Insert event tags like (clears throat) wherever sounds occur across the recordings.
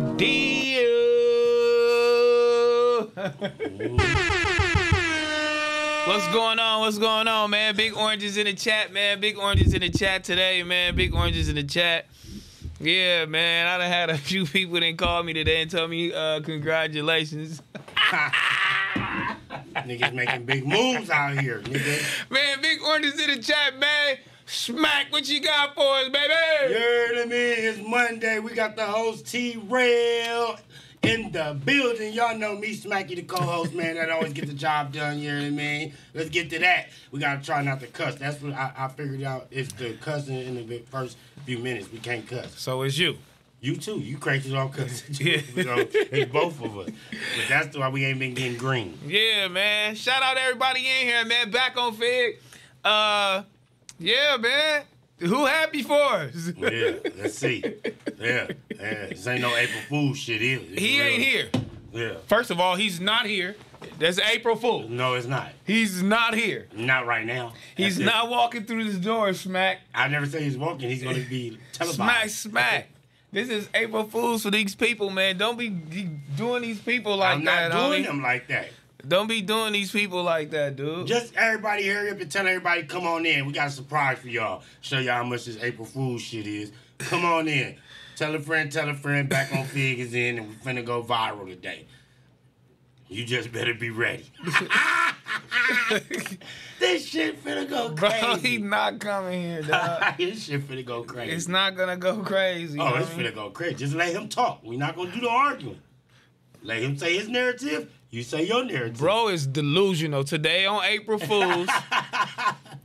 What's deal? What's going on? What's going on, man? Big oranges in the chat, man. Big oranges in the chat today, man. Big oranges in the chat. Yeah, man. I done had a (laughs) few people that call me today and tell me uh, congratulations. (laughs) Niggas making big moves out here, nigga. Man, big oranges in the chat, man. Smac what you got for us, baby. You heard me? It's Monday. We got the host T-Rell in the building. Y'all know me, Smacky, the co-host, man. That always get the job done. You know what I mean? Let's get to that. We gotta try not to cuss. That's what I, I figured out. It's the cussing in the first few minutes. We can't cuss. So it's you. You too. You crazy on cussing. (laughs) Yeah. so it's both of us. But that's why we ain't been getting green. Yeah, man. Shout out everybody in here, man. Back on Figg. Uh, yeah, man. Who happy for us? Oh, yeah, let's see. Yeah, yeah. This ain't no April Fool shit either. It's he real. ain't here. Yeah. First of all, he's not here. That's April Fool. No, it's not. He's not here. Not right now. He's That's it. not walking through this door, Smac. I never say he's walking. He's gonna be televised. Smac, Smac. This is April Fools for these people, man. Don't be doing these people like I'm not that, doing homie. them like that. Don't be doing these people like that, dude. Just everybody hurry up and tell everybody come on in. We got a surprise for y'all. Show y'all how much this April Fool's shit is. Come on in. Tell a friend, tell a friend. Back on Figg is in, and we finna go viral today. You just better be ready. (laughs) this shit finna go crazy. Bro, he not coming here, dog. (laughs) this shit finna go crazy. it's not gonna go crazy. Oh, it's finna go crazy. Just let him talk. we not gonna do the arguing. Let him say his narrative. You say your narrative. Bro is delusional. Today on April (laughs) Fools,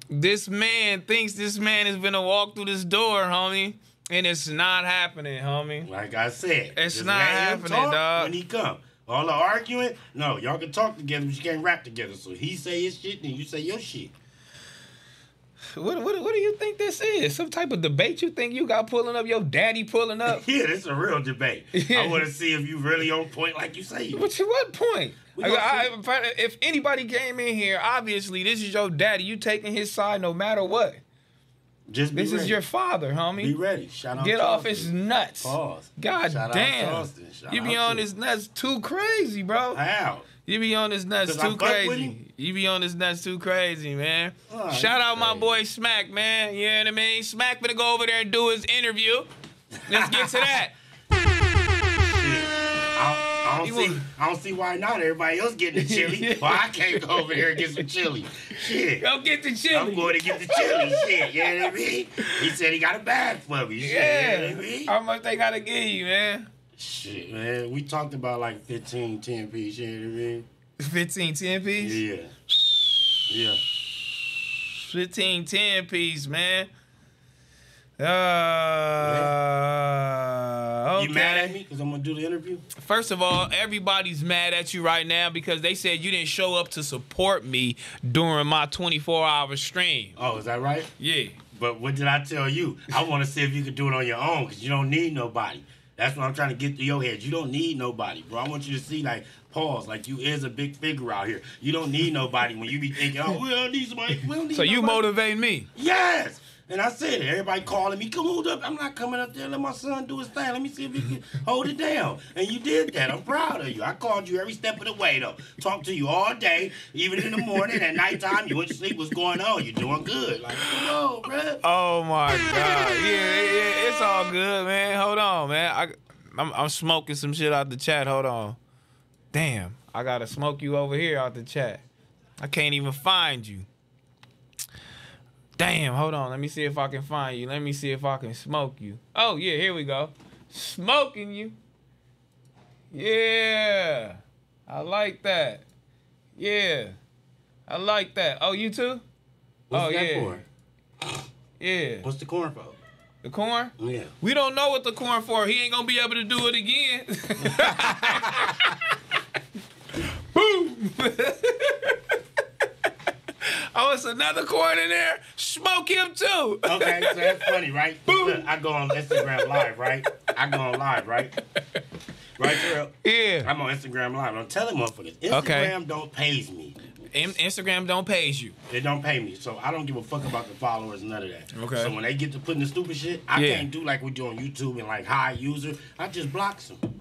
this man thinks this man is gonna walk through this door, homie, and it's not happening, homie. Like I said, It's not happening, dog. When he come, all the arguing, no, y'all can talk together, but you can't rap together. So he say his shit, and you say your shit. What, what, what do you think this is? Some type of debate you think you got pulling up? Your daddy pulling up? (laughs) Yeah, this is a real debate. (laughs) I want to see if you really on point, like you say. But What, you- what point? I- I- if, if anybody came in here, obviously this is your daddy. You taking his side no matter what. Just be This ready. is your father, homie. Be ready. Shout out. Get off his nuts. Pause. God Shout damn. Charleston. Shout You be out on to- his nuts too crazy, bro. How? You be on his nuts too crazy. You be on his nuts too crazy, man. Oh, Shout out my boy Smac, man. You know what I mean? Smac gonna go over there and do his interview. Let's get to that. I, don't see. I don't see why not. Everybody else getting the chili. (laughs) Well, I can't go over here and get some chili. Shit. Go get the chili. I'm going to get the chili. (laughs) Shit. You know what I mean? He said he got a bag for me. Shit. You know Yeah. what I mean? How much they gotta give you, man? Shit, man. We talked about like 15, 10 piece. You know what I mean? 15 10 piece? Yeah. Yeah. 15 10 piece, man. Uh, okay. You mad at me because I'm gonna do the interview? First of all, everybody's mad at you right now because they said you didn't show up to support me during my 24 hour stream. Oh, is that right? Yeah. But what did I tell you? I want to see if you could do it on your own because you don't need nobody. That's what I'm trying to get through your head. You don't need nobody, bro. I want you to see like pause, like you is a big figure out here. You don't need nobody when you be thinking, oh, we don't need somebody. We don't (laughs) need So you motivate me. Yes. And I said. Everybody calling me, come hold up. I'm not coming up there. Let my son do his thing. Let me see if he can hold it down. And you did that. I'm proud of you. I called you every step of the way, though. Talked to you all day, even in the morning, at nighttime. You to sleep. What's going on? You're doing good. Like, come on, bro. Oh my god. Yeah, yeah, it's all good, man. Hold on, man. I I'm, I'm smoking some shit out the chat. Hold on. Damn, I gotta smoke you over here out the chat. I can't even find you. Damn, hold on. Let me see if I can find you. Let me see if I can smoke you. Oh yeah, here we go. Smoking you. Yeah. I like that. Yeah. I like that. Oh, you too? What's Oh, that yeah. for? Yeah. What's the corn for? The corn? Oh, yeah. We don't know what the corn for. He ain't gonna be able to do it again. (laughs) (laughs) Boom! (laughs) oh, it's another corn in there. Smoke him too. Okay, so that's (laughs) funny, right? Look, I go on Instagram Live, right? I go on live, right? Right, Terrell? Yeah. I'm on Instagram Live. I'm telling motherfuckers, Instagram Okay. don't pays me. In- Instagram don't pays you. They don't pay me, so I don't give a fuck about the followers, none of that. Okay. So when they get to putting the stupid shit, I Yeah. can't do like we do on YouTube and like high user. I just block them.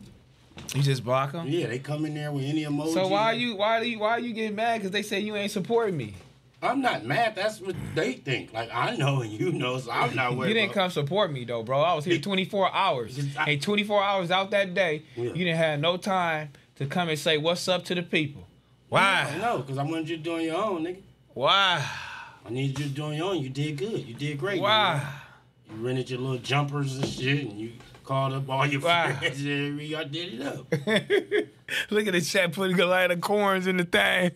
You just block them. Yeah, they come in there with any emoji. So why you why do you why are you get mad? Cause they say you ain't supporting me. I'm not mad. That's what they think. Like I know and you know, so I'm not (laughs) worried. You didn't come support me though, bro. I was here 24 hours. (laughs) I- And 24 hours out that day, Yeah. you didn't have no time to come and say what's up to the people. I Why? know, because I wanted you doing your own, nigga. Why? I needed you doing your own. You did good. You did great. Why? nigga. You rented your little jumpers and shit, and you called up all your friends and y'all did it up. (laughs) Look at the chat putting a lot of corns in the thing.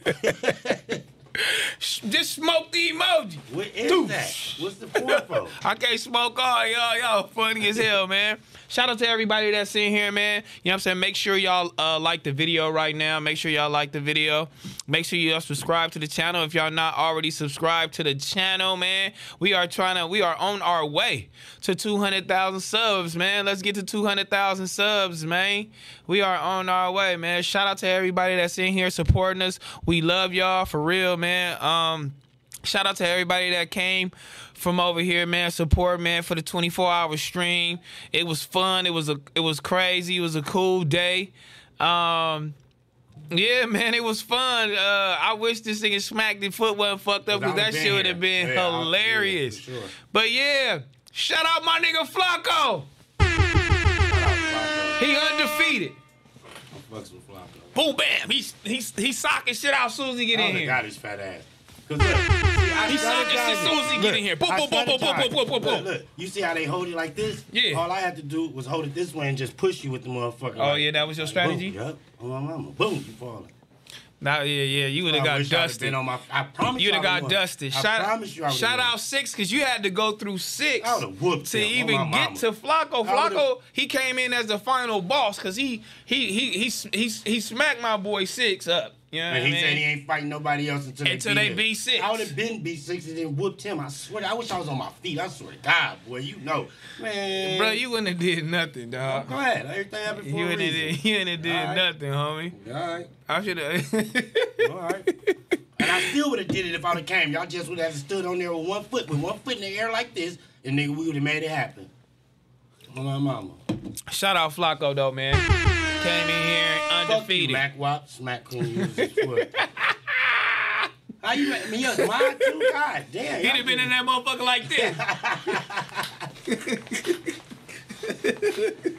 Just smoke the emoji. What is that? What's the fourfold? (laughs) I can't smoke all y'all. Y'all funny as hell, man. Shout out to everybody that's in here, man. You know what I'm saying? Make sure y'all uh, like the video right now. Make sure y'all like the video. Make sure y'all subscribe to the channel if y'all not already subscribed to the channel, man. We are trying to, we are on our way to 200,000 subs, man. Let's get to 200,000 subs, man. We are on our way, man. Shout out to everybody that's in here supporting us. We love y'all for real, man. Um, Shout out to everybody that came from over here, man. Support, man, for the 24 hour stream. It was fun. It was a it was crazy. It was a cool day. Um yeah, man, it was fun. Uh, I wish this nigga smacked the foot wasn't fucked up because that shit would have been Yeah, hilarious. sure. But yeah, shout out my nigga Flacco. He undefeated. I'm fucking with Flacco. Boom, bam. He's he's he's socking shit out as soon as he get I in here. got his fat ass. 'Cause look, I He's socking shit as soon as he get in here. Boom, I boom, boom, boom, boom, strategized. boom, boom, boom, Look, boom. look, you see how they hold it like this? Yeah. All I had to do was hold it this way and just push you with the motherfucker. Oh like- yeah, that was your strategy. Boom, yep. Oh my mama. Boom, you falling. Nah, yeah, yeah. You would have got wish I'd dusted. Been on my, I promise You'd have got would've won. dusted. I Shout, promise you I shout out six because you had to go through six I would've whooped to oh, even get to Flacco. I Flacco, he came in as the final boss because he he he he he he smacked my boy six up. You know And I he said he ain't fighting nobody else until, Until they they beat six. I would have been beat six and then whooped him. I swear. I wish I was on my feet. I swear to God, boy. You know, man. Bro, you wouldn't have did nothing, dog. Go ahead. Everything happened for You a wouldn't have reason. did, you wouldn't have did Alright. nothing, homie. All right. I should have. All right. And I still would have did it if I would have came. Y'all just would have stood on there with one foot, with one foot in the air like this, and nigga, we would have made it happen. On my mama. Shout out Flacco though, man. Came in here Fuck you, undefeated. Mac Wop. Smack his foot. How you at me up? Mine too? God damn. He'd have been in that motherfucker like this. (laughs) (laughs)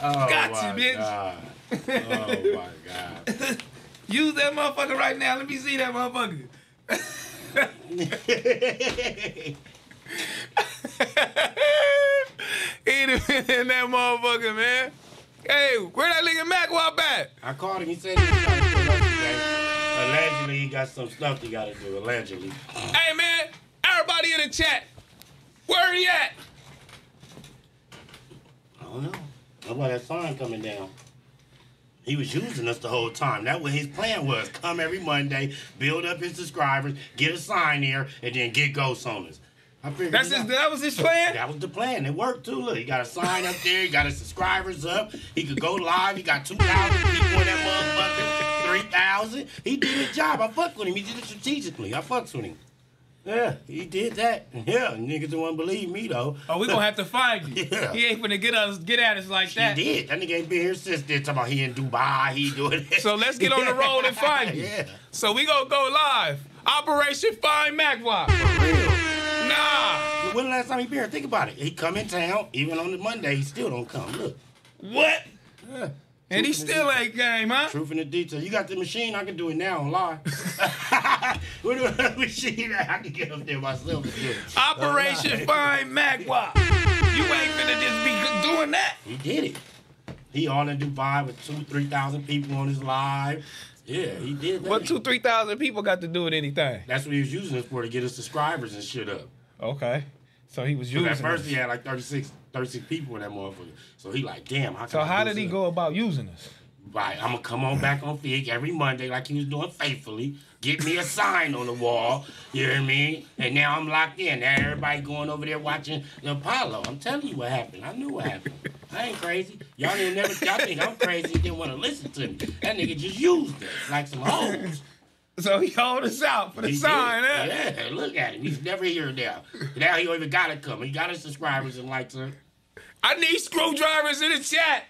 Oh, Got my you, bitch. God. Oh, my God. (laughs) Use that motherfucker right now. Let me see that motherfucker. He'd have been in that motherfucker, man. Hey, where that nigga Mac Wop at? I called him. He said he was trying to pull up today. Allegedly, he got some stuff he got to do. Allegedly. Hey, man, everybody in the chat, where he at? I don't know. That's why that sign coming down. He was using us the whole time. That what his plan was. Come every Monday, build up his subscribers, get a sign there, and then get ghosts on us. That's his, that was his plan? That was the plan. It worked too. Look, he got a sign up there. He got his subscribers up. He could go live. He got 2,000 people in that motherfucker. 3,000. He did his job. I fucked with him. He did it strategically. I fucked with him. Yeah, he did that. Yeah, niggas don't believe me, though. Oh, we gonna have to find you. (laughs) Yeah. He ain't finna get us, get at us like that. He did. That nigga ain't been here since then. Talking about he in Dubai. He doing it. So let's get on the (laughs) road and find you. Yeah. So we gonna go live. Operation Find Mac Wop. Nah. When the last time he been here? Think about it. He come in town. Even on the Monday, he still don't come. Look. What? Yeah. And he Truth in still ain't game, huh? Truth in the detail. You got the machine. I can do it now on live. What do the machine? I can get up there myself and do it. Operation. Find Wop. You ain't finna just be doing that. He did it. He all in Dubai with two, three thousand people on his live. Yeah, he did that. What two, three thousand people got to do with anything? That's what he was using us for to get his subscribers and shit up. Okay. So he was using at first us. he had like 36, 36 people in that motherfucker. So he like, damn, how can So how did he this? go about using us? Right, I'm gonna come on back on Figg every Monday like he was doing faithfully. Get me a sign on the wall. You I mean? And now I'm locked in. Now everybody going over there watching the Apollo. I'm telling you what happened. I knew what happened. I ain't crazy. Y'all didn't never y'all think I'm crazy. Didn't want to listen to me. That nigga just used us like some hoes. So he hold us out for the He sign, huh? Yeah, look at him. He's never here now. Now he don't even gotta come. He got his subscribers and likes her. I need screwdrivers in the chat.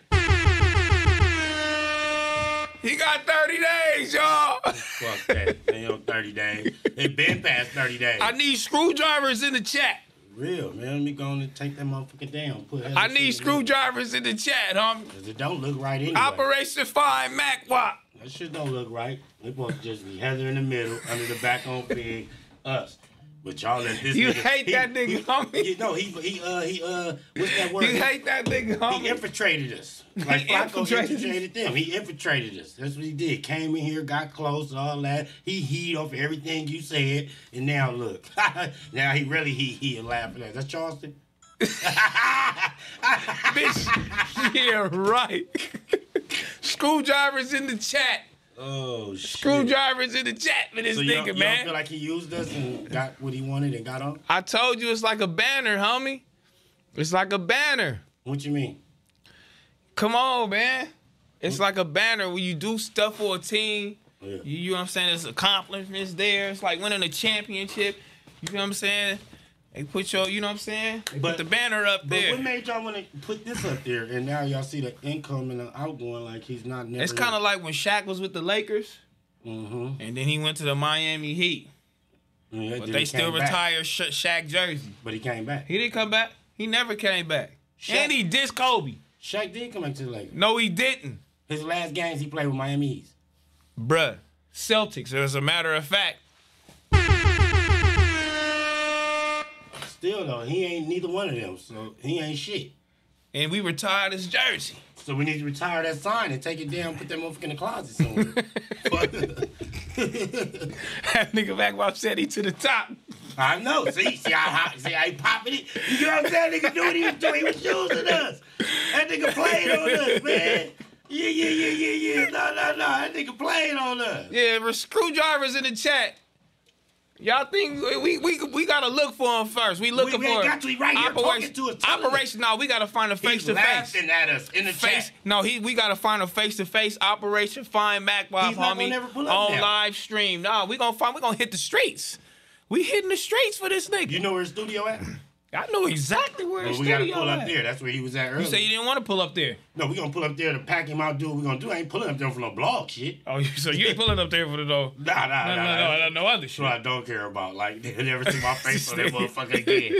He got 30 days, y'all. Fuck that. They on 30 days. They been past 30 days. I need screwdrivers in the chat. Real, man. Let me go on and take that motherfucker down. Put I need screwdrivers. in the chat, homie. Cause it don't look right anyway. Operation Find Mac Wop. That shit don't look right. It supposed to just be Heather in the middle, under the back on pig, us. But y'all let this You nigga, hate that nigga, he, homie. he- no, he he uh he uh what's that word? You hate that nigga, homie. He infiltrated us. (laughs) Like He Flacco infiltrated infiltrated, them. He infiltrated us. That's what he did. Came in here, got close, all that. He heat off everything you said, and now look. (laughs) now he really he he laughing at us. That's Charleston. (laughs) Bitch. Yeah, right. Screwdrivers in the chat. Oh shit. Screwdrivers in the chat for this So you nigga, you man. feel like he used us and got what he wanted and got on? I told you it's like a banner, homie. It's like a banner. What you mean? Come on, man. It's like a banner when you do stuff for a team. Yeah. You, you know what I'm saying? There's accomplishments there. It's like winning a championship. You know what I'm saying? They put your, you know what I'm saying? They But- put the banner up But there. what made y'all want to put this up there and now y'all see the income and the outgoing like he's not never It's kind of like when Shaq was with the Lakers mm-hmm. and then he went to the Miami Heat. yeah, But they still retired Sha Shaq jersey. But he came back. He didn't come back. He never came back. Shaq- And he dissed Kobe. Shaq did come back to the Lakers. No, he didn't. His last games he played with Miami Heat. Bruh. Celtics, as a matter of fact. Still though, he ain't neither one of them, so he ain't shit. And we retired his jersey. So we need to retire that sign and take it down, put that motherfucker in the closet somewhere. (laughs) (laughs) that nigga back while said he to the top. I know. See, see how see how he popping it. You know what I'm saying? Nigga do what he was doing. He was using us. That nigga played on us, man. Yeah, yeah, yeah, yeah, yeah. No, no, no. That nigga played on us. Yeah, we're screwdrivers in the chat. Y'all think we we we gotta look for him first? We looking we for ain't got to. Right here talking to us. Operation. No, we gotta find a face He's to face. laughing at us in the Face. chat. No, he. We gotta find a face to face operation. Find Mac Wop, He's not gonna homie, never pull up on now. live stream. No, we gonna find. We gonna hit the streets. We hitting the streets for this nigga. You know where his studio at? I know exactly where Well, his we gotta studio pull up at. there. That's where he was at earlier. You say you didn't want to pull up there. no, we gonna pull up there to pack him out. Do what we gonna do. I ain't pulling up there for no blog shit. Oh, you- so you ain't pulling up there for the door. (laughs) Nah, nah, No, nah. no, nah. no, no, no other shit. what I don't care about. Like (laughs) they never see my (laughs) face on that motherfucker again.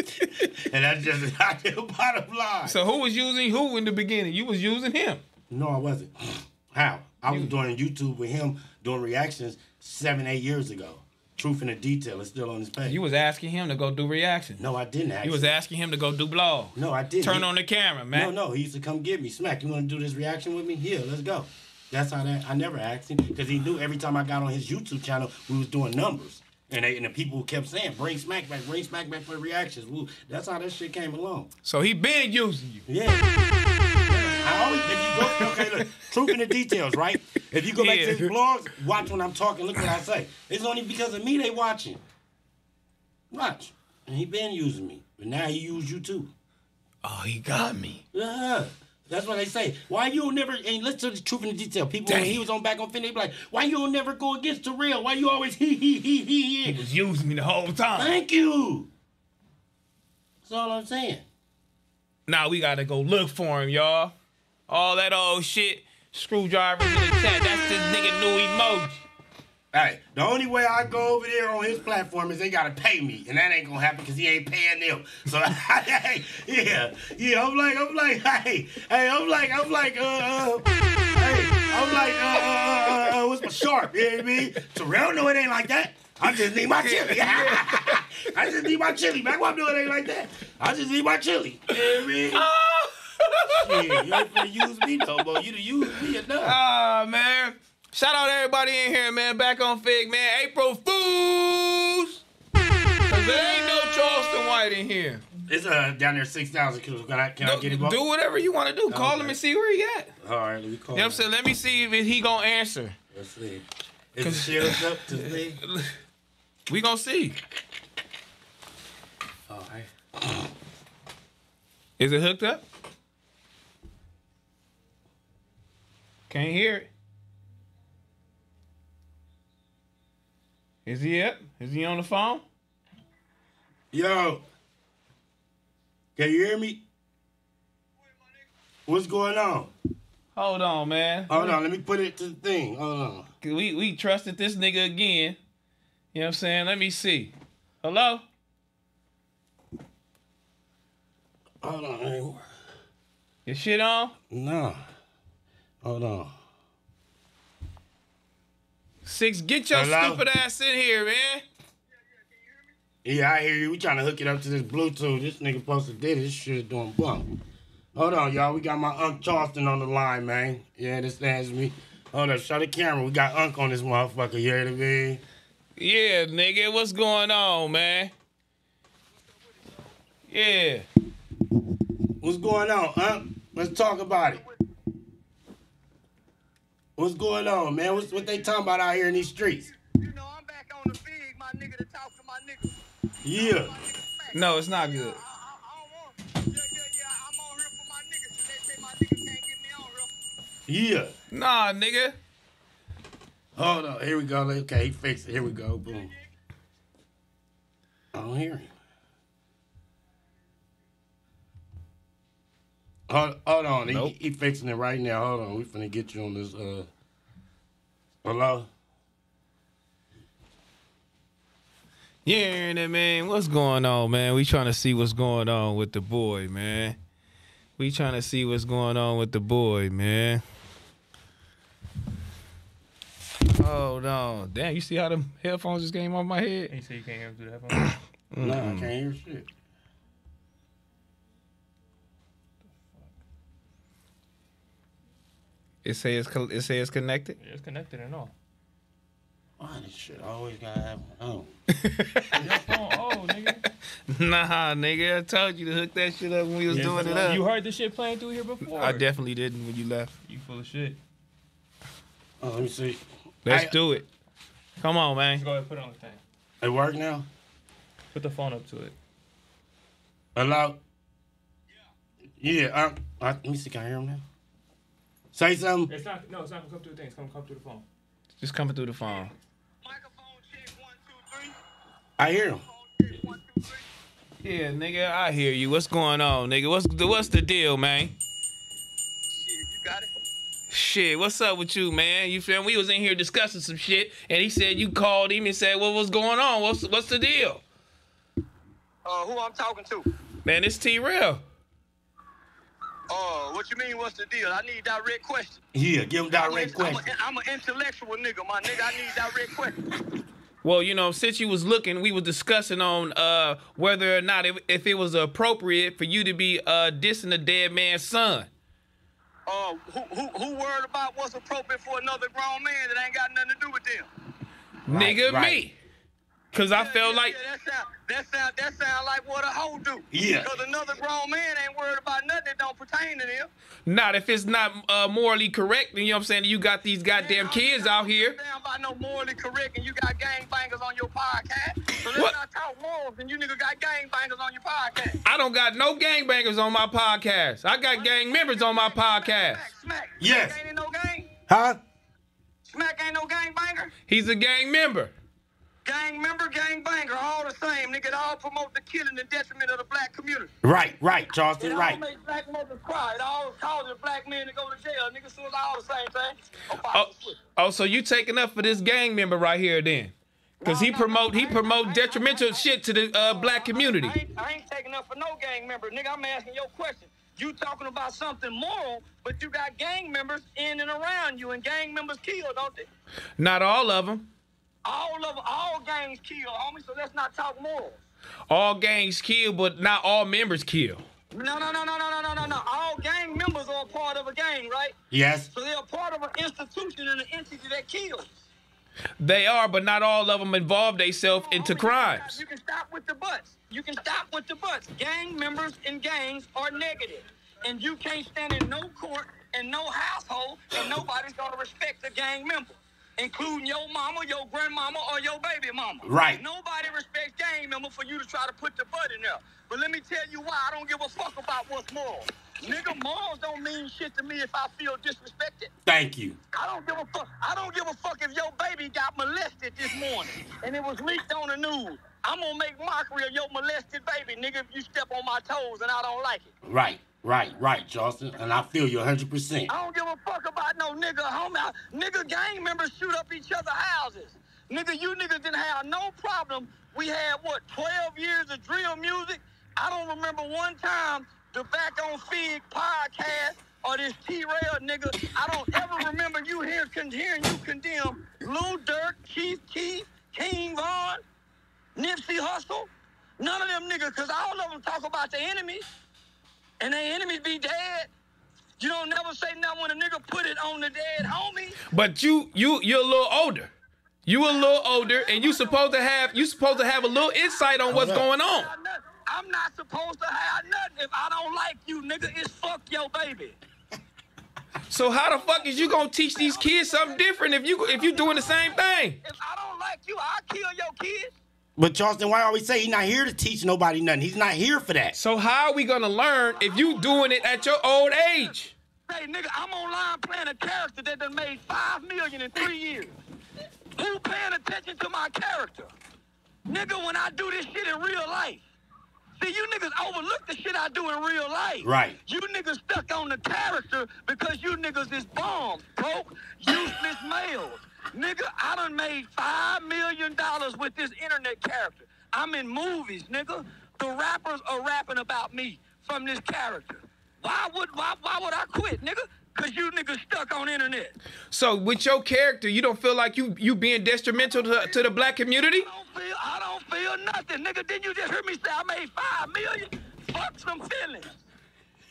and that's just the bottom line. So who was using who in the beginning? You was using him. No, I wasn't. (sighs) How? I was doing YouTube with him doing reactions seven, eight years ago. Truth in the detail is still on his page. You was asking him to go do reactions. no, I didn't actually. You was asking him to go do blog. no, I didn't. Turn on the camera, man. no, no, he used to come get me. Smac, you want to do this reaction with me? Here, let's go. That's how that. I never asked him because he knew every time I got on his YouTube channel, we was doing numbers. And, they, and the people kept saying, "Bring Smac back, bring Smac back for the reactions." Woo. That's how that shit came along. So he been using you. Yeah. I always, if you go, okay, look, truth in the details, right? If you go back to his blogs, watch when I'm talking, look what I say. It's only because of me they watching. Watch. And he been using me. But now he use you too. Oh, he got me. Yeah. That's what they say. Why you don't never and listen to the truth in the detail. People when he was on back on Fin, they be like, why you don't never go against the real? Why you always he he he he He he? was using me the whole time. Thank you. That's all I'm saying. Now we gotta go look for him, y'all. All that old shit. Screwdrivers in the chat. That's this nigga new emoji. Hey, the only way I go over there on his platform is they gotta pay me, and that ain't gonna happen because he ain't paying them. So, (laughs) hey, yeah, yeah, I'm like, I'm like, hey, hey, I'm like, I'm like, uh, uh hey, I'm like, uh, uh, uh, uh, what's my sharp? You know what I mean? Terrell, no, it ain't like that. I just need my chili. (laughs) I just need my chili. Man, what I'm doing ain't like that. I just need my chili. You know what I mean? Yeah, you ain't finna use me no more. You done used me enough. Ah, man. Shout out everybody in here, man. Back on Figg, man. April Fools. Cause there ain't no Charleston White in here. It's uh down there six thousand kilos. Can I can I get him Do, up? do whatever you want to do. Call him and see where he at. All right, let me call. You know what I'm him. saying? Let me see if he gonna answer. Let's see. Is the sheriff up to (laughs) see? We gonna see. All right. Is it hooked up? Can't hear it. Is he up? Is he on the phone? Yo. Can you hear me? What's going on? Hold on, man. Hold on, let me put it to the thing. Hold on. We we trusted this nigga again. You know what I'm saying? Let me see. Hello? Hold on. Your shit on? No. Hold on. Six, get your Hello? stupid ass in here, man. Yeah, I hear you. We trying to hook it up to this Bluetooth. This nigga supposed to did it. This shit doing bump. Hold on, y'all. We got my Unc Charleston on the line, man. Yeah, this is me. Hold up, show the camera. We got Unc on this motherfucker. You hear to me? Yeah, nigga, what's going on, man? Yeah. What's going on, Unc? Let's talk about it. What's going on, man? What's what they talking about out here in these streets? You know, I'm back on the big, my nigga, to talk to my nigga. Yeah. No, it's not good. I, I, I don't want. Yeah, yeah, yeah. I'm on here for my niggas. So they say my nigga can't get me on here. Yeah. Nah, nigga. Hold on. Here we go. Okay, he fixed it. Here we go. Boom. I don't hear him. Hold, hold on. Nope. He, he fixing it right now. Hold on. We finna get you on this. Uh, hello? Yeah, man. What's going on, man? We trying to see what's going on with the boy, man. We trying to see what's going on with the boy, man. Hold on. Damn, you see how the headphones just came off my head? He said you can't hear him through the headphones. (coughs) No, I can't hear shit. It says it says connected. It's connected and all. Why this shit always gotta have oh. Your (laughs) phone, oh nigga. Nah, nigga, I told you to hook that shit up when we was Yeah, doing it up. You heard this shit playing through here before. I definitely didn't when you left. You full of shit. Oh, let me see. Let's I- do it. Come on, man. Go ahead, put it on the thing. It work now? Put the phone up to it. Hello? Yeah. Um, I, let me see. Can I hear him now? Say something. It's not. No, it's not gonna come through the thing. It's gonna come through the phone. Just coming through the phone. Microphone check one, two, three. I hear him. Phone check one, two, three. Yeah, nigga, I hear you. What's going on, nigga? What's the what's the deal, man? Shit, you got it? Shit, what's up with you, man? You feel we was in here discussing some shit, and he said you called him and said, "What was going on? What's what's the deal?" Uh, who I'm talking to? Man, it's T-Rell. Uh, what you mean? What's the deal? I need direct questions. Yeah, give him direct I'm, a. I'm an intellectual nigga, my nigga. I need direct questions. Well, you know, since you was looking, we was discussing on uh whether or not if, if it was appropriate for you to be uh dissing a dead man's son. Uh, who, who, who worried about what's appropriate for another grown man that ain't got nothing to do with them? Right, nigga, right. me. Cause I Yeah, felt yeah, like yeah, that sound that sound that sound like what a hoe do. Yeah. Because another grown man ain't worried about nothing that don't pertain to them. not if it's not uh, morally correct, then you know what I'm saying? You got these goddamn Man, kids out here. give a Damn about no morally correct, and you got gangbangers on your podcast. So let's What? not talk morals, and you nigga got gangbangers on your podcast. I don't got no gangbangers on my podcast. I got gang members on my podcast. Smac, Smac. Yes. Smac ain't no gang. Huh? Smac ain't no gangbanger. He's a gang member. Gang member, gang banger, all the same. Nigga, it all promote the killing and detriment of the black community. Right, right, It Charleston, all right. make black mothers cry. It all causes black men to go to jail. Niggas so it's all the same thing. Oh, Oh, oh, so you taking up for this gang member right here then? Cause he promote he promote detrimental shit to the uh, black community. I ain't, I ain't taking up for no gang member. Nigga, I'm asking your question. You talking about something moral, but you got gang members in and around you, and gang members kill, don't they? Not all of them. All of all gangs kill, homie. So let's not talk morals. All gangs kill, but not all members kill. No, no, no, no, no, no, no, no, no. All gang members are a part of a gang, right? Yes. So they're a part of an institution and an entity that kills. They are, but not all of them involve themselves Homie, into you crimes. You can stop with the butts. You can stop with the butts. Gang members and gangs are negative, and you can't stand in no court and no household, and nobody's gonna respect a gang member, including your mama, your grandmama, or your baby mama. Right. Nobody respects gang member for you to try to put the butt in there. But let me tell you why I don't give a fuck about what's moral. Nigga, morals don't mean shit to me if I feel disrespected. Thank you. I don't give a fuck. I don't give a fuck if your baby got molested this morning and it was leaked on the news. I'm gonna make mockery of your molested baby, nigga, if you step on my toes and I don't like it. Right, right, right, Charleston. And I feel you 100%. I don't give a fuck about no nigga homie. Nigga gang members shoot up each other's houses. Nigga, you niggas didn't have no problem. We had what, 12 years of drill music? I don't remember one time the Back on Figg podcast or this T-Rell nigga. I don't ever remember you hear, con- hearing you condemn Lil Durk, Chief Keef, King Von, Nipsey Hussle. None of them niggas, cause all of them talk about the enemies, and their enemies be dead. You don't never say nothing when a nigga put it on the dead homie. But you you you're a little older. You a little older, and you supposed to have you supposed to have a little insight on what's going on. I'm not supposed to have nothing if I don't like you, nigga. It's fuck your baby. So how the fuck is you gonna teach these kids something different if you if you doing the same thing? If I don't like you, I'll kill your kids. But Charleston, why always say he's not here to teach nobody nothing? He's not here for that. So how are we gonna learn if you doing it at your old age? Hey, nigga, I'm online playing a character that done made five million in three years. Who paying attention to my character? Nigga, when I do this shit in real life. See, you niggas overlook the shit I do in real life. Right. You niggas stuck on the character because you niggas is bombs, broke, useless males. Nigga, I done made five million dollars with this internet character. I'm in movies, nigga. The rappers are rapping about me from this character. Why would why why would I quit, nigga? Cause you niggas stuck on internet. So with your character, you don't feel like you you being detrimental to, to the black community? I don't feel I don't feel nothing, nigga. Didn't you just hear me say I made five million? Fuck some feelings.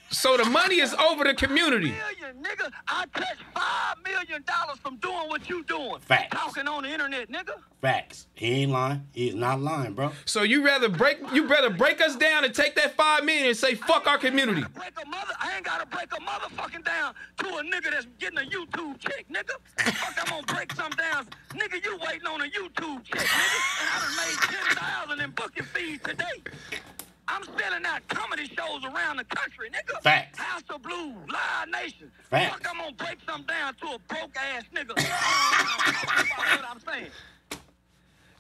So the money is over the community. Million, nigga. I touched five million dollars from doing what you doing. Facts. Talking on the internet, nigga. Facts. He ain't lying. He is not lying, bro. So you rather break you rather break us down and take that five million and say fuck our community. Break a mother. I ain't gotta break a motherfucking down to a nigga that's getting a YouTube check, nigga. Fuck, I'm gonna break some down. Nigga, you waiting on a YouTube check, nigga. And I done made ten thousand in booking fees today. I'm selling out comedy shows around the country, nigga. Facts. House of Blues, Live Nation. Facts. Fuck, I'm gonna break some down to a broke ass nigga. (laughs) I don't know what I'm saying.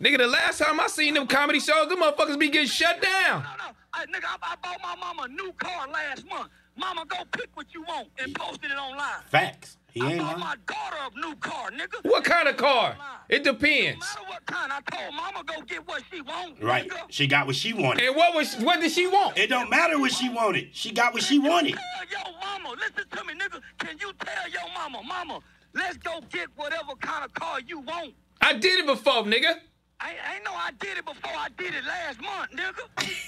Nigga, the last time I seen them comedy shows, them motherfuckers be getting shut down. No, no. I, nigga, I, I bought my mama a new car last month. Mama, go pick what you want and posted it online. Facts. He I ain't bought lying. my daughter a new car, nigga. What kind of car? It No depends. matter what kind, I told mama go get what she want, Right. nigga. She got what she wanted. And what was what did she want? It don't matter what she wanted. She got what she wanted. Tell your mama, listen to me, nigga. Can you tell your mama, mama, let's go get whatever kind of car you want? I did it before, nigga. I, I know I did it before. I did it last month, nigga. (laughs)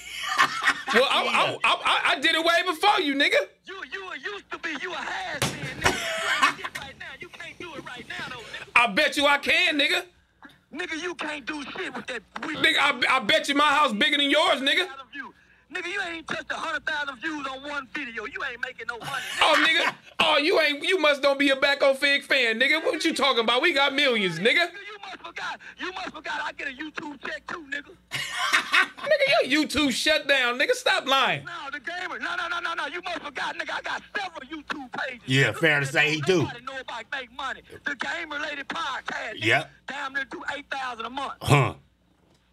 Well, I, I, I, I did it way before you, nigga. You you were used to be you a has been, nigga. You right now. You can't do it right now, though, nigga. I bet you I can, nigga. Nigga, you can't do shit with that weak Nigga, I, I bet you my house bigger than yours, nigga. Thousand views. Nigga, you ain't touched a hundred thousand views on one video. You ain't making no money. Oh, nigga. Oh, you ain't. You must don't be a back on figg fan, nigga. What you talking about? We got millions, nigga. Nigga, you must forgot. You must forgot. I get a YouTube check too, nigga. (laughs) Nigga, your YouTube shut down, nigga. Stop lying. No, the gamer. No, no, no, no, no. You must forgot, nigga. I got several YouTube pages. Yeah, nigga. fair to say he do. Nobody know if I make money. The game related podcast. nigga, Yep. Damn near do eight thousand a month. Huh.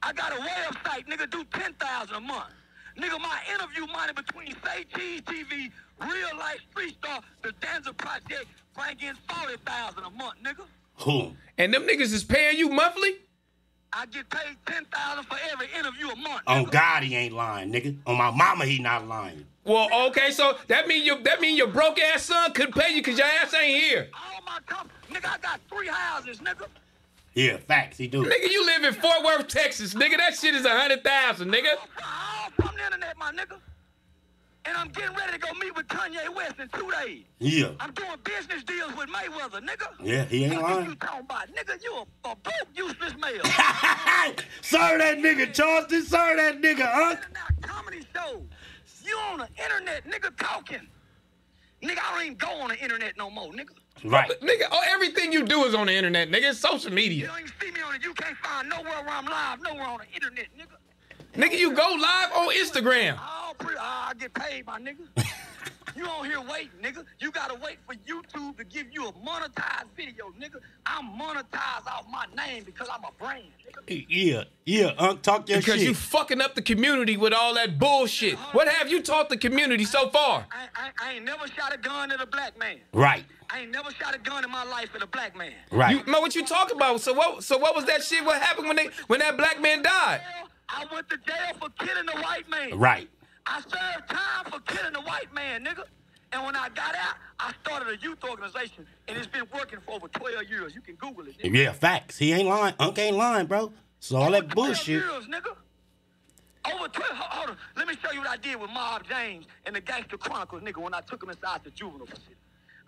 I got a website, nigga, do 10,000 a month. Nigga, my interview money between Say Cheese TV, Real Life Street Star, the Danza Project, bring in 40,000 a month, nigga. Who? And them niggas is paying you monthly? I get paid 10,000 for every interview a month. On. God, he ain't lying, nigga. On my mama, he not lying. Well, okay, so that mean your that mean your broke ass son couldn't pay you because your ass ain't here. All my company, nigga, I got three houses, nigga. Yeah, facts. He do. Nigga, you live in Fort Worth, Texas, nigga. That shit is a hundred thousand, nigga. All from the internet, my nigga. And I'm getting ready to go meet with Kanye West in two days. Yeah. I'm doing business deals with Mayweather, nigga. Yeah, he ain't What you lying. talking about? Nigga, you a, a broke, useless male. (laughs) sir that nigga, Charleston. Sir that nigga, huh? now comedy show. You on the internet, nigga, talking. Nigga, I don't even go on the internet no more, nigga. Right. Nigga, oh, everything you do is on the internet, nigga. It's social You media. don't even see me on it. You can't find nowhere where I'm live, nowhere on the internet, nigga. Nigga, you go live on Instagram. Oh, pre- I get paid, my nigga. (laughs) You on here waiting, nigga. You gotta wait for YouTube to give you a monetized video, nigga. I'm monetized off my name because I'm a brand, nigga. Yeah, yeah, Unc, talk your Because shit. Because you fucking up the community with all that bullshit. What have you taught the community so far? I, I, I ain't never shot a gun at a black man. right, I ain't never shot a gun in my life at a black man. right. You know what you talk about? So what? So what was that shit? What happened when they when that black man died? I went to jail for killing a white man. right. I served time for killing a white man, nigga. And when I got out, I started a youth organization, and it's been working for over 12 years. You can Google it. Nigga. Yeah, facts. He ain't lying. Unc ain't lying, bro. So all that Over 12 bullshit. Years, nigga. Over 12, ho- hold on. Let me show you what I did with Mob James and the Gangster Chronicles, nigga, when I took him inside the juvenile facility.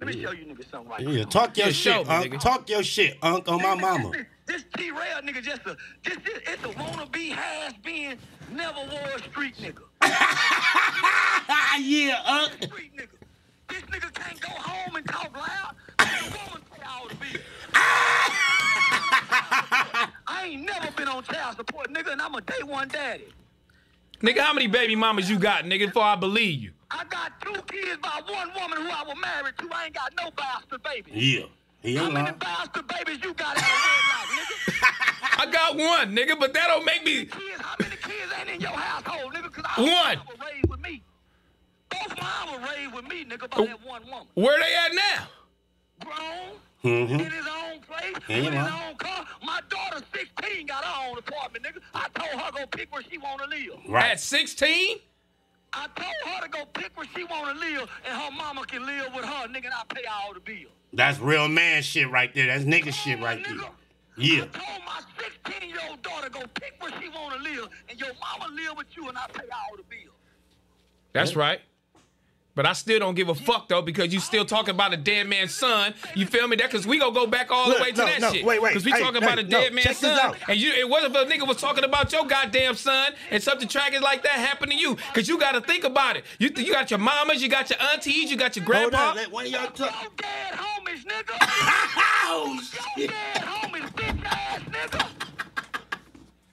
Let me show you niggas something right Yeah, now. talk your Yeah, shit, show me, Unc. nigga. Talk your shit, Unc, on my mama. This T-Rell nigga just a this, this it's a wannabe has been never wore a street nigga. (laughs) yeah, Unc. Street nigga. This nigga can't go home and talk loud. The woman pay all the bills. I ain't never been on child support, nigga, and I'm a day one daddy. Nigga, how many baby mamas you got, nigga, before I believe you? I got two kids by one woman who I was married to. I ain't got no bastard babies. Yeah. He How ain't lying. bastard babies you got out of (laughs) wedlock, nigga? I got one, nigga, but that don't make me. Kids, how many kids ain't in your household, nigga? Cause I One. was raised with me. Both mine were raised with me, nigga, by that one woman. Where they at now? Grown, Mm-hmm. in his own place, with his lying. own car. My daughter, 16, got her own apartment, nigga. I told her go pick where she wanna live. Right. At 16? I told her to go pick where she wanna live, and her mama can live with her, nigga, and I pay all the bills. That's real man shit right there. That's nigga shit right there. Yeah. I told my 16 year old daughter go pick where she wanna live, and your mama live with you, and I pay all the bills. That's right. But I still don't give a fuck though because you still talking about a dead man's son. You feel me? That because we gonna go back all Look, the way to no, that no, shit. wait, wait. Because we Hey, talking hey, about a no, dead check man's this son. out. And you, it wasn't if a nigga was talking about your goddamn son and something tragic like that happened to you. Because you got to think about it. You you got your mamas, you got your aunties, you got your grandpa. Hold grandpa. on. Let one of y'all Your talk. dead homies, nigga. (laughs) Oh, Your dead homies, bitch ass nigga.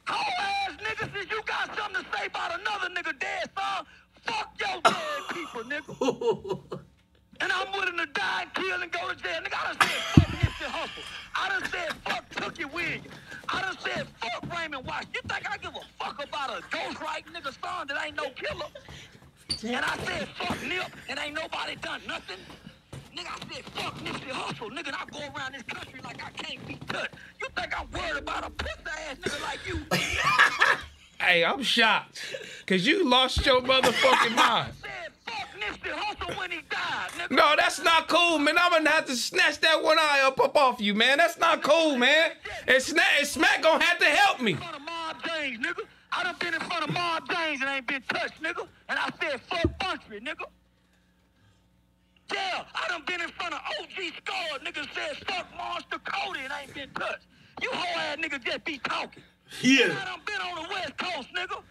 Hoe ass nigga, since you got something to say about another nigga dead son, fuck your dead people, nigga. (laughs) And I'm willing to die and kill and go to jail. Nigga, I done said fuck Nipsey Hussle. I done said fuck Tookie Williams. I done said fuck Raymond Watts. You think I give a fuck about a ghostwriting nigga son that ain't no killer? And I said fuck Nip and ain't nobody done nothing? Nigga, I said fuck Nipsey Hussle. Nigga, and I go around this country like I can't be touched. You think I'm worried about a pussy ass nigga like you? (laughs) Hey, I'm shocked. Because you lost your motherfucking (laughs) mind. said fuck Nipsey Hussle when he died, nigga. No, that's not cool, man. I'm gonna have to snatch that one eye up, up off you, man. That's not cool, man. And Smac, and Smac gonna have to help me. in front of Mob James, nigga. I done been in front of Mob James and ain't been touched, nigga. And I said, fuck Bountry, nigga. Yeah, I done been in front of OG Scar, nigga said, fuck Monster Kody and ain't been touched. You whole ass nigga just be talking. I Yeah. done been on the West Coast, nigga.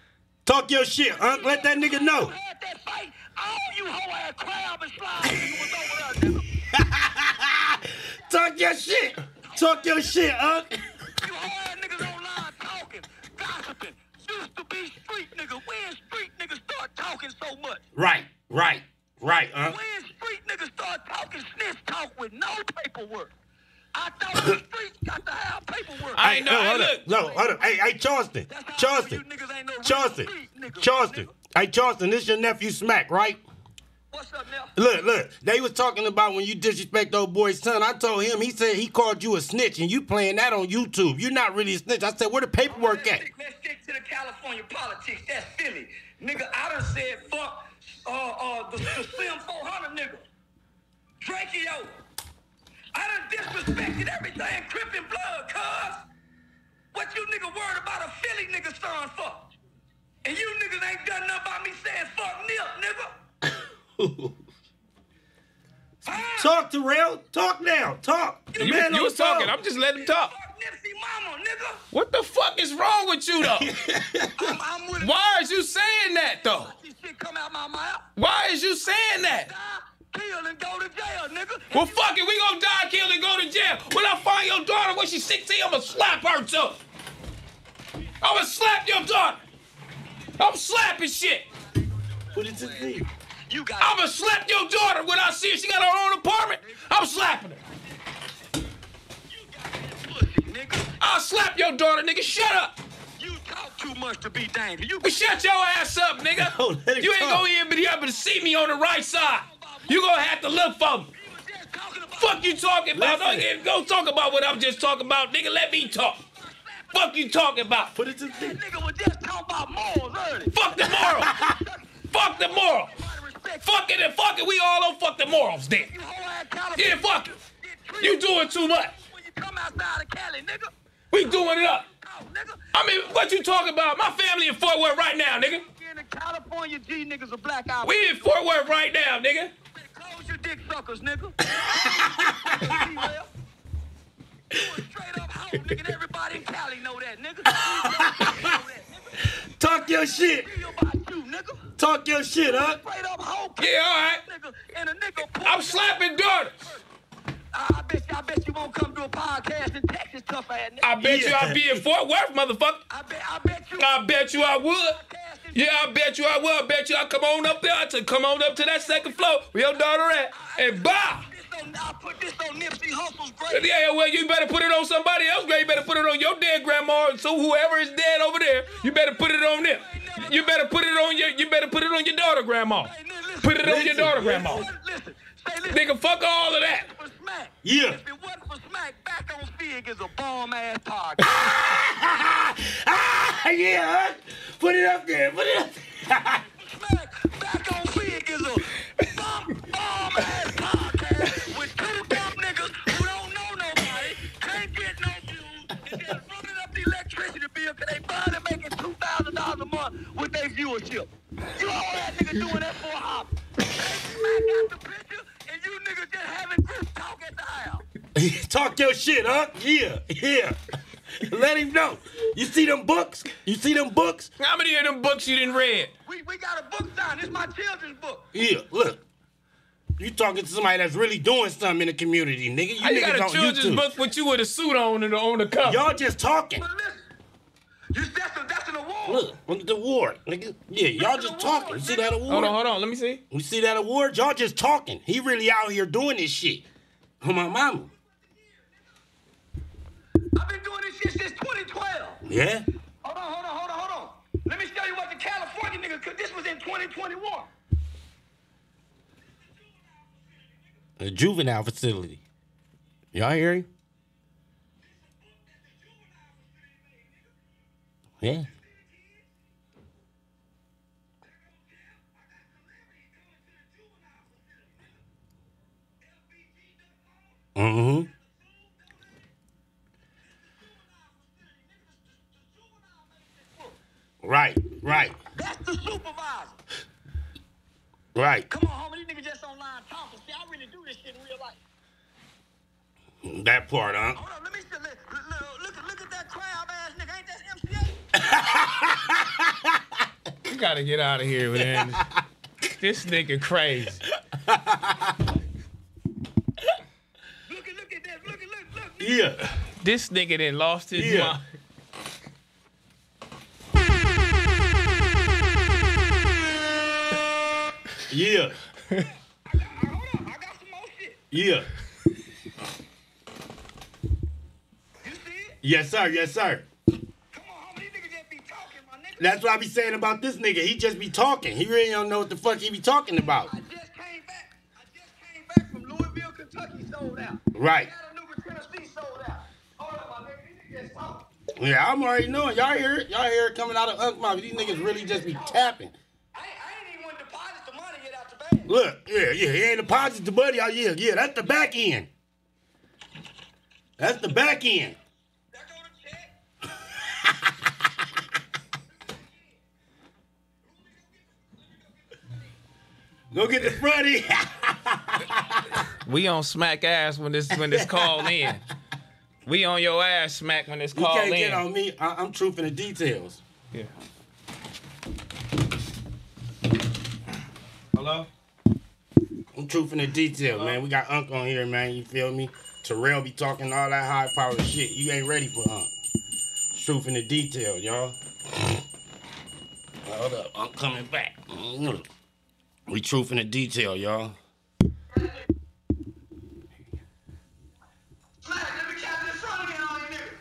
Talk your shit, Unc. Let that nigga know. Had that fight. All you whole ass crab and slide nigga was over there, nigga. (laughs) Talk your shit. Talk your shit, Unc. You whole ass niggas online talking, gossiping. Used to be street nigga. When street niggas start talking so much? Right, right, right, Unc. When street niggas start talking snitch talk with no paperwork? I thought the streets got to have paperwork. I ain't know. Hey, hold look. No, hold up. Hey, hey, Charleston. Charleston. you niggas ain't no real Charleston. street Charleston. nigga. Hey, Charleston, this your nephew Smac, right? What's up now? Look, look. They was talking about when you disrespect old boy's son. I told him, he said he called you a snitch and you playing that on YouTube. You're not really a snitch. I said, where the paperwork Let's at? stick, let's stick to the California politics. That's Philly. Nigga, I done said fuck uh, uh, the, the Slim 400 nigga. Drakeo. I done disrespected everything Crip and Blood, cuz. What you nigga worried about a Philly nigga son for? And you niggas ain't done nothing about me saying fuck Nip, nigga. (laughs) Ah, Talk to real. Talk now. Talk. The You, man you on was the phone. talking. I'm just letting him talk. Mama, nigga. What the fuck is wrong with you though? (laughs) I'm, I'm with Why is you saying that though? Come out my mouth. Why is you saying that? Die, kill, and go to jail, nigga. Well, fuck it. We gonna die, kill, and go to jail. When I find your daughter when she's 16, I'ma slap her too. I'ma slap your daughter. I'm slapping shit. What is it? You got I'ma slap your daughter when I see her. She got her own apartment. I'm slapping her. pussy, nigga. I'll slap your daughter, nigga. Shut up. You talk too much to be dangerous. You Well, shut your ass up, nigga. (laughs) Let it you ain't go. gonna even be able to see me on the right side. You gonna have to look for me. was just talking about Fuck you talking about? Don't Listen. get, go talk about what I'm just talking about, nigga. Let me talk. Fuck you talking about? Put it to the That nigga was just talking about morals earlier. Fuck the moral. (laughs) fuck the moral. Fuck it and fuck it. We all on fuck the morals then. you whole. Yeah, fuck it. You doing too much. when you come outside of Cali, nigga. We doing it up. Nigga. I mean, what you talking about? My family in Fort Worth right now, nigga. In the California G niggas are black. We in Fort Worth right now, nigga. Close your dick suckers, nigga. Straight (laughs) up hoe, nigga. Everybody in Cali know that, nigga. You know that, nigga. Talk your shit. Feel about you, nigga. Talk your shit, huh? Straight up hoe. Yeah, all right. Nigga, and a nigga. pull I'm slapping daughters. I bet you, I bet you won't come do a podcast in Texas, tough ass nigga. I bet you I'll be in Fort Worth, motherfucker. I bet, I bet you. I bet you I would. Yeah, I bet you I will. I bet you I'll come on up there. I to come on up to that second floor where your daughter at. And on, I put this on Nipsey Hussle's grave. Yeah, well, you better put it on somebody else, grave. You better put it on your dead grandma. So whoever is dead over there, you better put it on them. You better put it on your. You better put it on your daughter, grandma. Hey, nigga, listen. Put it on your daughter, grandma. Listen, say listen. Nigga, fuck all of that. Smac. Yeah. If it wasn't for Smac, back on Figg is a bomb ass target. (laughs) Ah, yeah, huh? Put it up there. Put it up Smac, back on Figg is a bomb, bomb ass podcast with two dumb niggas who don't know nobody, can't get no views, and just running up the electricity bill because they finally making $2,000 a month with their viewership. You all that nigga doing that for a hobby. Smack out the picture, and you niggas just having group talk at the house. (laughs) Talk your shit, huh? Yeah, yeah. (laughs) Let him know. You see them books? You see them books? How many of them books you didn't read? We, we got a book signed. It's my children's book. Yeah, look. You talking to somebody that's really doing something in the community, nigga. You How you niggas got a on children's YouTube. book with you with a suit on and on the cover? Y'all just talking. But listen, you, that's, a, that's an award. Look, look at the award, nigga. Yeah, y'all just talking. You see that award? Hold on, hold on. Let me see. You see that award? Y'all just talking. He really out here doing this shit. On my mama. I've been doing this shit since 2012. Yeah? Hold on, hold on, hold on, hold on. Let me show you what the California niggas, because this was in 2021. A juvenile facility. Y'all hear him? Yeah. Mm-hmm. Right, right, That's the supervisor. right. Come on, homie, these niggas just online talking. See, I really do this shit in real life. That part, huh? Hold on, let me see. Look, look, look, look at that crab ass nigga. Ain't that MCA? You gotta get out of here, man. (laughs) this nigga crazy. Look at, look at that. Look at, look, look. nigga. Yeah. This nigga then lost his Yeah. mind. Yeah. Hold on, I got some more shit. Yeah. You see it? Yes, sir. Yes, sir. That's what I be saying about this nigga. He just be talking. He really don't know what the fuck he be talking about. I just came back. I just came back from Louisville, Kentucky, sold out. Right. Tennessee, sold out. Hold up, my nigga. Just talking. Yeah, I'm already knowing. Y'all hear it? Y'all hear it coming out of Unk Mouth. These niggas really just be tapping. I, I ain't even deposit the money yet out the bank. Look, yeah, yeah, he ain't deposit the money out. Yeah, yeah, that's the back end. That's the back end. Go get the fronty. (laughs) We on Smac ass when this when this call in. We on your ass Smac when this you call can't in. get on me. I- I'm truth in the details. Yeah. Hello? I'm truth in the details, man. We got Unc on here, man. You feel me? T-Rell be talking all that high power shit. You ain't ready for Unc. Truth in the details, y'all. Hold up, Unk coming back. Mm-hmm. We truth in the detail, y'all.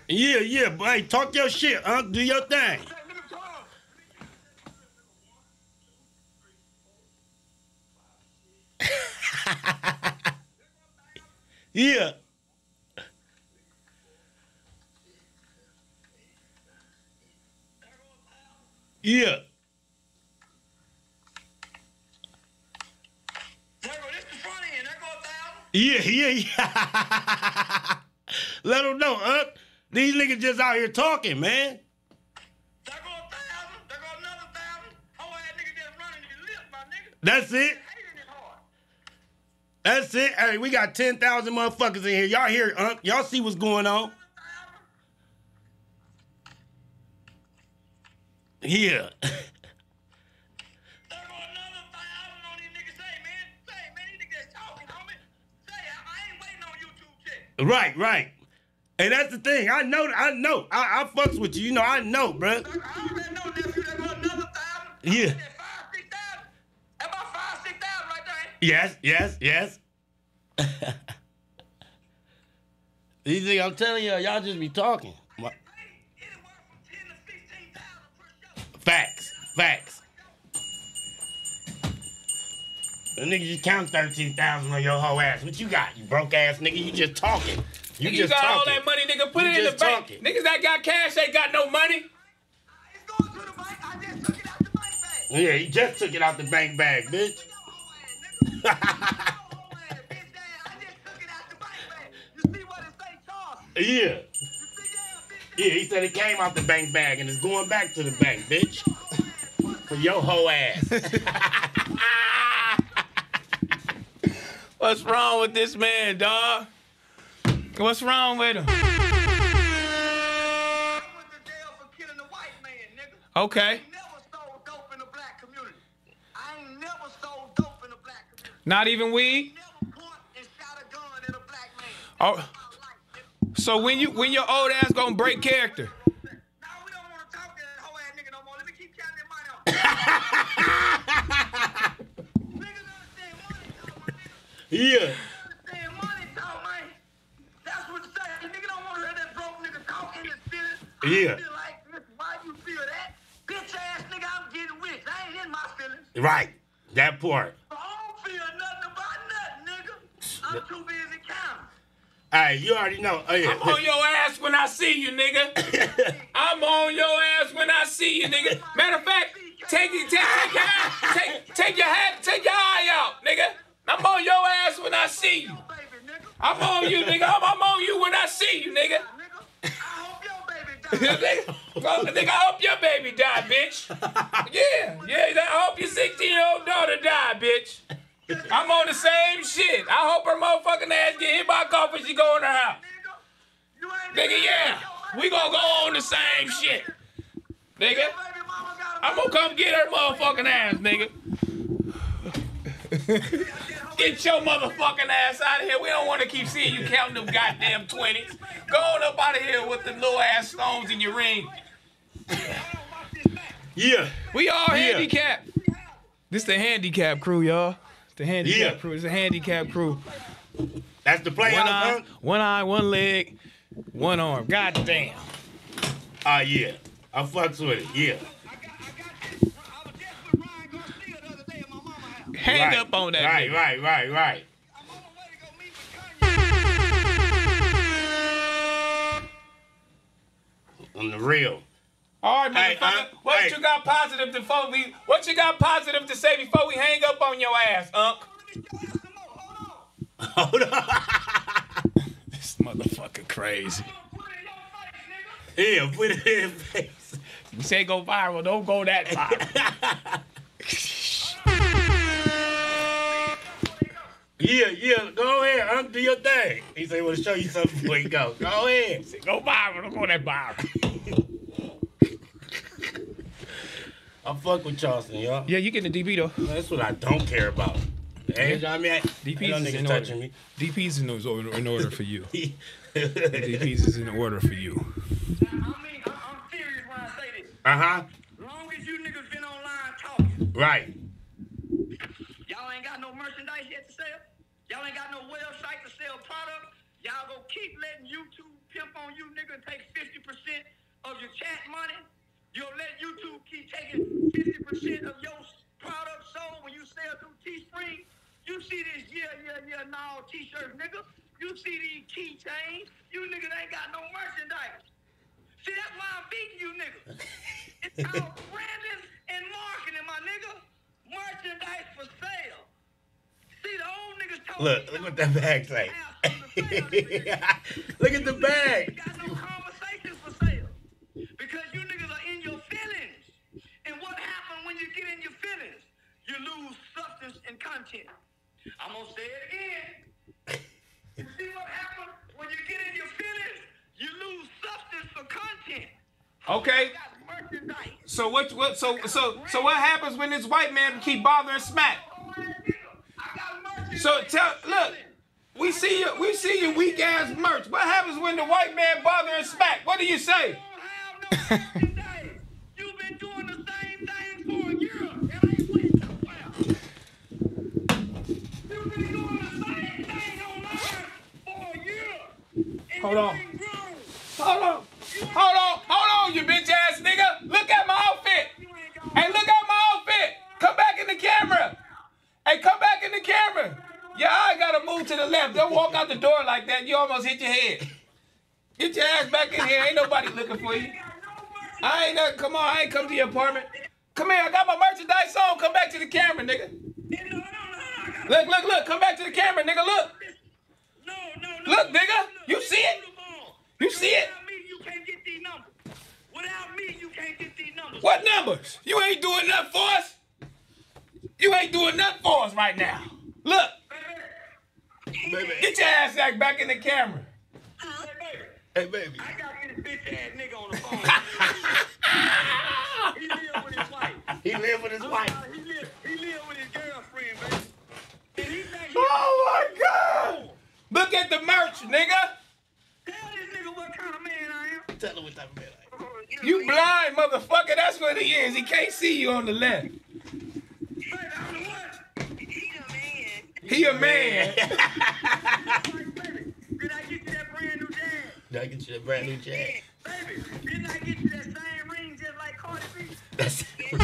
Yeah, yeah, but hey, talk your shit, huh? Do your thing. (laughs) Yeah. Yeah. There go this the front end. There go a thousand. Yeah, yeah, yeah. (laughs) Let them know, huh? These niggas just out here talking, man. There go a thousand. There go another thousand. Whole ass nigga just running his lips, my nigga. That's it. Hating it hard. That's it. Hey, we got 10,000 motherfuckers in here. Y'all hear, huh? Y'all see what's going on? Yeah. (laughs) right, right. And that's the thing. I know, I know. I, I fucks with you. You know, I know, bruh. I already know, nephew. There go another thousand. Yeah. Five, six thousand. About five, six thousand right there. Yes, yes, yes. (laughs) you niggas, I'm telling y'all, y'all just be talking. Facts. it? The nigga just count 13,000 on your whole ass. What you got, you broke ass nigga? You just talking. You Nigga, just you got all that money, nigga. Put You it in the bank. talking. Niggas that got cash ain't got no money. It's going to the bank. I just took it out the bank bag. Yeah, he just took it out the bank bag, bitch. Your whole ass, (laughs) nigga. Your whole ass, bitch ass. I just took it out the bank bag. You see what it say, Charles? yeah. Yeah. Yeah, he said it came out the bank bag and it's going back to the bank, bitch. For your whole ass. (laughs) What's wrong with this man, dog? What's wrong with him? Okay. Not even weed? Oh. So when you when your old ass gonna break character? Now we don't want to talk to that whole ass nigga no more. Let me keep counting that money out. Niggas understand money talk, my nigga. yeah. Understand money talk, man. That's what you say. Nigga don't want to hear that broke nigga talk in his feelings. I Yeah. feel like this. Why you feel that? Bitch ass nigga, I'm getting rich. I ain't in my feelings. Right. That part. I don't feel nothing about nothing, nigga. I'm too busy counting. Hey, you already know. Oh, yeah. I'm on your ass when I see you, nigga. (laughs) I'm on your ass when I see you, nigga. Matter of fact, take it, take, take your hat, take, take your hat, take your eye out, nigga. I'm on your ass when I see you. I'm on you, nigga. I'm, I'm on you when I see you, nigga. (laughs) Uh, nigga, I hope your baby dies. nigga, nigga, I hope your baby die, bitch. Yeah, yeah, I hope your 16 year old daughter die, bitch. I'm on the same shit. I hope her motherfucking ass get hit by a car when she go in her house. Nigga, Nigga, yeah, we gonna go on the same shit. Nigga, Baby mama got a I'm gonna come get her motherfucking ass, nigga. (laughs) Get your motherfucking ass out of here. We don't want to keep seeing you counting them goddamn 20s. Go on up out of here with the little ass stones in your ring. Yeah. We all Yeah. handicapped. This the handicap crew, y'all. It's the handicap Yeah. crew. It's the handicap crew. That's the play One eye, huh? one eye, one leg, one arm. God damn. Ah, yeah. I fucks with it. Yeah. I got, I got this. I was just with Ryan Garcia the other day at my mama's house. Hang right. up on that. Right, nigga. right, right, right. I'm on the way to go meet with Kanye. On the real. All right, Hey, motherfucker. uh, what hey. you got positive to before we? What you got positive to say before we hang up on your ass, Unc? Let me show you some more. Hold on. Hold on. This motherfucker crazy. Put it in your face, nigga. yeah, put it in his face. You say go viral, don't go that viral. (laughs) Yeah, yeah. Go ahead, Unc, do your thing. He said he want to show you something before you go. Go ahead. go viral, don't go that viral. I fuck with Charleston, y'all. Yeah, you getting the DP though. That's what I don't care about. Hey, I mean, ain't DPs no is niggas in touching order. me. DPs is in order, in order for you. (laughs) DPs is in order for you. I mean, I'm, I'm serious when I say this. uh huh. Long as you niggas been online talking, Right. Y'all ain't got no website to sell product. Y'all go keep letting YouTube pimp on you, nigga, and take 50% of your chat money. You'll let YouTube keep taking 50% of your product sold when you sell through Teespring. You see this yeah, yeah, yeah, now t-shirts, nigga. You see these keychains. You niggas ain't got no merchandise. See, that's why I'm beating you niggas. (laughs) It's called branding and marketing, my nigga. Merchandise for sale. See, the old niggas told Look, me look what that bag say. have something to say on this. look at the bag. got no conversations for sale. Because you niggas are in your feelings. And what happens when you get in your feelings? You lose substance and content. I'm gonna say it again. You see what happens when you get in your feelings? You lose substance for content. Okay. You got merchandise. So what? What? So so so what happens when this white man keep bothering Smac? So tell look, we see you we see your weak ass merch. What happens when the white man bothering Smac? What do you say? You've been doing the same thing for a year. It ain't went nowhere. You've been doing the same thing online for a year. And Hold you on. ain't grown. Hold on, hold on, hold on, you bitch ass nigga. Look at my outfit. You ain't gonna Hey, look at my outfit. Come back in the camera. Hey, come back in the camera. Yeah, I gotta move to the left. Don't walk out the that. You almost hit your head. Get your ass back in here. Ain't nobody looking for you. I ain't nothing. Come on, I ain't come to your apartment. Come here, I got my merchandise on. Come back to the camera, nigga. Look, look, look. Come back to the camera, nigga. Look. No, no, no. Look, nigga. You see it? You see it? Without me, you can't get these numbers. Without me, you can't get these numbers. What numbers? You ain't doing nothing for us. You ain't doing nothing for us right now. Look, Baby. get your ass back back in the camera. Hey, baby. Hey, baby. I gotta get this bitch ass nigga on the phone. (laughs) he live with his wife. He live with his wife. Uh, he live, he live with his girlfriend, baby. And he think he Oh my God! Look at the merch, nigga. Tell this nigga what kind of man I am. Tell her what type of man I am. You blind motherfucker. That's what he is. He can't see you on the left. Baby, I'm the what? He a man. (laughs) Did I get you that brand new jag? Did I get you a brand new jag? Baby, didn't I get you that same ring just like Cardi B? That's brand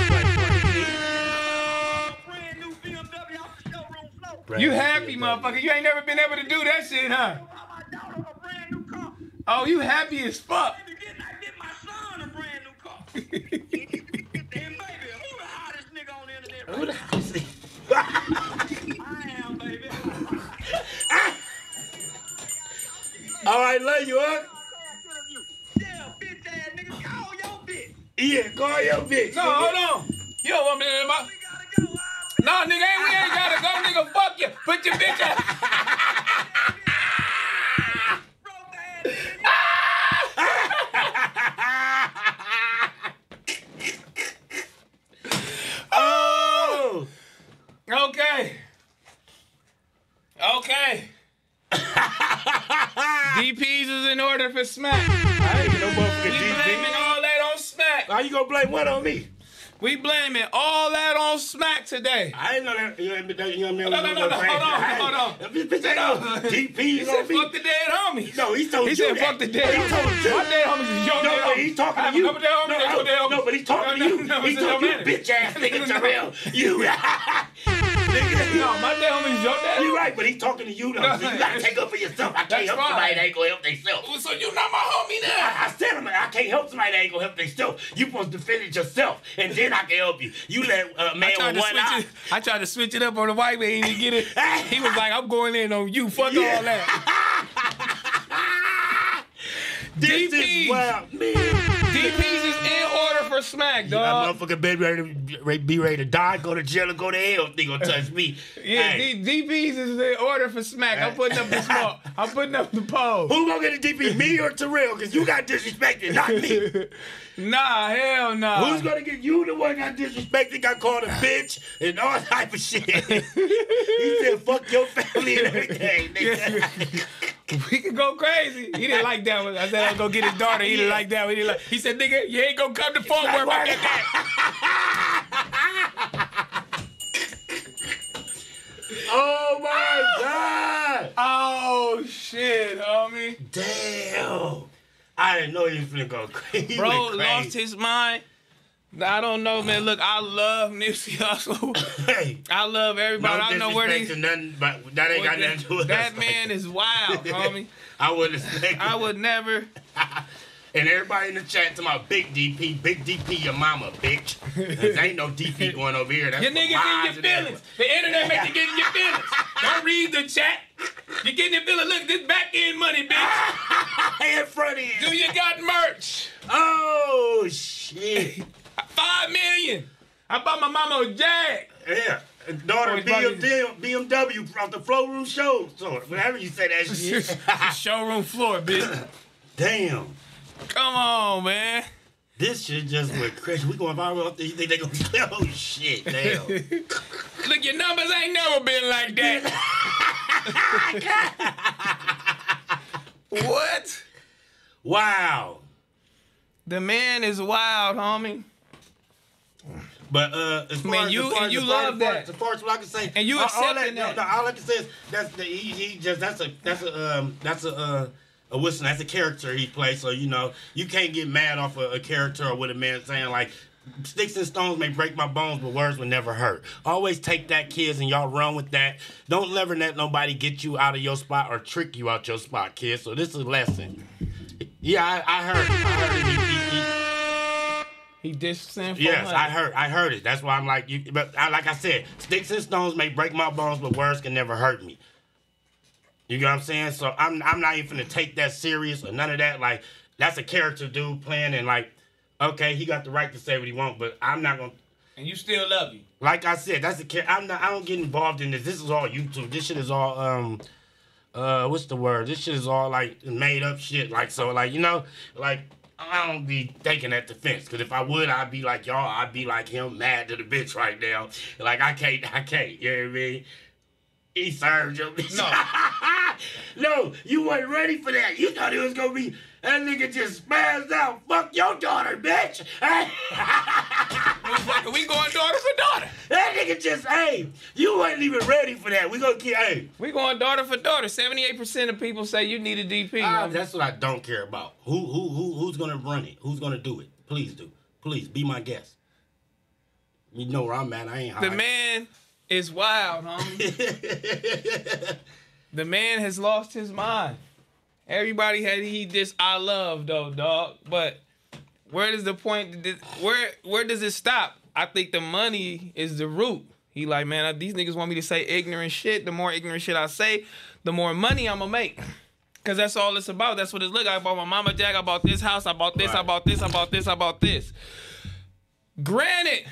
new BMW off the showroom floor. You happy, motherfucker. You ain't never been able to do that shit, huh? My daughter a brand new car. Oh, you happy as fuck. Baby, didn't I get my son a brand new car? (laughs) and baby, who the hottest nigga on the internet right Who the hell is (laughs) All right, love you, huh? Yeah, bitch ass nigga, call your bitch. Yeah, call your bitch. No, hold on. You don't want me to my. Go. No, nigga, ain't, we ain't gotta go, nigga. Fuck you. Put your bitch ass. broke ass nigga. Oh! Okay. Okay. DPs is in order for Smac. I ain't no motherfucking We blaming all that on Smac. How you gonna blame what on me? We blaming all that on Smac today. I ain't know that. You ain't been. You know what No, no, no, no, hold on, hold on. This bitch ain't no DP. He You said, fuck the dead homies. No, he told He you said, that. fuck the dead He told homies. you. My dead homies is your No, dead no, homies. he's talking to you. couple dead homies, no, no, dead homies. no, but he's talking No, to you. no, no, he told you, bitch ass nigga, T-Rell. You. Nigga, (laughs) No, my dead homies is your dead You right, but he's talking to you though. So you gotta take up for yourself. I can't help fine. somebody that ain't gonna help themselves. So you not my homie now. I, I said I can't help somebody that ain't gonna help themselves. You supposed to defend it yourself, and then I can help you. You let a man I tried, with to one switch eye. it, I tried to switch it up on the white man. He didn't get it. (laughs) He was like, I'm going in on you. Fuck Yeah. all that. (laughs) This DPs. is wild, man. DPs is in order for Smac, That dog. motherfucker baby ready to be ready to die, go to jail, or go to hell. They gonna touch me. (laughs) Yeah, Hey, D- DPs is in order for Smac. I'm putting up the small. (laughs) I'm putting up the pole. who gonna get a DP, me or T-Rell? Cause you got disrespected, not me. (laughs) Nah, hell no. Who's gonna get you? The one got disrespected, got called a bitch, and all type of shit. he said, "Fuck your family and everything." (laughs) We could go crazy. He didn't like that one. I said I'll go get his daughter. He didn't like that one. He, didn't like, he said, nigga, you ain't gonna come to Fort Worth. I get that. (laughs) oh my god! Oh shit, homie. Damn. I didn't know he was gonna go (laughs) crazy. Bro He lost his mind. I don't know, man. Look, I love Nipsey Hussle. (laughs) Hey, I love no everybody. I don't know where they. nothing, but that ain't got nothing to do with that man is wild, (laughs) homie. I wouldn't expect I would never. (laughs) And everybody in the chat to my big DP, big DP, your mama, bitch. 'Cause ain't no DP going over here. That's Your niggas in your feelings. The internet make you get in your feelings. Don't read the chat. You get in your feelings. Look, this back end money, bitch. in front of Do you. you got merch? Oh shit. Five million. I bought my mama a Jag. Yeah. Daughter Oh, he's about to- BMW, BMW from the Room Show. So whenever you say that shit. (laughs) Showroom floor, bitch. Damn. Come on, man. This shit just went crazy. We going viral. off You think they gonna (laughs) Oh shit, damn. (laughs) Look, your numbers ain't never been like that. what? wow. The man is wild, homie. But uh, as far Man, as, you- as far and as, you love that. as, far as what I can say, And you all- all accepting no, that. No, all I can say is that's the he, he just that's a that's a um that's a uh, a whistle. That's a character he plays. So you know you can't get mad off a, a character or with a man saying like. Sticks and stones may break my bones, but words will never hurt. Always take that, kids, and y'all run with that. Don't ever let nobody get you out of your spot or trick you out your spot, kids. So this is a lesson. Yeah, I, I heard. I heard it. He- he- he- He dissed Sam Yes, 400. I heard. I heard it. That's why I'm like you. But I, like I said, sticks and stones may break my bones, but words can never hurt me. You get what I'm saying? So I'm I'm not even gonna take that serious or none of that. Like that's a character dude playing, and like, okay, he got the right to say what he want, but I'm not gonna. And you still love you. Like I said, that's a char- I'm not. I don't get involved in this. This is all YouTube. This shit is all um. Uh, what's the word? This shit is all like made up shit. Like so, like you know, like I don't be taking that defense. Cause if I would, I'd be like y'all. I'd be like him, mad to the bitch right now. Like I can't, I can't. You know what I mean? He served your bitch. No, (laughs) no, you weren't ready for that. You thought it was gonna be that nigga just spazzed out. Fuck your daughter, bitch. We going daughter for daughter. That nigga just, hey, you wasn't even ready for that. We gonna keep, hey. We going daughter for daughter. 78% of people say you need a DP. Ah, homie. that's what I don't care about. Who, who, who, who's gonna run it? Who's gonna do it? Please do. Please be my guest. You know where I'm at. I ain't high. the man is wild, homie. (laughs) the man has lost his mind. Everybody had he this I love though, dog. But where does the point? Where where does it stop? I think the money is the root. He like, man, these niggas want me to say ignorant shit. The more ignorant shit I say, the more money I'ma make. Cause that's all it's about. That's what it's look. I bought my mama jack. I bought this house. I bought this. I bought this. I bought this. I bought this. Granted,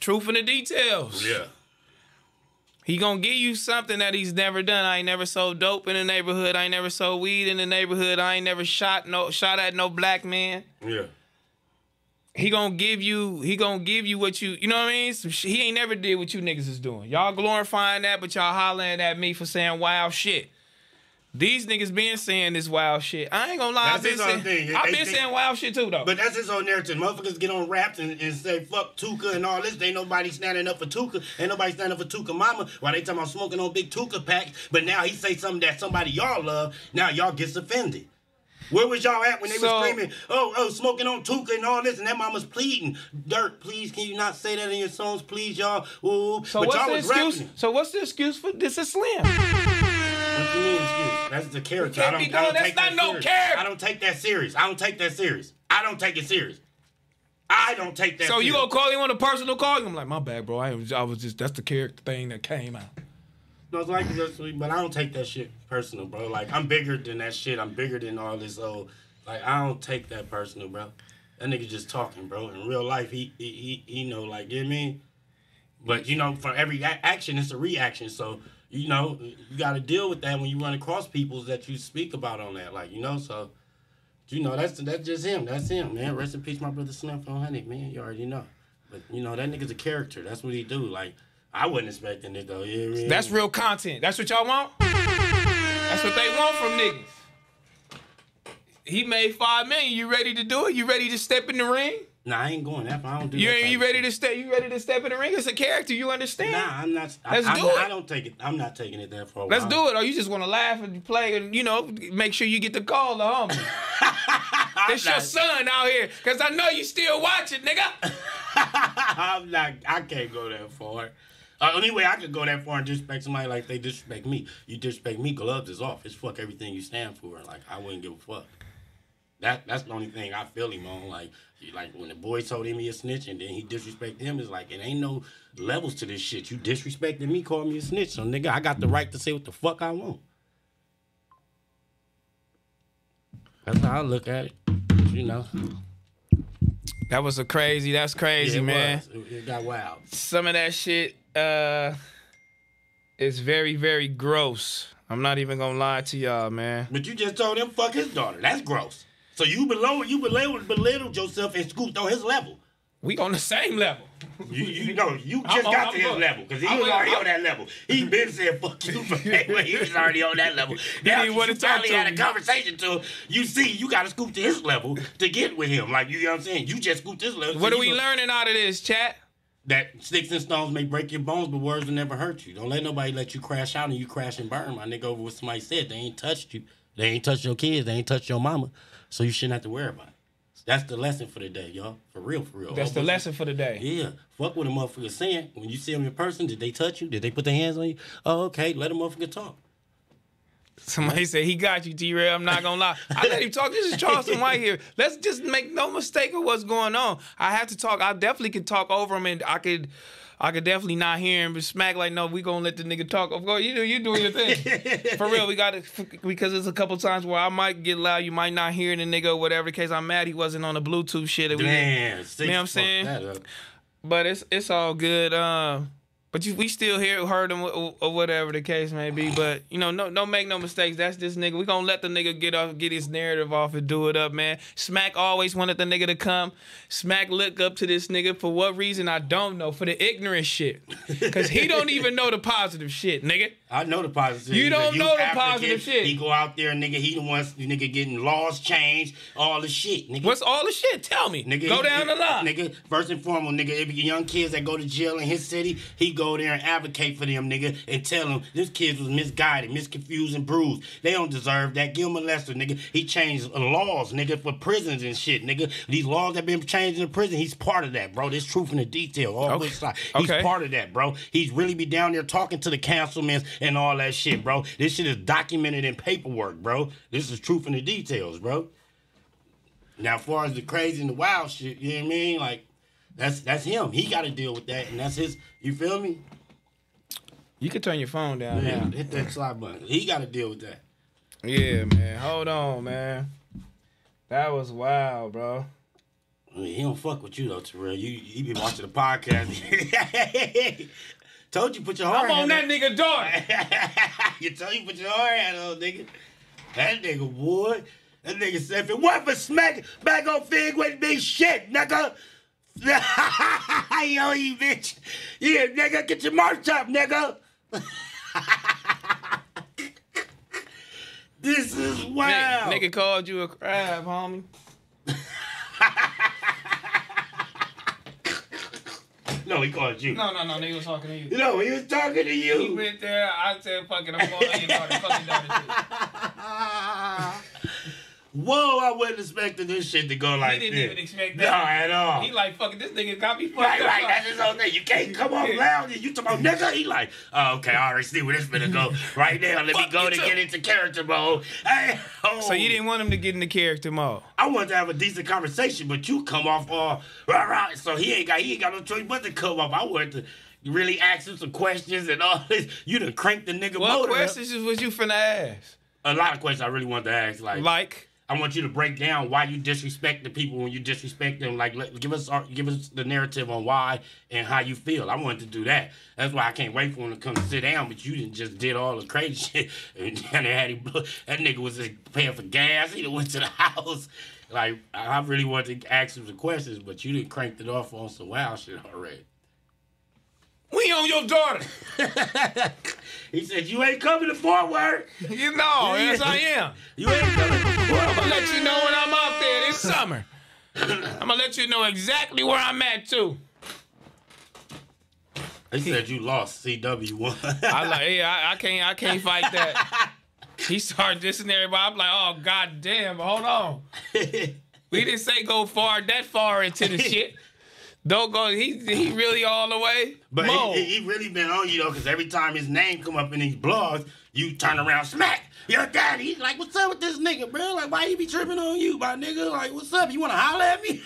truth in the details. yeah. He gonna give you something that he's never done. I ain't never sold dope in the neighborhood. I ain't never sold weed in the neighborhood. I ain't never shot no shot at no black man. Yeah. He gonna give you. He gonna give you what you. You know what I mean? Sh- he ain't never did what you niggas is doing. Y'all glorifying that, but y'all hollering at me for saying wild shit. These niggas been saying this wild shit. I ain't gonna lie. I've been, saying, thing. I've They been think- saying wild shit too though. But that's his own narrative. Motherfuckers get on raps and, and say fuck Tooka and all this. Ain't nobody standing up for Tooka. Ain't nobody standing up for Tooka mama. While they talking about smoking on big Tooka packs. But now he say something that somebody y'all love. Now y'all gets offended. Where was y'all at when they So- was screaming, oh, oh, smoking on Tooka and all this, and that mama's pleading, Durk, please, can you not say that in your songs, please, y'all? Ooh, so but what's y'all the was excuse? rapping. So what's the excuse for this is slim? What you mean excuse? That's the character. I don't, I don't that's take not that no serious. character. I don't take that serious. I don't take that serious. I don't take it serious. I don't take that. So you gonna call him on a personal call? I'm like, my bad, bro. I was, I was just that's the character thing that came out. No, it's like but I don't take that shit personal, bro. Like I'm bigger than that shit. I'm bigger than all this old. Like I don't take that personal, bro. That nigga just talking, bro. In real life, he he he, he know, like you know I mean. But you know, for every a- action, it's a reaction. So you know, you got to deal with that when you run across people that you speak about on that, like you know. So you know, that's that's just him. That's him, man. Rest in peace, my brother Slim from oh, Honey, man. You already know. But you know, that nigga's a character. That's what he do. Like I wasn't expecting it though. I mean? That's real content. That's what y'all want. That's what they want from niggas. He made five million. You ready to do it? You ready to step in the ring? Nah, I ain't going that far. I don't do You that ain't you ready to step? You ready to step in the ring? It's a character. You understand? Nah, I'm not. Let's I, do I'm, it. I don't take it. I'm not taking it that far. Let's do it. Or you just want to laugh and play and you know make sure you get the call to homie. (laughs) It's your son out here, cause I know you still watching, nigga. (laughs) I'm not. I can't go that far. Uh, only way I could go that far and disrespect somebody like they disrespect me. You disrespect me, gloves is off. It's fuck everything you stand for. Like I wouldn't give a fuck. That that's the only thing I feel him on. Like like when the boy told him he a snitch and then he disrespected him. It's like it ain't no levels to this shit. You disrespected me, call me a snitch. So nigga, I got the right to say what the fuck I want. That's how I look at it. You know. That was a crazy. That's crazy, Yeah, it man. was. It, it got wild. Some of that shit uh is very, very gross. I'm not even gonna lie to y'all, man. But you just told him fuck his daughter. That's gross. So you below you belittled, belittled yourself and scooped on his level. We on the same level. You you know you I'm just on- got I'm to his level because he I'm was already I'm- on that level. He (laughs) been saying fuck you, but (laughs) he was already on that level. Now didn't you finally had a conversation to him. You see, you got to scoop to his level to get with him. Like you know what I'm saying. You just scooped his level. What so are we gonna- learning out of this, chat? That sticks and stones may break your bones, but words will never hurt you. Don't let nobody let you crash out and you crash and burn. My nigga over what somebody said. They ain't touched you. They ain't touched your kids. They ain't touched your mama. So you shouldn't have to worry about it. That's the lesson for the day, y'all. For real, for real. That's the lesson for the day. yeah, fuck what a motherfucker saying. When you see them in person, did they touch you? Did they put their hands on you? Oh, okay. Let a motherfucker talk. Somebody said he got you, T Ray. I'm not gonna lie. I let him talk. This is Charleston White here. (laughs) Let's just make no mistake of what's going on. I have to talk. I definitely could talk over him, and I could, I could definitely not hear him. But Smac like, no, we gonna let the nigga talk. Of course, you do. You doing your thing. (laughs) For real, we got to because it's a couple times where I might get loud. You might not hear the nigga or whatever case. I'm mad he wasn't on the Bluetooth shit. that we. Damn, six, You know what I'm saying? But it's it's all good. Um, but you, we still hear heard him or, whatever the case may be. But you know, no don't make no mistakes. That's this nigga. We gonna let the nigga get off, get his narrative off, and do it up, man. Smac always wanted the nigga to come. Smac look up to this nigga for what reason I don't know. For the ignorant shit, cause he don't even know the positive shit, nigga. I know the positive. You don't know the positive shit. He go out there, nigga. He the ones, nigga, getting laws changed, all the shit, nigga. What's all the shit? Tell me. Nigga, Go he- down the line. Nigga, first and foremost, nigga, if young kids that go to jail in his city, he go there and advocate for them, nigga, and tell them this kids was misguided, misconfused, and bruised. They don't deserve that. Gil molester, nigga. He changed laws, nigga, for prisons and shit, nigga. These laws that been changed in the prison, he's part of that, bro. This truth in the detail, all Okay. He's Okay. part of that, bro. He's really be down there talking to the councilmen and all that shit, bro. This shit is documented in paperwork, bro. This is truth in the details, bro. Now, as far as the crazy and the wild shit, you know what I mean? Like, that's that's him. He got to deal with that, and that's his. You feel me? You can turn your phone down Yeah, now. hit that slide button. He got to deal with that. Yeah, man. Hold on, man. That was wild, bro. I mean, he don't fuck with you though, T-Rell. You you been watching the podcast. (laughs) Told you put your hard I'm on that nigga daughter. you told you put your hard hat on, nigga. That nigga boy. That nigga said if it wasn't for Smac back on Figg wouldn't be shit, nigga. (laughs) Yo, you bitch. Yeah, nigga, get your march up, nigga. (laughs) this is wild. Nigga called you a crab, homie. No, he called you. No, no, no. Nigga was talking to you. No, he was talking to you. He went there. I said, "Fuck it, I'm going on your daughter." Fucking daughter Whoa, I wasn't expecting this shit to go like this. He didn't this. even expect No, that. at all. He like, "Fucking this nigga got me fucked Right, up." right, that's his own thing. You can't come off loud and you talk about nigga. He like, oh, okay, I already see where this finna go. (laughs) Right now, let me go you to too. get into character mode. Hey, oh. So you didn't want him to get into character mode. I wanted to have a decent conversation, but you come off all rah, rah. So he ain't got he ain't got no choice but to come off. I wanted to really ask him some questions and all this. You done cranked the nigga What motor up. questions was you finna ask? A lot of questions I really wanted to ask. Like, Like, I want you to break down why you disrespect the people when you disrespect them. Like, let, give us our, give us the narrative on why and how you feel. I wanted to do that. That's why I can't wait for him to come sit down. But you didn't just did all the crazy (laughs) shit. And had him, that nigga was paying for gas. He went to the (laughs) house. Like, I really wanted to ask him some questions, but you didn't cranked it off on some wild shit already. we on your daughter. (laughs) He said, "You ain't coming to Fort Worth. (laughs) You know, yes I am. You ain't coming to I'm gonna let you know when I'm out there this summer. I'm gonna let you know exactly where I'm at too. He said you lost. CW one. (laughs) I like, yeah, I, I can't, I can't fight that. He started dissing everybody. I'm like, oh god damn, hold on. (laughs) We didn't say go far that far into the shit. Don't go. He he really all the way. But he, he really been on you though, because every time his name come up in these blogs, you turn around, smack your daddy. He's like, "What's up with this nigga, bro? Like, why he be tripping on you, my nigga? Like, what's up? You want to holler at me?"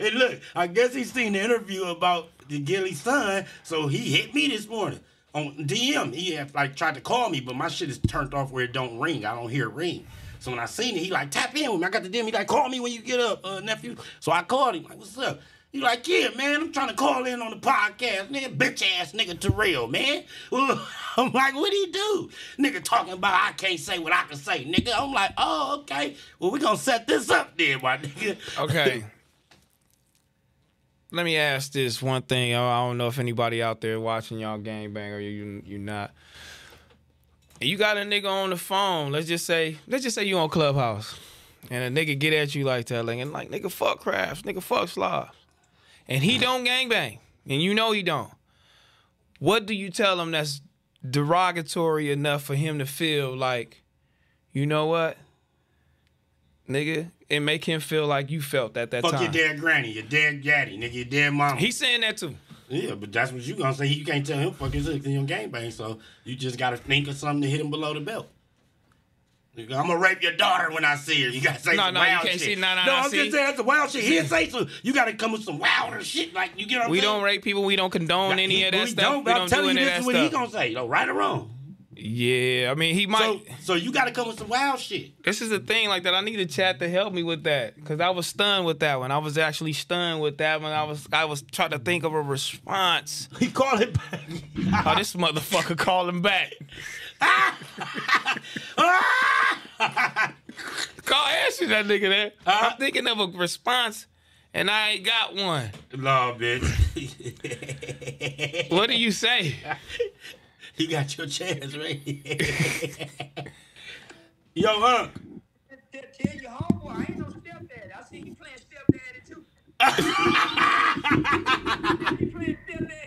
(laughs) and look, I guess he seen the interview about the Gillie son, so he hit me this morning on DM. He had like tried to call me, but my shit is turned off where it don't ring. I don't hear it ring. So when I seen it, he like tap in with me. I got the DM. He like call me when you get up, uh, nephew. So I called him like, "What's up?" He like, yeah, man, I'm trying to call in on the podcast, nigga, bitch ass nigga T-Rell, man. (laughs) I'm like, what do he do? Nigga talking about I can't say what I can say, nigga. I'm like, oh, okay. Well, we gonna set this up then, my nigga. Okay. (laughs) Let me ask this one thing. I I don't know if anybody out there watching y'all gangbang or you you not. You got a nigga on the phone. Let's just say, let's just say you on Clubhouse, and a nigga get at you like that, like and like nigga fuck crafts, nigga fuck slobs, and he don't gangbang, and you know he don't. What do you tell him that's derogatory enough for him to feel like, you know what, nigga, and make him feel like you felt at that Fuck time. Fuck your dead granny, your dead daddy, nigga, your dead mama. He's saying that too. yeah, but that's what you gonna say. You can't tell him fuck his because he on gangbang. So you just gotta think of something to hit him below the belt. I'm gonna rape your daughter when I see her. You gotta say No, some no, you wild can't shit. see- no, no, no, no, I'm see? just saying that's the wild shit. He didn't say so. You gotta come with some wilder shit. Like you get what I'm We saying? don't rape people. We don't condone any He- of that we stuff. Don't, we but I'm don't do telling you, this is what he gonna say. though, right or wrong. Yeah, I mean, he might. So, so you gotta come with some wild shit. this is the thing, like that. I need a chat to help me with that because I was stunned with that one. I was actually stunned with that one. I was, I was trying to think of a response. He called it back. Oh, this motherfucker calling back. (laughs) (laughs) Call answer that nigga there. Huh? I'm thinking of a response, and I ain't got one. no, bitch. What do you say? (laughs) You got your chance, right? (laughs) Yo, Unc. Tell tell your homeboy, I ain't no stepdad. I see you playing stepdaddy too. he playing stepdad.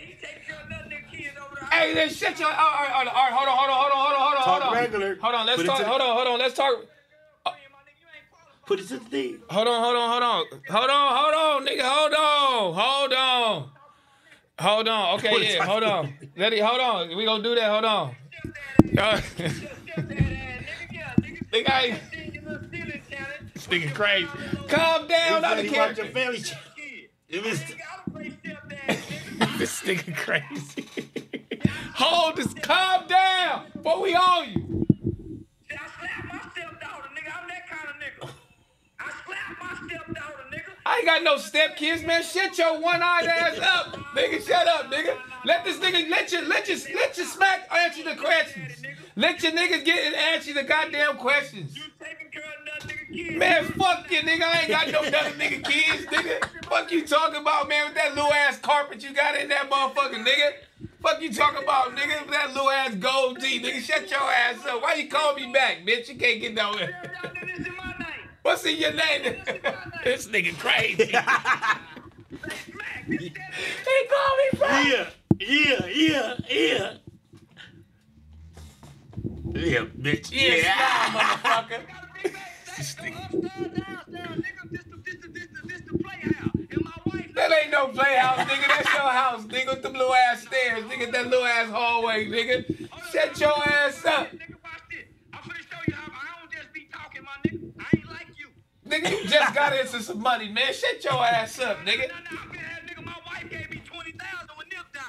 Hey, then shut your. All right, all right, all right, hold on, hold on, hold on, hold on, hold on, Talk hold on. regular. Hold on, let's Put it talk. to the- Hold on, hold on, let's talk. Put it to the thing. Hold on, hold on, hold on, hold on, hold on, nigga, hold on, hold on, hold on. What Okay, yeah, that? hold on. Let it. Hold on. We gonna do that. Hold on. Uh, Nigga, I ain't- This nigga crazy. Calm down. I He don't watch care. your family. It was- This nigga crazy. Hold this. Calm down. Before we on you. I slap my stepdaughter, nigga. I'm that kind of nigga. I slap my stepdaughter, nigga. I ain't got no stepkids, man. Shut your one-eyed ass up, nigga. Shut up, nigga. Let this nigga let you let you let your Smac answer the questions. Let your niggas get and answer the goddamn questions. You taking care nigga. Man, fuck you, nigga. I ain't got no nothing nigga kids, nigga. Fuck you talking about, man, with that little ass carpet you got in that motherfucker, nigga. Fuck you talking about, nigga, that little ass gold tee, nigga. Shut your ass up. Why you call me back, bitch? You can't get Y'all nowhere. know this is my name. What's in your name? this nigga crazy. (laughs) Smac this he called me back. Yeah, yeah, yeah, yeah. Yeah, bitch. Yeah, Yeah. smile, motherfucker. Got a big back sex, go upstairs, downstairs, nigga. This the, this the, this the, this the playhouse. And my wife, That ain't no playhouse, nigga. That's your house, nigga. With them little ass stairs, nigga. That little ass hallway, nigga. Shut your ass up. Nigga, watch this. I'm finna show you how I don't just be talking, my nigga. I ain't like you. Nigga, just got into some money, man. Shut your ass up, nigga. No, no, I been. My wife gave me twenty thousand when Nip died.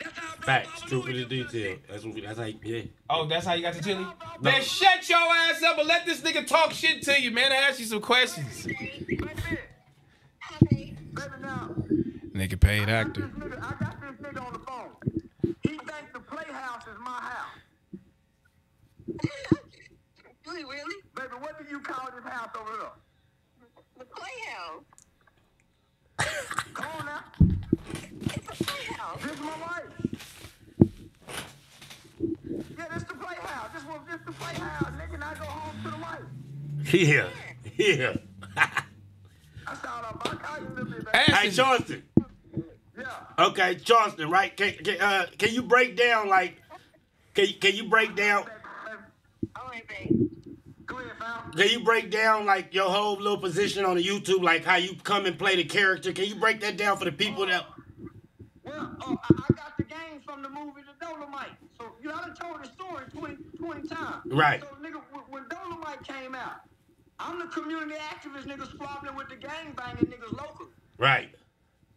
That's how I Facts, true for the detail. That's what we, that's how, you- yeah. Oh, that's how you got the chili? Man, shut your ass up and let this nigga talk shit to you, man. I ask you some questions. Baby, baby, now. Nigga paid This actor. nigga, I got this nigga on the phone. He thinks the playhouse is my house. (laughs) Do you really? Baby, what do you call this house over there? The playhouse. Come on now. It's a playhouse. This is my wife. Yeah, this the playhouse. This one, this the playhouse. Nigga, and I go home to the wife. Yeah, yeah. (laughs) Hey. Charleston. Yeah. Okay, Charleston, right? Can, can, uh, can you break down, like, can, can you break down, All right, babe. Fam. can you break down, like, your whole little position on the YouTube, like how you come and play the character? Can you break that down for the people that, Well, uh, I, got the game from the movie The Dolomite. So, you know, I done told the story 20, 20 times. Right. So, nigga, when, when Dolomite came out, I'm the community activist nigga squabbling with the gang banging niggas locally. right,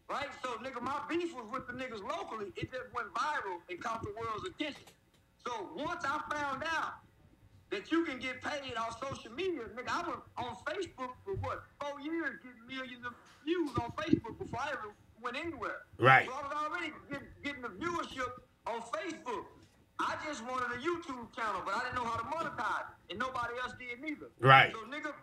Right? So, nigga, my beef was with the niggas locally. It just went viral and caught the world's attention. So, once I found out that you can get paid on social media, nigga, I was on Facebook for what, four years getting millions of views on Facebook before I ever went anywhere. Right. So I was already get, getting the viewership on Facebook. I just wanted a YouTube channel, but I didn't know how to monetize it, and nobody else did neither. Right. So, nigga,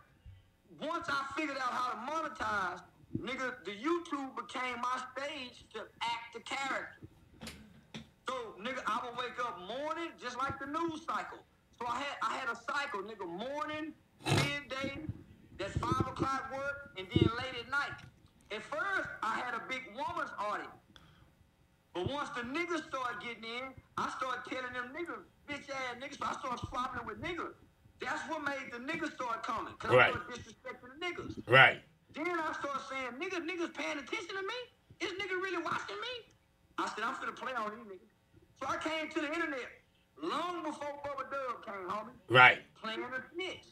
once I figured out how to monetize, nigga, the YouTube became my stage to act the character. So, nigga, I would wake up morning just like the news cycle. So I had I had a cycle, nigga, morning, midday, that's five o'clock work, and then late at night. At first, I had a big woman's audience. But once the niggas started getting in, I started telling them niggas, bitch ass niggas, so I started swapping with niggas. That's what made the niggas start coming. Cause Right. I started disrespecting the niggas. right, Then I started saying, niggas, niggas paying attention to me? Is nigga really watching me? I said, I'm finna play on these niggas. So I came to the internet long before Bubba Dub came, homie, right, playing a snitch.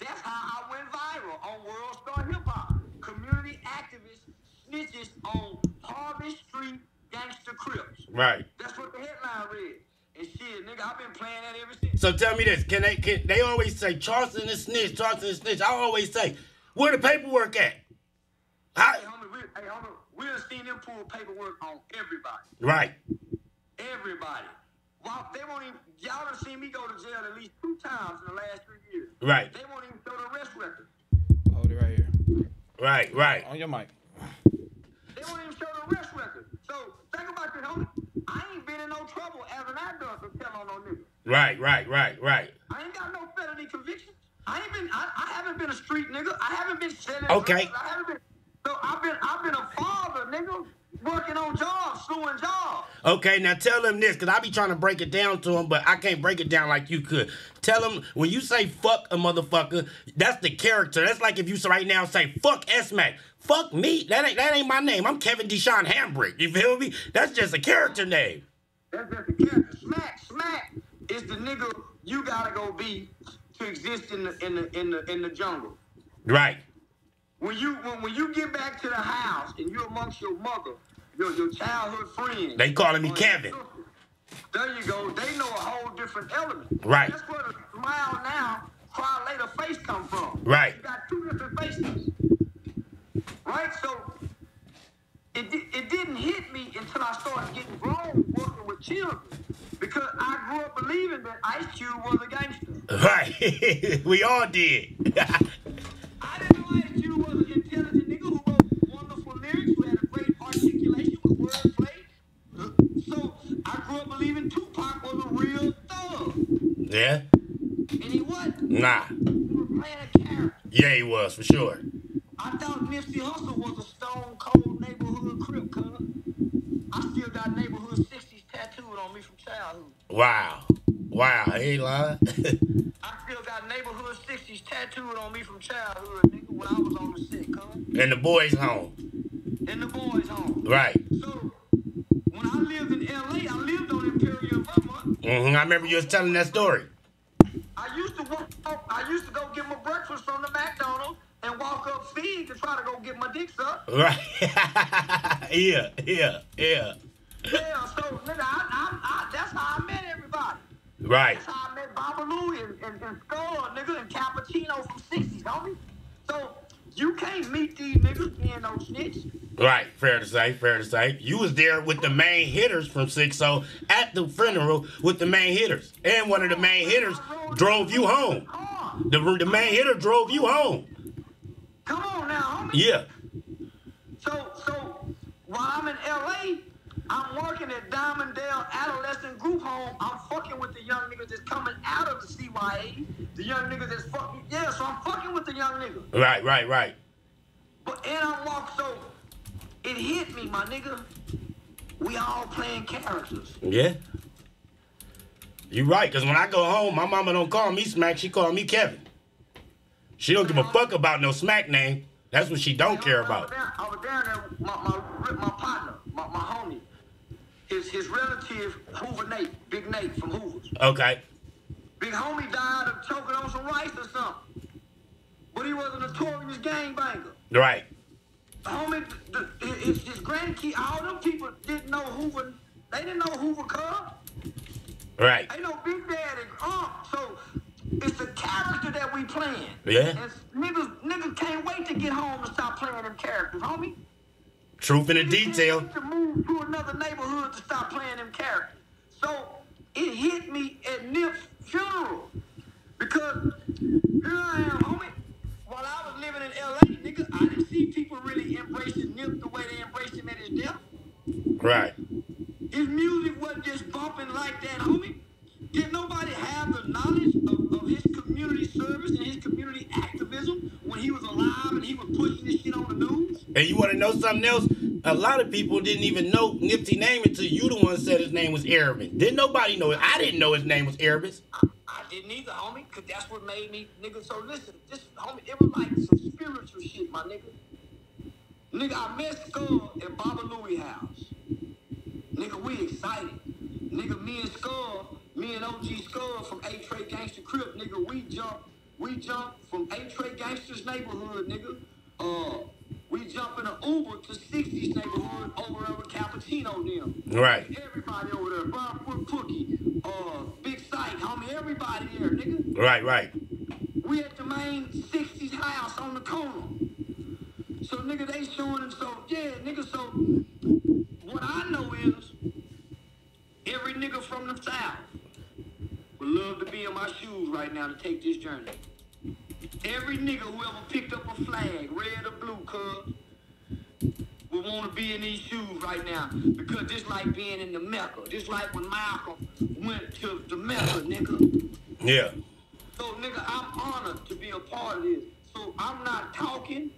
That's how I went viral on World Star Hip Hop. Community activists, snitches on Harvey Street Gangster Crips. right. That's what the headline read. And shit, nigga, I've been playing that ever since. So tell me this: Can they? Can they always say Charleston is snitch? Charleston is snitch. I always say, where the paperwork at? How, Hey, homie, we, hey, homie, we done seen them pull paperwork on everybody. right, Everybody. Well, they won't even, y'all done seen me go to jail at least two times in the last three years. right, They won't even show the arrest record. Hold it right here. right, right, On your mic. They won't even show the arrest record. So think about this, homie. I ain't been in no trouble as an adult to tell on no nigga. right, right, right, right. I ain't got no felony convictions. I ain't been. I, I haven't been a street nigga. I haven't been selling. Okay. drugs. I haven't been. So I've been. I've been a father, nigga, working on jobs, suing jobs. Okay, now tell them this, cause I be trying to break it down to them, but I can't break it down like you could. Tell them when you say fuck a motherfucker, that's the character. That's like if you right now say fuck Smac. Fuck me. That ain't that ain't my name. I'm Kevin Deshaun Hambrick. You feel me? That's just a character name. That's just a character. Smac, Smac is the nigga you gotta go be to exist in the in the in the in the jungle. Right. When you when, when you get back to the house and you're amongst your mother, your your childhood friends. They calling me Kevin. sister, There you go. They know a whole different element. Right. That's where the smile now, cry later face come from. Right. You got two different faces. Right? So it, it didn't hit me until I started getting grown working with children. Because I grew up believing that Ice Cube was a gangster. Right. (laughs) we all did. (laughs) yeah. And he wasn't. Nah. He was. Yeah, he was for sure. I thought Nipsey Hussle was a stone cold neighborhood crip, cuz. I still got neighborhood 60s tattooed on me from childhood. Wow. Wow. I ain't lying. (laughs) I still got neighborhood 60s tattooed on me from childhood, nigga, when I was on the sick, cuz. and the boys home. In the boys' home. Right. So, when I lived in LA, I lived on Imperial, Vermont. hmm I remember you was telling that story. I used to walk, I used to go get my breakfast from the McDonald's and walk up feed to try to go get my dick sucked. Right. (laughs) yeah, yeah, yeah. Yeah, so nigga, I, I, I, that's how I met everybody. Right. That's how I met Babalu and, and, and Skull, nigga, and Cappuccino from 60s, homie. So, you can't meet these niggas being no snitch. Right. Fair to say, fair to say. You was there with the main hitters from 6-0 at the funeral with the main hitters. And one of the main hitters drove you home. The, the main hitter drove you home. Come on now, homie. Yeah. So, so while I'm in LA, I'm working at Diamond Diamonddale Adolescent Group Home. I'm fucking with the young niggas that's coming out of the CYA. The young niggas that's fucking, yeah, so I'm fucking with the young niggas. Right, right, right. But, and I'm walking, so it hit me, my nigga. We all playing characters. Yeah. You right, cause when I go home, my mama don't call me Smac, she call me Kevin. She don't give a fuck about no Smac name. That's what she don't care I was about. down, I was down there, with my, my, my partner, my, my homie, his, his relative, Hoover Nate, Big Nate from Hoover's. Okay. Big homie died of choking on some rice or something. But he was a notorious gangbanger. Right. Homie, the, his, his grandkid, all them people didn't know Hoover. They didn't know Hoover Cub. Right. They know Big Daddy, Unc. So it's the character that we playing. Yeah. And niggas, niggas can't wait to get home and stop playing them characters, homie. Truth in the detail. To move to another neighborhood to stop playing them characters. So it hit me at Nip's funeral because here I am, homie. While I was living in LA, nigga, I didn't see people really embracing Nip the way they embraced him at his death. Right. His music wasn't just bumping like that, homie. Did nobody have the knowledge of, of his community service and his community activism when he was alive and he was pushing this shit on the news? And you want to know something else? A lot of people didn't even know Nipsey name until you the one said his name was Arabic. Didn't nobody know it? I didn't know his name was Arabic. I, I didn't either, homie, because that's what made me, nigga. So listen, this, homie, it was like some spiritual shit, my nigga. Nigga, I met Skull at Baba Louie house. Nigga, we excited. Nigga, me and Skull, me and OG Skull from A Trey Gangster Crip, nigga, we jumped, we jumped from A Trey Gangster's neighborhood, nigga. Uh, we jump in an Uber to 60's neighborhood over there with Cappuccino them. Right. Everybody over there, Bob Foot Cookie, uh, Big Sight, homie, everybody there, nigga. Right, right. We at the main 60s house on the corner. So nigga, they showing them so yeah, nigga. So what I know is every nigga from the south would love to be in my shoes right now to take this journey. Every nigga who ever picked up a flag, red or blue, cuz, would want to be in these shoes right now because this like being in the Mecca. This like when Malcolm went to the Mecca, nigga. Yeah. So, nigga, I'm honored to be a part of this. So, I'm not talking.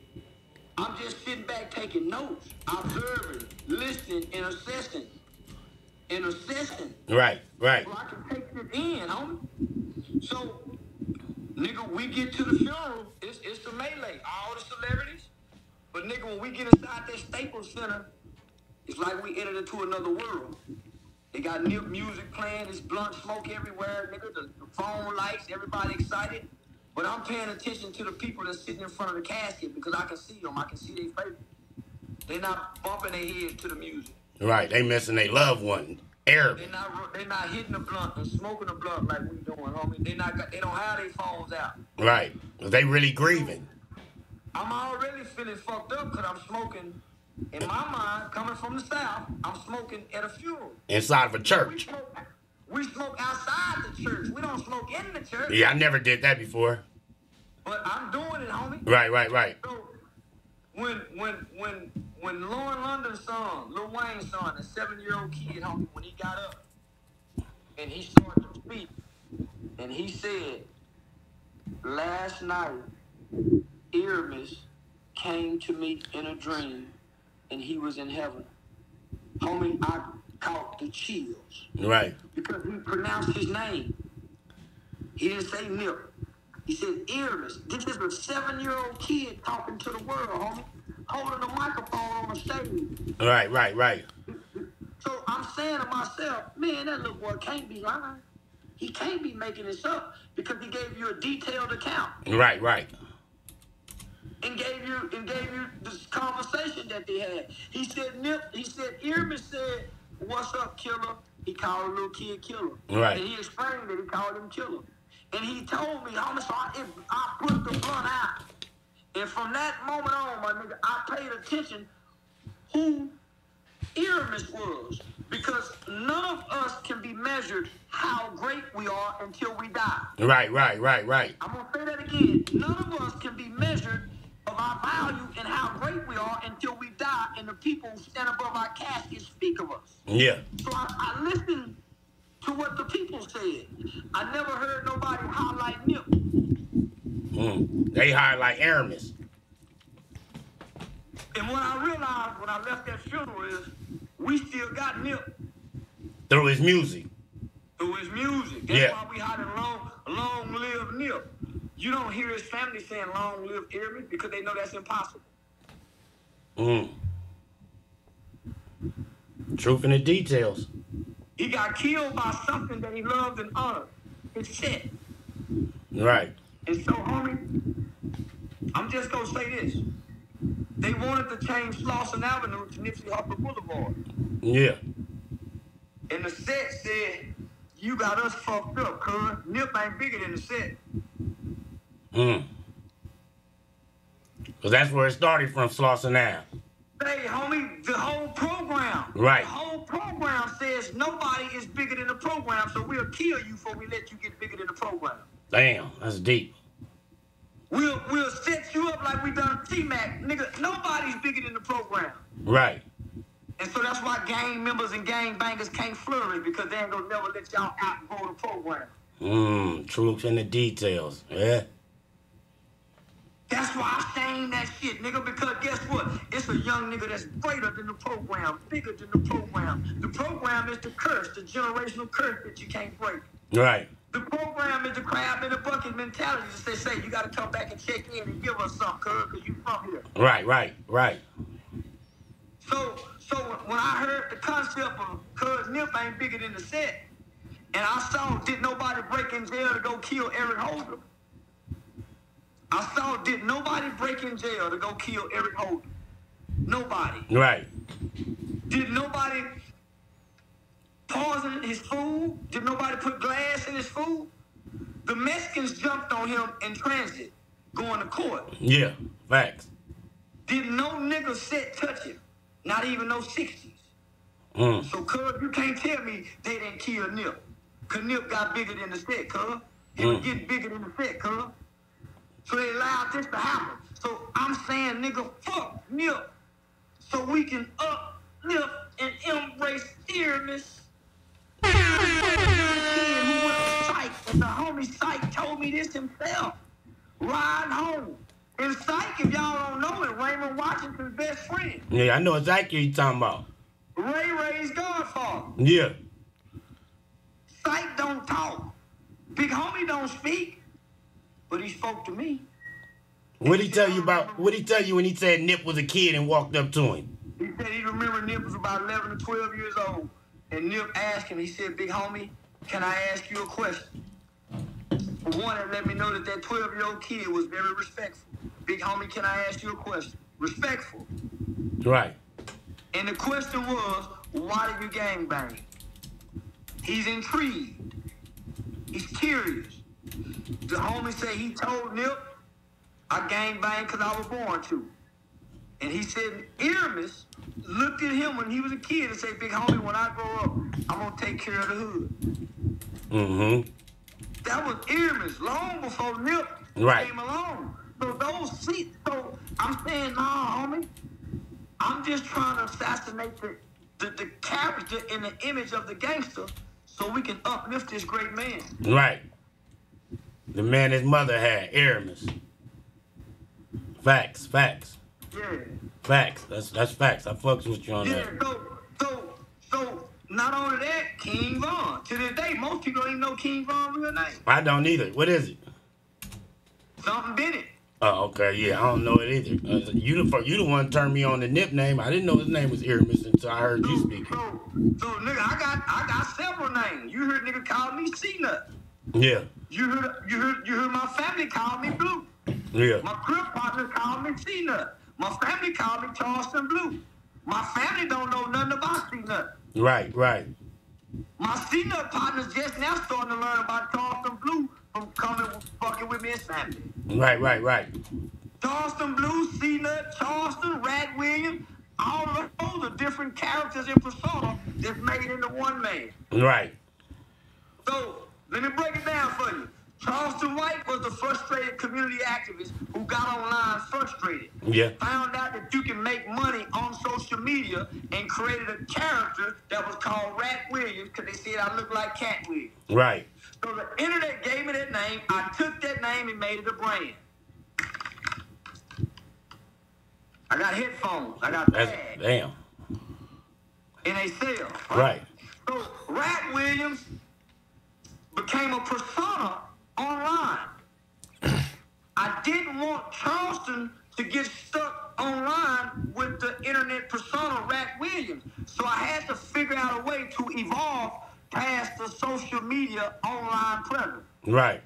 I'm just sitting back taking notes, observing, listening, and assessing. Assessing. Right, right. So I can take it in, homie. So, nigga, we get to the funeral. It's, it's the melee. All the celebrities. But, nigga, when we get inside that Staples Center, it's like we entered into another world. They got nip music playing, there's blunt smoke everywhere, nigga. The, the phone lights, everybody excited. But I'm paying attention to the people that's sitting in front of the casket because I can see them. I can see their face. They're not bumping their heads to the music. Right. They missing their loved one. They're not they not hitting the blunt and smoking the blunt like we doing, homie. They not got, they don't have their phones out. Right. They really grieving. I'm already feeling fucked up because I'm smoking. In my mind, coming from the south, I'm smoking at a funeral. Inside of a church. We smoke, we smoke outside the church. We don't smoke in the church. Yeah, I never did that before. But I'm doing it, homie. Right, right, right. So when when when when Lauren London's son, Lil Wayne's son, a seven-year-old kid, homie, when he got up and he started to speak, and he said, "Last night, Ermias came to me in a dream, and he was in heaven." Homie, I caught the chills Right. because he pronounced his name. He didn't say Nip. He said Ermias. This is a seven-year-old kid talking to the world, homie, holding a microphone on a stage. Right, right, right. So I'm saying to myself, man, that little boy can't be lying. He can't be making this up because he gave you a detailed account Right, right. and gave you and gave you this conversation that they had. He said Nip. He said Ermias said, "What's up, killer?" He called a little kid killer. Right. And he explained that he called him killer. And he told me, homie, so I, put the blunt out. And from that moment on, my nigga, I paid attention who Ermias was. Because none of us can be measured how great we are until we die. Right, right, right, right. I'm gonna say that again. None of us can be measured of our value and how great we are until we die and the people who stand above our casket speak of us. Yeah. So I, I listened to what the people said. I never heard nobody highlight Nip. Mm. They like Ermias. And what I realized when I left that funeral is we still got Nip Through his music. through his music. That's Yeah. why we had a long, long live Nip. You don't hear his family saying long live Ermias because they know that's impossible. Mm. Truth in the details. He got killed by something that he loved and honored. His shit. Right. And so, homie, I'm just gonna say this. They wanted to change Slauson Avenue to Nipsey Hussle Boulevard. Yeah. And the set said, you got us fucked up, cuz. Nip ain't bigger than the set. Mm. Cause that's where it started from, Slauson Ave. Hey, homie, the whole program. Right. The whole program says nobody is bigger than the program, so we'll kill you before we let you get bigger than the program. Damn, that's deep. We'll we'll set you up like we done T-Mac. Nigga, nobody's bigger than the program. Right. And so that's why gang members and gang bangers can't flourish because they ain't gonna never let y'all outgrow the program. Mm. Truth in the details. Yeah. That's why I shame that shit, nigga, because guess what? It's a young nigga that's greater than the program, bigger than the program. The program is the curse, the generational curse that you can't break. Right. The program is the crab in the bucket mentality that they say you gotta come back and check in and give us some, cuz, because you from here. Right. Right. Right. So, so when I heard the concept of cuz Nip ain't bigger than the set, and I saw did nobody break in jail to go kill Eric Holder. I saw did nobody break in jail to go kill Eric Holder. Nobody. Right. Did nobody poison his food? Did nobody put glass in his food? The Mexicans jumped on him in transit, going to court. Yeah. Facts. Did no nigga set touch him? Not even no 60s. Mm. So, cuz, you can't tell me they didn't kill Nip. Cause Nip got bigger than the set, cuz. He was Mm. getting bigger than the set, cuz. So they allowed this to happen. So I'm saying, nigga, fuck Nip. So we can uplift and embrace earness. who went to psych, and the homie Psych told me this himself. Ride home. And Psych, if y'all don't know it, Raymond Washington's best friend. Yeah, I know exactly what you're talking about. Ray Ray's godfather. Yeah. Psych don't talk. Big homie don't speak. But he spoke to me. What he tell you about? What he tell you when he said Nip was a kid and walked up to him? He said he remembered Nip was about 11 or 12 years old. And Nip asked him, he said, Big homie, can I ask you a question? For one, it let me know that that 12 year old kid was very respectful. Big homie, can I ask you a question? Respectful. Right. And the question was, why did you gangbang? He's intrigued. He's curious. The homie said he told Nip, I gangbanged because I was born to. And he said, Ermias looked at him when he was a kid and said, Big homie, when I grow up, I'm going to take care of the hood. Mm-hmm. That was Ermias long before Nip Right. came along. So those seats, so I'm saying, nah, homie, I'm just trying to assassinate the, the, the character and the image of the gangster so we can uplift this great man. Right. The man his mother had, Ermias. Facts, facts, Yeah. facts. That's that's facts. I fucks with you on Yeah, that. so, so, so, not only that, King Von. To this day, most people don't even know King Von real name. I don't either. What is it? Something Bennett. Oh, okay, yeah, I don't know it either. Uh, you the you the one turned me on the nip name. I didn't know his name was Ermias until I heard you speak. so, so, nigga, I got, I got several names. You heard nigga call me C-Nut. Yeah, You heard, you heard, you heard my family call me Blue. yeah, My crib partners call me C-Nut. My family call me Charleston Blue. My family don't know nothing about C-Nut. right, right, My C-Nut partners just now starting to learn about Charleston Blue from coming fucking with me and family. right, right, right. Charleston Blue, C-Nut, Charleston, Rat Williams, all of those are different characters in persona that's made into one man. Right. So let me break it down for you. Charleston White was the frustrated community activist who got online frustrated. Yeah. Found out that you can make money on social media and created a character that was called Rat Williams because they said I look like Katt Williams. Right. So the internet gave me that name. I took that name and made it a brand. I got headphones. I got That's bags. damn. And they sell. Right. So Rat Williams became a persona online. (clears throat) I didn't want Charleston to get stuck online with the internet persona Rat Williams. So I had to figure out a way to evolve past the social media online presence. Right.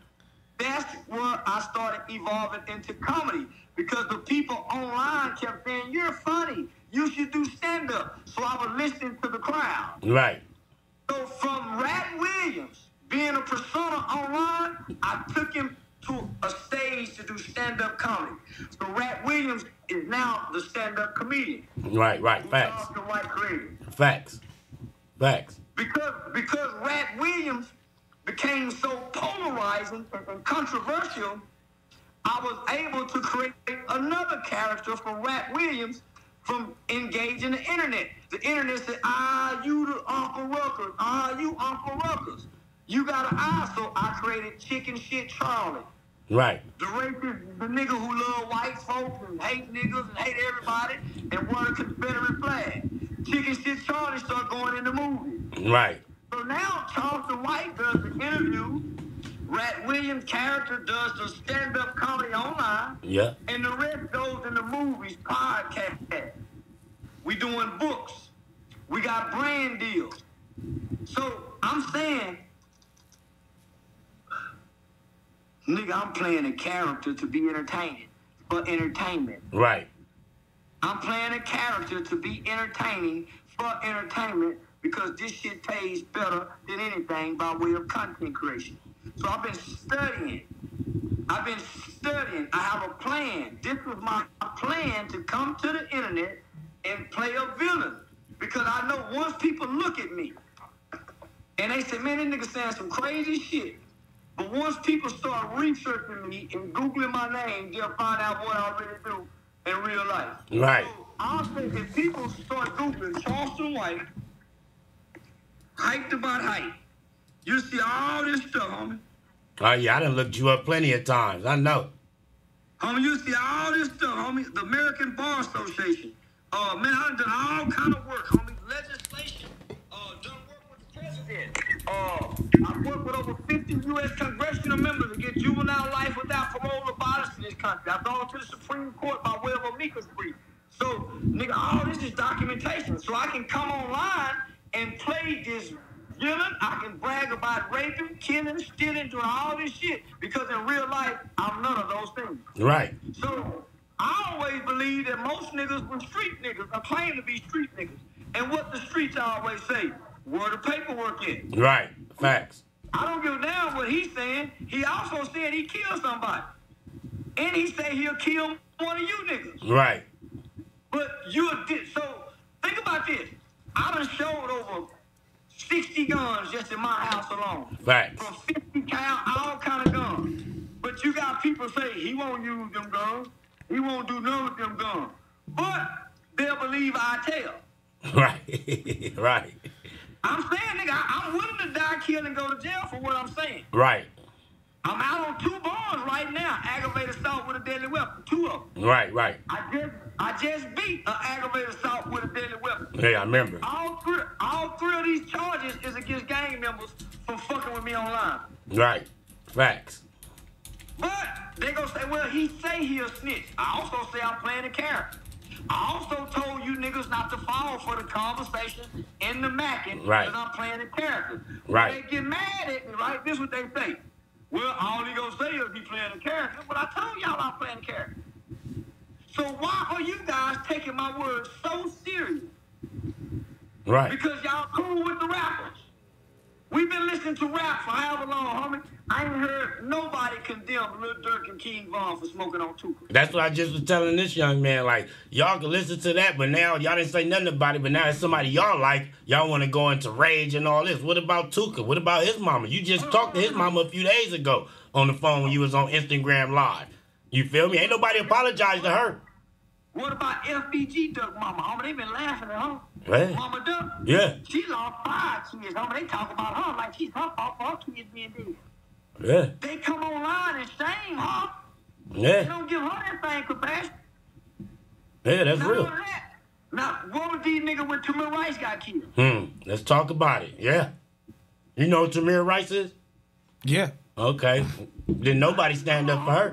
That's where I started evolving into comedy because the people online kept saying, You're funny. You should do stand up. So I was listening to the crowd. Right. So from Rat Williams being a persona online, I took him to a stage to do stand-up comedy. So Rat Williams is now the stand-up comedian. Right. Right. Facts. Charleston White created. Facts. Facts. Because because Rat Williams became so polarizing and controversial, I was able to create another character for Rat Williams from engaging the internet. The internet said, ah, you the Uncle Ruckus, ah, you Uncle Ruckus. You got an eye, so I created Chicken Shit Charlie. Right. The racist, the nigga who love white folks and hate niggas and hate everybody and wore a Confederate flag. Chicken Shit Charlie start going in the movie. Right. So now Charleston White does the interview. Rat Williams' character does the stand-up comedy online, Yeah. and the rest goes in the movies, podcast. We doing books. We got brand deals. So I'm saying, nigga, I'm playing a character to be entertaining for entertainment. Right. I'm playing a character to be entertaining for entertainment because this shit pays better than anything by way of content creation. So I've been studying. I've been studying. I have a plan. This was my plan to come to the internet and play a villain. Because I know once people look at me and they say, man, this nigga saying some crazy shit. But once people start researching me and Googling my name, they'll find out what I really do in real life. Right. So I'll say if people start Googling Charleston White, hyped about height, you see all this stuff, homie. Oh yeah, I done looked you up plenty of times. I know. Homie, you see all this stuff, homie. The American Bar Association. Uh, man, I done done all kind of work, homie. Legislation. Uh, done work with the president. Uh, I worked with over 50 U.S. congressional members to get juvenile life without parole abolished in this country. I've gone to the Supreme Court by way of amicus brief. So, nigga, all this is documentation. So I can come online and play this villain. I can brag about raping, killing, stealing, doing all this shit. Because in real life, I'm none of those things. Right. So I always believe that most niggas were street niggas or claim to be street niggas. And what the streets always say, where the paperwork is. Right. Facts. I don't give a damn what he's saying. He also said he killed somebody. And he said he'll kill one of you niggas. Right. But you did so think about this. I done showed over 60 guns just in my house alone. Facts. From 50 cal, all kind of guns. But you got people say he won't use them guns. He won't do none with them guns. But they'll believe I tell. (laughs) Right. (laughs) right. I'm saying, nigga, I, I'm willing to die, kill, and go to jail for what I'm saying. Right. I'm out on two bars right now. Aggravated assault with a deadly weapon. Two of them. Right. Right. I just I just beat an aggravated assault with a deadly weapon. Yeah, I remember. All three all three of these charges is against gang members for fucking with me online. Right. Facts. But they gonna say, well, he say he a snitch. I also say I'm playing a character. I also told you niggas not to fall for the conversation in the macking Right. because I'm playing a character. When Right. They get mad at me, right? This is what they say. Well, all he gonna say is he playing a character. But I told y'all I'm playing a character. So why are you guys taking my words so serious? Right. Because y'all cool with the rappers. We've been listening to rap for however long, homie. I ain't heard nobody condemn Lil Durk and King Von for smoking on Tupac. That's what I just was telling this young man. Like, y'all can listen to that, but now y'all didn't say nothing about it. But now it's somebody y'all like. Y'all want to go into rage and all this. What about Tooka? What about his mama? You just talked to his mama a few days ago on the phone when you was on Instagram Live. You feel me? Ain't nobody apologized to her. What about FBG Duck Mama, homie? They been laughing at her. Right. Mama Duck. Yeah. She lost five kids, homie. They talk about her like she's her fault for her kids being dead. Yeah. They come online and shame her. They Yeah. don't give her that same compassion. Yeah, that's Not real. that, Now, what was these niggas when Tamir Rice got killed? Hmm. Let's talk about it. Yeah. You know what Tamir Rice is? Yeah. Okay. Didn't nobody stand up for her?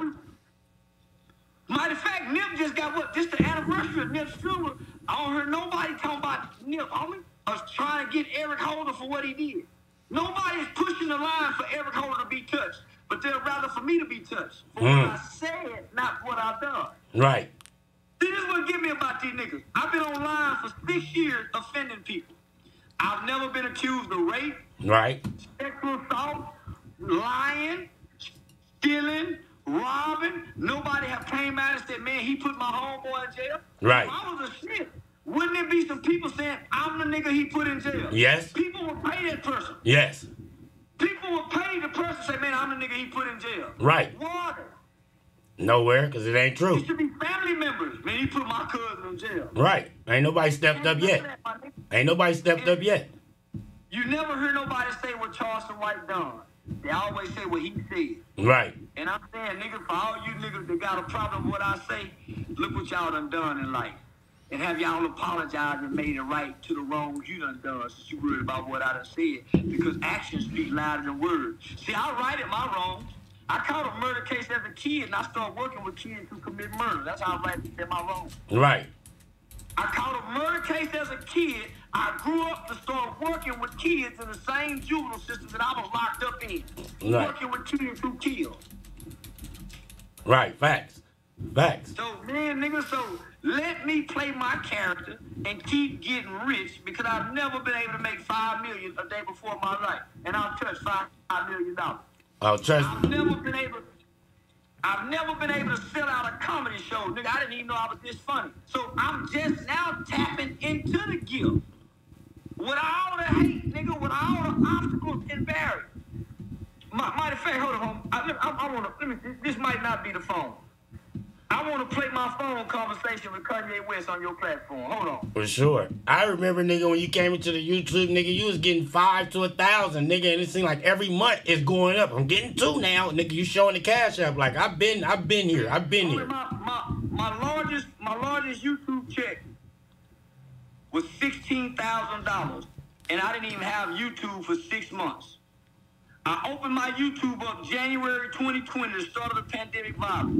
Matter of fact, Nip just got what? This the anniversary of Nip's funeral. I don't hear nobody talking about Nip, homie. Us trying to get Eric Holder for what he did. Nobody's pushing the line for Eric Holder to be touched, but they'd rather for me to be touched for what Mm. I said, not what I've done. Right. See, this is what get me about these niggas. I've been online for six years offending people. I've never been accused of rape, Right. sexual assault, lying, stealing, robbing. Nobody have came out and said, man, he put my homeboy in jail. Right. I was a shit, wouldn't it be some people saying, I'm the nigga he put in jail? Yes. People would pay that person. Yes. People would pay the person say, man, I'm the nigga he put in jail. Right. Water. Nowhere, because it ain't It true. should be family members. Man, he put my cousin in jail. Right. Ain't nobody stepped up yet. Ain't nobody stepped up yet. You never hear nobody say what Charleston White done. They always say what he said. Right. And I'm saying, nigga, for all you niggas that got a problem with what I say, look what y'all done done in life. And have y'all apologize and made it right to the wrongs you done done since you worried about what I done said. Because actions speak louder than words. See, I righted my wrongs. I caught a murder case as a kid and I started working with kids who commit murder. That's how I righted my wrongs. Right. I caught a murder case as a kid. I grew up to start working with kids in the same juvenile system that I was locked up in. Right. Working with kids who killed. Right. Facts. Facts. So, man, nigga, so let me play my character and keep getting rich because I've never been able to make five million a day before my life. And I've touched five million dollars. Oh, trust I've never been able I've never been able to sell out a comedy show. Nigga, I didn't even know I was this funny. So I'm just now tapping into the gift. With all the hate, nigga, with all the obstacles and barriers. My, matter of fact, hold on. I, I, I wanna, let me, this might not be the phone. I want to play my phone conversation with Kanye West on your platform. Hold on. For sure. I remember, nigga, when you came into the YouTube, nigga, you was getting five to a thousand, nigga, and it seemed like every month it's going up. I'm getting two now, nigga. You showing the cash up like I've been, I've been here, I've been Only here. My, my, my largest my largest YouTube check was sixteen thousand dollars, and I didn't even have YouTube for six months. I opened my YouTube up January 2020, the start of the pandemic virus.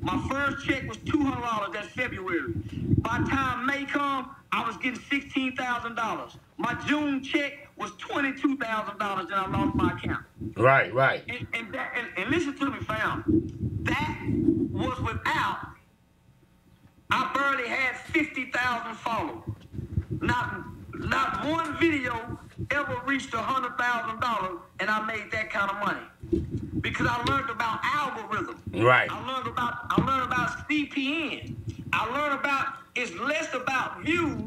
My first check was two hundred dollars. That's February. By the time May come, I was getting sixteen thousand dollars. My June check was twenty-two thousand dollars, and I lost my account. Right, right. And, and, that, and, and listen to me, fam. That was without, I barely had 50,000 followers. Not, not one video ever reached $100,000, and I made that kind of money. Because I learned about algorithm. Right. I learned about I learned about CPM. I learned about it's less about views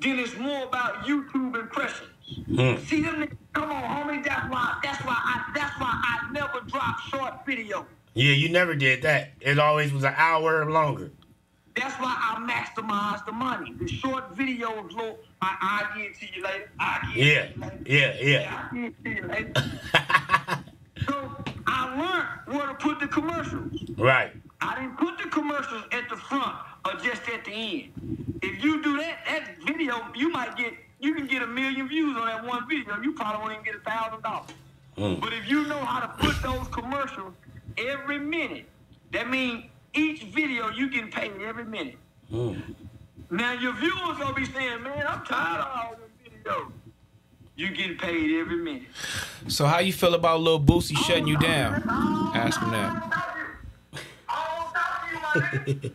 than it's more about YouTube impressions. Hmm. See them niggas, come on, homie. That's why that's why I that's why I never drop short video. Yeah, you never did that. It always was an hour or longer. That's why I maximize the money. The short videos, look, I I get to you later. I get Yeah, to you later. yeah, yeah. I get to you later. (laughs) so I learned where to put the commercials. right. I didn't put the commercials at the front or just at the end. If you do that, that video, you might get, you can get a million views on that one video. You probably won't even get a thousand dollars. Mm. But if you know how to put those commercials every minute, that means each video you getting paid every minute. Mm. Now your viewers gonna be saying, man, I'm tired of all them videos. You getting paid every minute. So how you feel about Lil Boosie shutting you down? Ask him that. (laughs)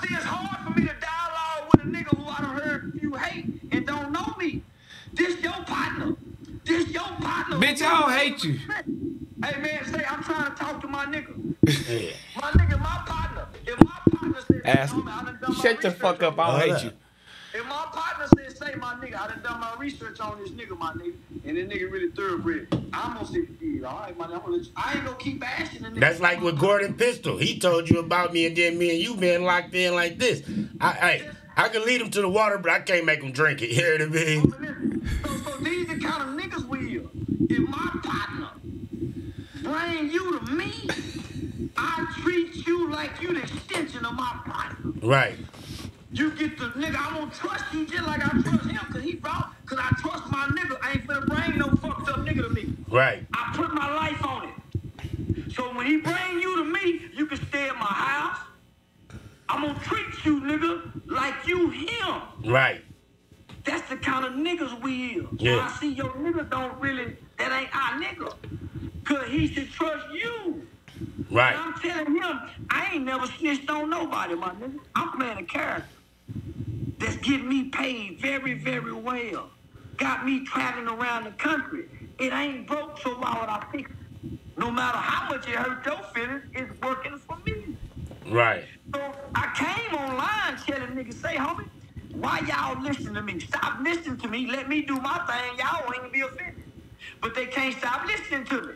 See, it's hard for me to dialogue with a nigga who I done heard you hate and don't know me. This your partner. This your partner. Bitch, I don't hate you. Hey man, say I'm trying to talk to my nigga. (laughs) My nigga, my partner. If my partner says, Ask "Homie, I done done my Shut the fuck up. I don't hate you. If my partner says, say my nigga, I done done my research on this nigga, my nigga, and this nigga really thoroughbred, I'm gonna say, yeah, all right, my nigga, I'm gonna let you, I ain't gonna keep asking the nigga. That's like with Gordon Pistol. He told you about me, and then me and you been locked in like this. I, I, I can lead him to the water, but I can't make him drink it. (laughs) You hear what I mean? So, so these the kind of niggas we are. If my partner bring you to me, I treat you like you the extension of my body. Right. You get the nigga, I won't trust you just like I trust him, cause he brought, cause I trust my nigga. I ain't finna bring no fucked up nigga to me. Right. I put my life on it. So when he bring you to me, you can stay at my house. I'm gonna treat you, nigga, like you him. Right. That's the kind of niggas we is. Yeah. I see your nigga don't really, that ain't our nigga. Cause he should trust you. Right. And I'm telling him, I ain't never snitched on nobody, my nigga. I'm playing a character that's getting me paid very, very well. Got me traveling around the country. It ain't broke, so why would I fix it? No matter how much it hurt your feelings, it's working for me. Right. So I came online telling niggas, say, homie, why y'all listening to me? Stop listening to me. Let me do my thing. Y'all ain't be offended. But they can't stop listening to me.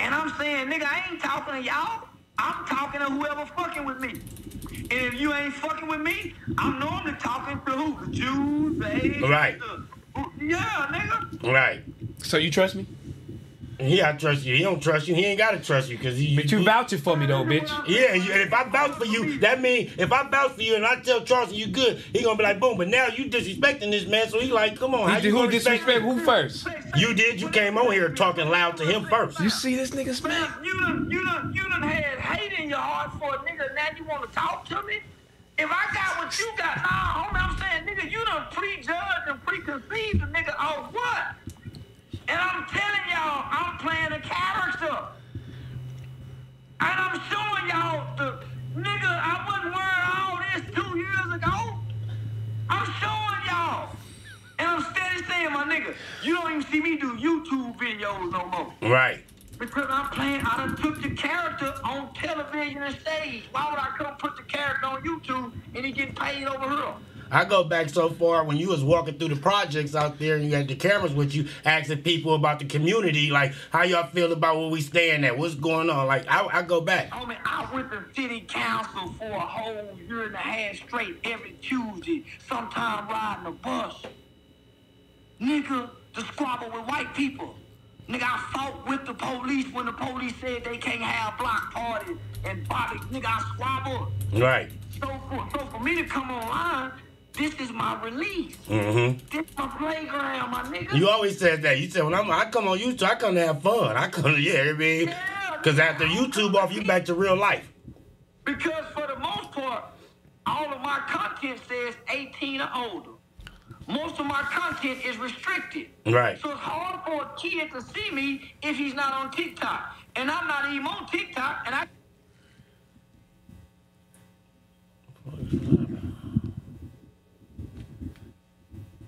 And I'm saying, nigga, I ain't talking to y'all. I'm talking to whoever fucking with me. And if you ain't fucking with me, I'm normally talking to who? The Jews, the Asians. Right. the- yeah, nigga. Right. So you trust me? He I trust you. He don't trust you. He ain't gotta trust you because he. But you he- vouching for me though, bitch. Yeah, you, and if I vouch for you, that mean if I vouch for you and I tell Charleston you good, he gonna be like boom. But now you disrespecting this man, so he like, come on, how He, you who gonna disrespect who first? You did. You came on here talking loud to him first. You see this nigga Man, Smac? you done, you done, you done had hate in your heart for a nigga. Now you want to talk to me? If I got what you got, nah, homie, I'm saying, nigga, you done prejudged and preconceived the nigga off what? And I'm telling y'all, I'm playing a character. And I'm showing y'all the nigga, I wasn't wearing all this two years ago. I'm showing y'all. And I'm steady saying, my nigga, you don't even see me do YouTube videos no more. Right. Because I'm playing, I done took the character on television and stage. Why would I come put the character on YouTube and he get paid over here? I go back so far when you was walking through the projects out there and you had the cameras with you, asking people about the community, like how y'all feel about where we stand at, what's going on. Like I, I go back. Homie, I went to city council for a whole year and a half straight every Tuesday, sometime riding a bus. Nigga, to squabble with white people. Nigga, I fought with the police when the police said they can't have block parties and Bobby, nigga, I squabbled. Right. So for, so for me to come online, this is my release. Mm-hmm. This my playground, my nigga. You always said that. You said when I'm, I come on YouTube, I come to have fun. I come, to, (laughs) yeah, I mean, Yeah, because after YouTube off, you back to real life. Because for the most part, all of my content says 18 or older. Most of my content is restricted. Right. So it's hard for a kid to see me if he's not on TikTok. And I'm not even on TikTok, and I What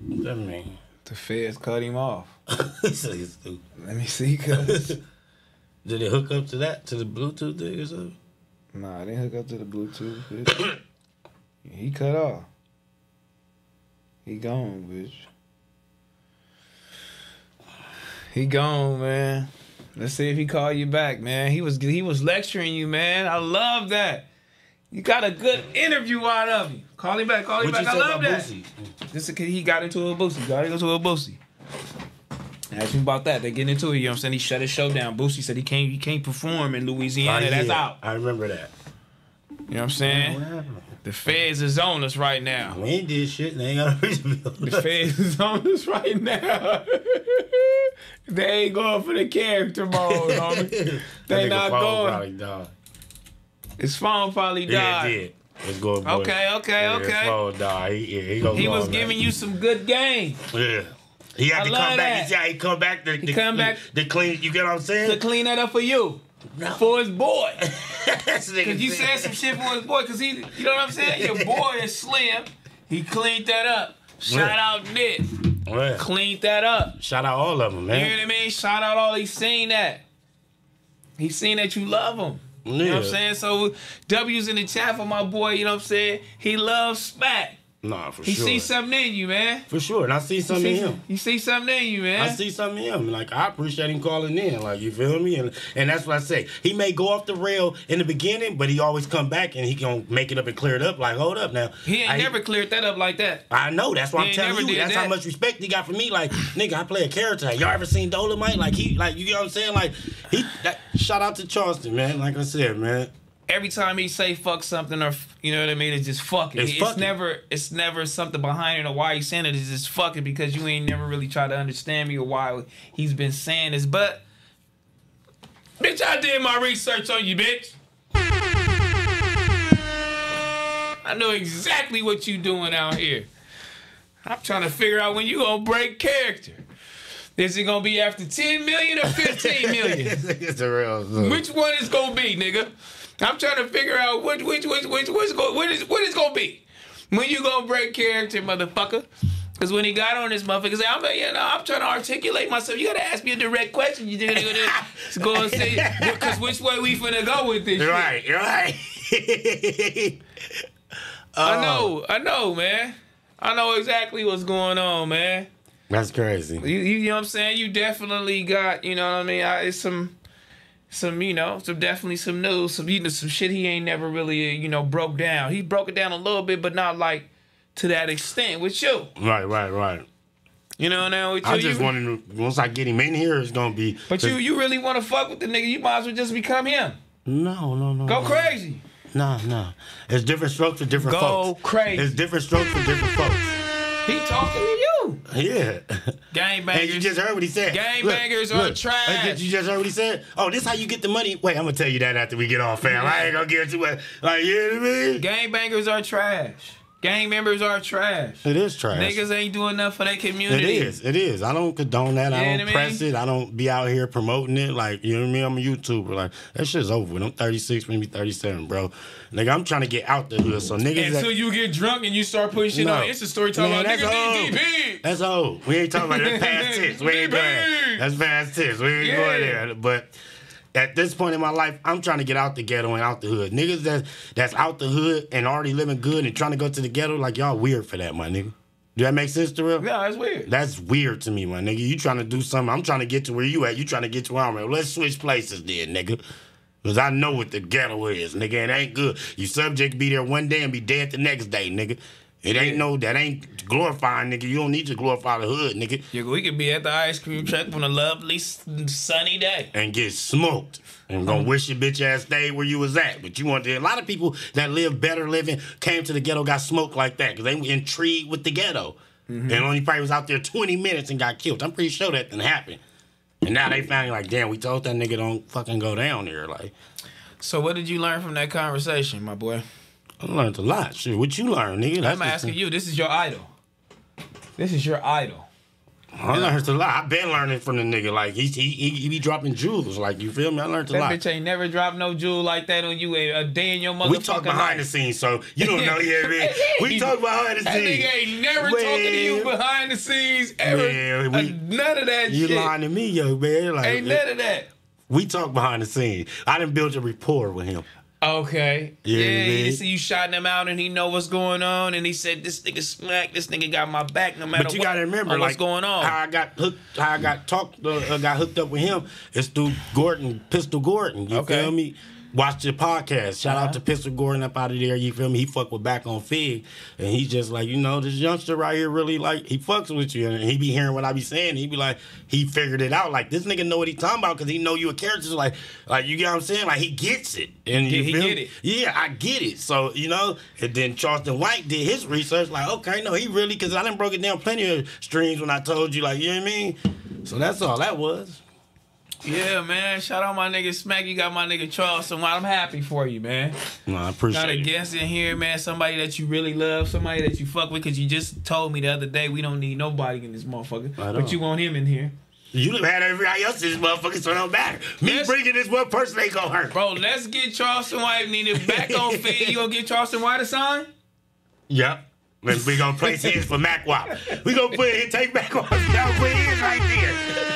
that mean? The feds cut him off. (laughs) This nigga stupid. Let me see, cuz. (laughs) Did it hook up to that, to the Bluetooth thing or something? nah, I didn't hook up to the Bluetooth, bitch. (coughs) he cut off. He gone, bitch. He gone, man. Let's see if he call you back, man. He was he was lecturing you, man. I love that. You got a good interview out of him. Call him back. Call him What back. I love that. Boosie? This is he got into a Boosie. Got into a Boosie. Ask me about that. They get into it. You know what I'm saying? He shut his show down. Boosie said he can't he can't perform in Louisiana. Oh, That's out. I remember that. You know what I'm saying? What? The feds is on us right now. We ain't did shit. They ain't got a reason to The feds is on us right now. (laughs) they ain't going for the character mode, homie. They not going. Probably died. His phone probably Yeah, died. it did. It's going boy. Okay, okay, yeah, okay. His phone died. He, yeah, he, gonna He go was giving that. you some good game Yeah. He had I to come back. that. You he come back to, to, come back- to clean. You get what I'm saying? to clean that up for you. No. For his boy. (laughs) That's the nigga Cause you said some shit for his boy, cause he, you know what I'm saying? Your (laughs) boy is slim. He cleaned that up. Shout Yeah. out Nick. Yeah. Cleaned that up. Shout out all of them, man. You know what I mean? Shout out all he seen that. He seen that you love him. You know what I'm saying? So W's in the chat for my boy, you know what I'm saying? He loves Smac. Nah, for He sure. see something in you, man. for sure, and I see something in him. you see something in you, man. I see something in him. Like I appreciate him calling in. Like you feel me? And and that's what I say. He may go off the rail in the beginning, but he always come back and he gonna make it up and clear it up. Like hold up now. he ain't I, never cleared that up like that. I know. That's what He I'm telling you. That's that. how much respect he got for me. Like nigga, I play a character. Y'all ever seen Dolomite? Like he, like you know what I'm saying? Like he. That, shout out to Charleston, man. Like I said, man. Every time he say fuck something or you know what I mean, it's just fucking. It's It's, fucking. never it's never something behind it or why he's saying it. It's just fucking because you ain't never really tried to understand me or why he's been saying this. But bitch, I did my research on you, bitch. I know exactly what you doing out here. I'm trying to figure out when you gonna break character. Is it gonna be after 10 million or 15 million? (laughs) it's a real. Which one is gonna be, nigga? I'm trying to figure out which which which which what's go what is what is gonna be. When you gonna break character, motherfucker? Cause when he got on this motherfucker, say, I'm you know I'm trying to articulate myself. You gotta ask me a direct question. You gotta go (laughs) go and say, cause which way we finna go with this? shit? Right, right. (laughs) I uh, know, I know, man. I know exactly what's going on, man. That's crazy. You, you, you know what I'm saying? You definitely got, you know what I mean? I, it's some, some, you know, some definitely some news, some, you know, some shit he ain't never really, you know, broke down. He broke it down a little bit, but not like to that extent with you. Right, right, right. You know I mean? With you, I just wanted to, once I get him in here, it's gonna be. But you, you really want to fuck with the nigga? You might as well just become him. No, no, no. Go no. crazy. No, no. It's different strokes for different Go folks. crazy. It's different strokes for different folks. He talking to you. Yeah. Gang And you just heard what he said. Gangbangers are trash. Hey, did You just heard what he said. Oh, this how you get the money. Wait, I'm gonna tell you that after we get off, fam. I ain't gonna get too much. Like, you know what I mean? Gangbangers are trash. Gang members are trash. It is trash. Niggas ain't doing enough for their community. It is. It is. I don't condone that. I You know don't I press mean? it. I don't be out here promoting it. Like, you know what I mean? I'm a YouTuber. Like, that shit's over with. I'm 36, maybe 37, bro. Nigga, I'm trying to get out the hood. So niggas. Until that- you get drunk and you start shit No. on Insta story talking Man, about that's nigga old. That's old. We ain't talking about that past (laughs) tense. We ain't doing that. That's past tense. We ain't Yeah. going there. But at this point in my life, I'm trying to get out the ghetto and out the hood. Niggas that that's out the hood and already living good and trying to go to the ghetto, like y'all weird for that, my nigga. Do that make sense to real? Yeah, that's weird. That's weird to me, my nigga. You trying to do something. I'm trying to get to where you at. You trying to get to where I'm at. Let's switch places then, nigga. Cause I know what the ghetto is, nigga. It ain't good. You subject be there one day and be dead the next day, nigga. It ain't no, that ain't glorifying, nigga. You don't need to glorify the hood, nigga. Yeah, we could be at the ice cream truck on a lovely sunny day. And get smoked. And gonna mm-hmm. wish your bitch ass stayed where you was at. But you want to, a lot of people that live better living came to the ghetto, got smoked like that. Cause they were intrigued with the ghetto. Mm-hmm. And only probably was out there 20 minutes and got killed. I'm pretty sure that didn't happen. And now they found like, damn, we told that nigga don't fucking go down there. Like, So what did you learn from that conversation, my boy? I learned a lot. Shit, what you learn, nigga? That's I'm asking thing. you. This is your idol. This is your idol. I learned a lot. I've been learning from the nigga. Like he he he, he be dropping jewels. Like you feel me? I learned a That lot. bitch ain't never dropped no jewel like that on you a, a day in your motherfucking we talk behind the scenes, so you don't know yet, man. (laughs) We talk behind the That scenes. That nigga ain't never talking to you behind the scenes ever. Well, we- Uh, none of that You shit. lying to me, yo, man. Like Ain't none of that. we talk behind the scenes. I didn't build a rapport with him. Okay. Yeah, man. you see you shouting him out and he know what's going on and he said this nigga Smac, this nigga got my back no matter But you what, gotta remember, like what's going on. How I got hooked, how I got talked, uh, got hooked up with him. It's through Gordon, Pistol Gordon. You Okay. Feel me? Watch the podcast. Shout out uh-huh. to Pistol Gordon up out of there. You feel me? He fuck with back on Figg, and he just like you know this youngster right here really like he fucks with you, and he be hearing what I be saying. He be like he figured it out. Like this nigga know what he talking about because he know you a character. Like like you get what I'm saying? Like he gets it, and you Yeah, he feel me? it. Yeah, I get it. So you know, and then Charleston White did his research. Like, okay, no, he really because I didn't broke it down plenty of streams when I told you, like, you know what I mean. So that's all that was. Yeah, man. Shout out my nigga Smac. You got my nigga Charleston. White. I'm happy for you, man. No, I appreciate it. Got a guest in here, man. Somebody that you really love, somebody that you fuck with, because you just told me the other day we don't need nobody in this motherfucker. I But you want him in here. You done had everybody else in this motherfucker, so it don't matter. Me Yes. bringing this one person ain't gonna hurt. Bro, let's get Charleston White needed back on Figg. You gonna get Charleston White a sign? Yep. And we gonna place his for Mac Wop. We gonna put it, take Mac Wop down, put his right there.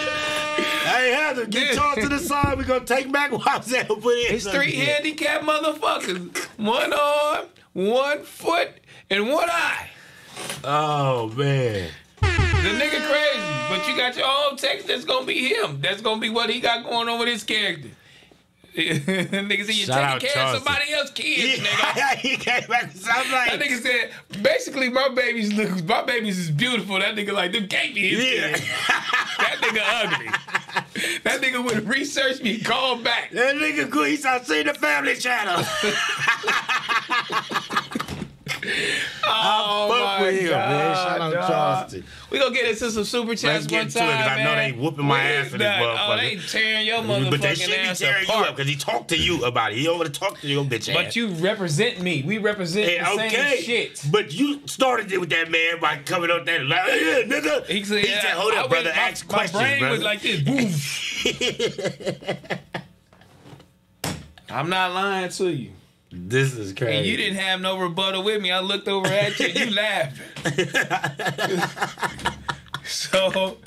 I ain't have to get. Charles to the (laughs) side. We're gonna take Mac Wop's and put it. It's three handicapped motherfuckers. One arm, one foot, and one eye. Oh man. The nigga crazy, but you got your own text that's gonna be him. That's gonna be what he got going on with his character. (laughs) nigga said you Shout out taking care of somebody else's kids, nigga. (laughs) He came back with something That like. nigga said, basically, my babies look, my babies is beautiful. That nigga like them can't be his Yeah. kids. That nigga ugly. (laughs) That nigga would research me, call back. That nigga good. He saw see the family channel. Oh fuck my with him, God, man. Shout out dog. Charleston. We gonna get into some super chats Let's get one into it, time, 'cause I know man. they whooping my ass for this Oh, motherfucker. they tearing your but they should motherfucking be ass tearing you apart. up because he talked to you about it. He over to talk to your bitch ass. But you represent me. We represent Hey, the eh, okay, same shit. but you started it with that man by coming up there like, yeah, nigga. He said, said hold I up, was- brother, my, ask my questions, brain brother. was like this. Boom. (laughs) I'm not lying to you. This is crazy. And you didn't have no rebuttal with me. I looked over at you and you laughing. (laughs) so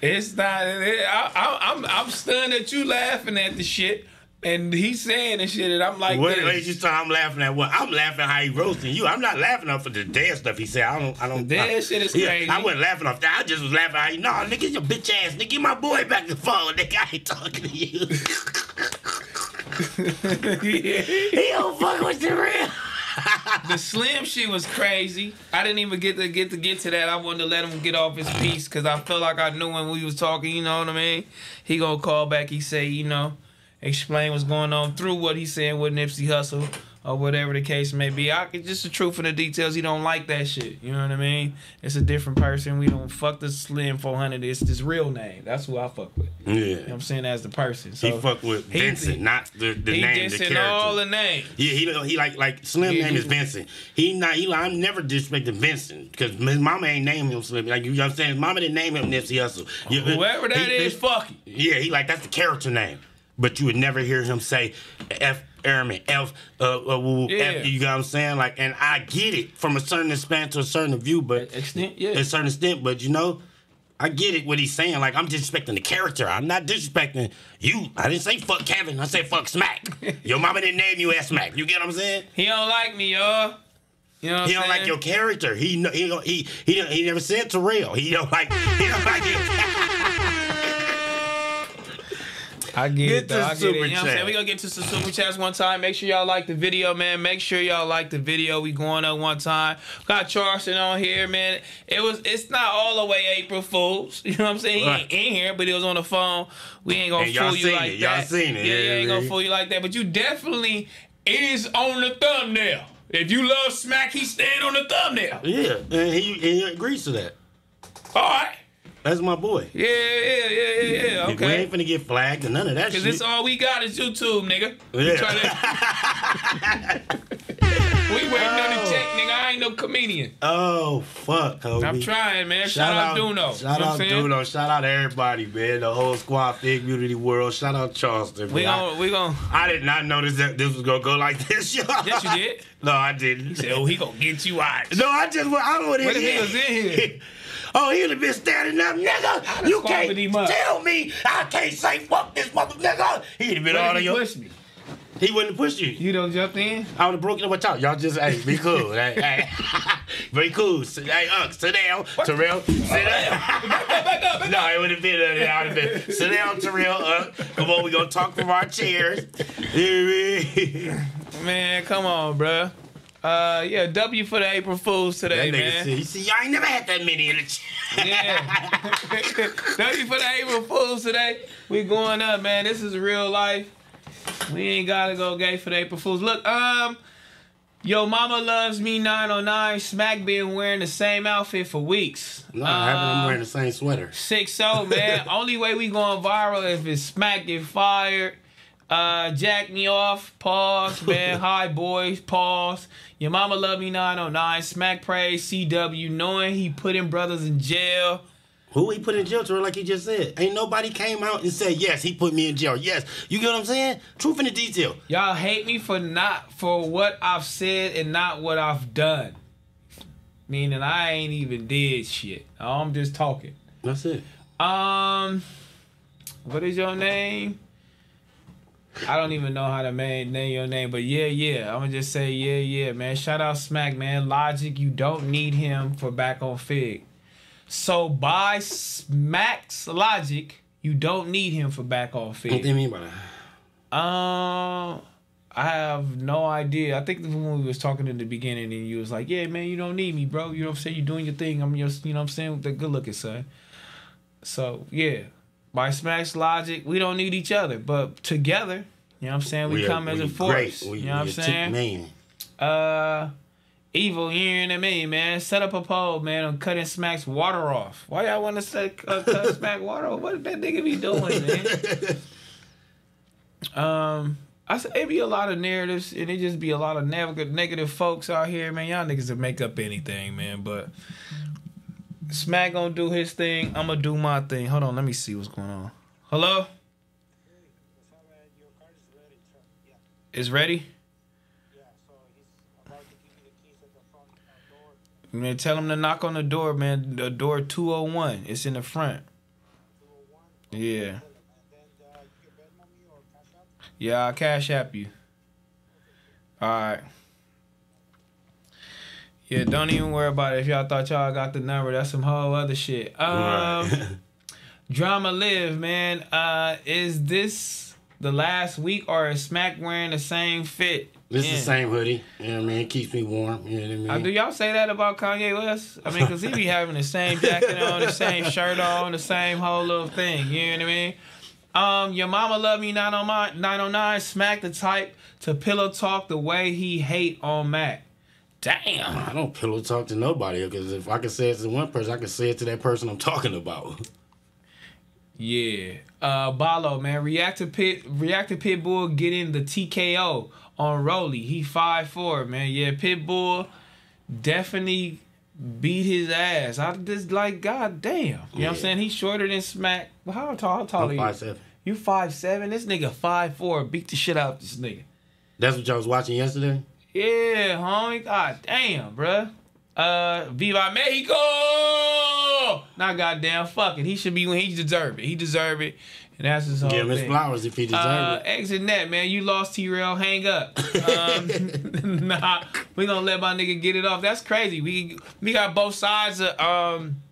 it's not. I, I, I'm I'm stunned that you laughing at the shit, and he's saying and shit, and I'm like, What this. made you start? I'm laughing at what? I'm laughing how he roasting you. I'm not laughing off of the dead stuff he said. I don't. I don't. Dead I, shit is yeah, crazy. I wasn't laughing off that. I just was laughing how you. No, nigga, your bitch ass. Nigga, get my boy back the phone. Nigga, I ain't talking to you. (laughs) (laughs) he don't fuck with the real. (laughs) the slim shit was crazy. I didn't even get to get to get to that. I wanted to let him get off his piece because I felt like I knew when we was talking. You know what I mean? He gonna call back. He say, you know, explain what's going on through what he saying with Nipsey Hussle or whatever the case may be. I could just the truth and the details. He don't like that shit. You know what I mean? It's a different person. We don't fuck the Slim 400. It's his real name. That's who I fuck with. You know what Yeah. I'm saying as the person. So He fuck with he- Vincent, not the, the he name, the dissing character. all the names. Yeah, he he like like Slim Yeah, name is Vincent. He not he like I'm never disrespecting Vincent because his mama ain't named him Slim. Like you know what I'm saying, his mama didn't name him Nipsey Hussle. You- Whoever that he- is, he- fuck. Yeah, he like that's the character name, but you would never hear him say F Ermias F uh, uh Yeah. F, you know what I'm saying? Like, and I get it from a certain extent to a certain view, but Extent, yeah. a certain extent, but you know. I get it what he's saying. Like I'm disrespecting the character. I'm not disrespecting you. I didn't say fuck Kevin. I said fuck Smac. (laughs) Your mama didn't name you as Smac. You get what I'm saying? He don't like me, y'all. You know He don't saying? like your character. He he he he he never said Terrell. He don't like he don't like you. (laughs) I get, Get it, though. to I get it. You know what I'm saying? chat. We gonna get to some super chats one time. Make sure y'all like the video, man. Make sure y'all like the video. We going up one time. Got Charleston on here, man. It was. It's not all the way April Fools. (laughs) You know what I'm saying? He ain't in here, but he was on the phone. We ain't gonna fool you like it. Y'all seen it. Yeah, Yeah, yeah, ain't gonna fool you like that. But you definitely is on the thumbnail. If you love Smac, he stand on the thumbnail. yeah, and he, and he agrees to that. All right. That's my boy. Yeah, yeah, yeah, yeah, yeah. Okay. We ain't finna get flagged or none of that shit. Cause it's all we got is YouTube, nigga. Yeah. (laughs) We waiting on the Oh. check, nigga. I ain't no comedian. oh fuck, Kobe. I'm trying, man. Shout, out, Duno. Shout you know out Duno. Shout out everybody, man. The whole squad, Figgmunity World. Shout out Charleston. We man. gon' we gon' I, did not notice that this was gonna go like this, (laughs) yo. Yes, you did. no, I didn't. He said, "Oh, he gonna get you out." No, I just I don't want to What if he was in here? (laughs) Oh, he'd have been standing up, nigga. You can't tell me I can't say fuck this mother nigga. He'd have been What all of he your. pushed me? He wouldn't push you. You don't jump in. I would have broken up with y'all. Y'all just hey, be cool. (laughs) hey, hey. (laughs) Very cool. Hey, Unc, sit down. Terrell, sit down. no, it would have been. Uh, I would have been. Sit down, Terrell. Unc. Come on, we gonna talk from our chairs. (laughs) Man, come on, bruh. Uh, yeah, W for the April Fools today, nigga man. said, "You see, y'all ain't never had that many in the chair." (laughs) Yeah. (laughs) W for the April Fools today. We going up, man. This is real life. We ain't gotta go gay for the April Fools. Look, um, Yo Mama Loves Me 909. Smac been wearing the same outfit for weeks. No. I'm Um, wearing the same sweater. Six so man. (laughs) Only way we going viral if it's Smac get fired. Uh, jack me off. Pause, (laughs) man. Hi boys. Pause. Your mama love me 909. Smac praise CW knowing he put putting brothers in jail. Who he put in jail, Terrell, like he just said. Ain't nobody came out and said, yes, he put me in jail. Yes. You get what I'm saying? Truth in the detail. Y'all hate me for not for what I've said and not what I've done. Meaning I ain't even did shit. I'm just talking. That's it. Um, what is your name? I don't even know how to man, name your name, but yeah, yeah. I'm gonna just say yeah, yeah, man. Shout out Smac, man. Logic, you don't need him for back on Figg. So by Smac's logic, you don't need him for back on Figg. What do you mean by that? Um, I have no idea. I think when we was talking in the beginning, and you was like, "Yeah, man, you don't need me, bro. You know what I'm saying? You're doing your thing. I'm just, you know what I'm saying? The good looking son." So yeah, by Smac's logic, we don't need each other, but together, you know what I'm saying? We, are- come as we a force. We, you know what I'm we saying? Man. Uh, evil, you hearing me, man? Set up a poll, man, on cutting Smac's water off. Why y'all want to set uh, cut (laughs) Smac water off? What that nigga be doing, man? (laughs) Um, I said it be a lot of narratives, and it just be a lot of negative negative folks out here, man. Y'all niggas will make up anything, man. But Smac gonna do his thing. I'm gonna do my thing. Hold on, let me see what's going on. Hello, it's ready. Yeah. So he's about to give me the keys at the front door. Man, tell him to knock on the door, man. The door 201. It's in the front. Yeah. Yeah, I'll cash app you. Alright. Yeah, don't even worry about it. If y'all thought y'all got the number, that's some whole other shit. Um. (laughs) Drama Live, man. Uh is this the last week or is Smac wearing the same fit? This is Yeah. the same hoodie. You know what I mean? It keeps me warm. You know what I mean? Uh, do y'all say that about Kanye West? I mean, because he be (laughs) having the same jacket on, the same shirt on, the same whole little thing. You know what I mean? Um, your mama love me 909, 909 Smac the type to pillow talk the way he hate on Mac. Damn. I don't pillow talk to nobody because if I can say it to one person, I can say it to that person I'm talking about. Yeah. Uh Balo, man. React to Pit React to Pitbull getting the TKO on Rolly. He five four man. Yeah, Pitbull definitely beat his ass. I just like god damn. You know what I'm saying? He's shorter than Smac. Well, How tall how tall I'm are you? 5'7". You 5'7? This nigga five four Beat the shit out of this nigga. That's what y'all was watching yesterday? Yeah, homie. God damn, bruh. Uh, Viva Mexico! Not goddamn, fuck it. He should be when he deserve it. He deserve it, and that's his whole Give his flowers if he deserves Uh, it. exit net, man. You lost T-Rell. Hang up. Um, (laughs) (laughs) nah, we gonna let my nigga get it off. That's crazy. We we got both sides of um.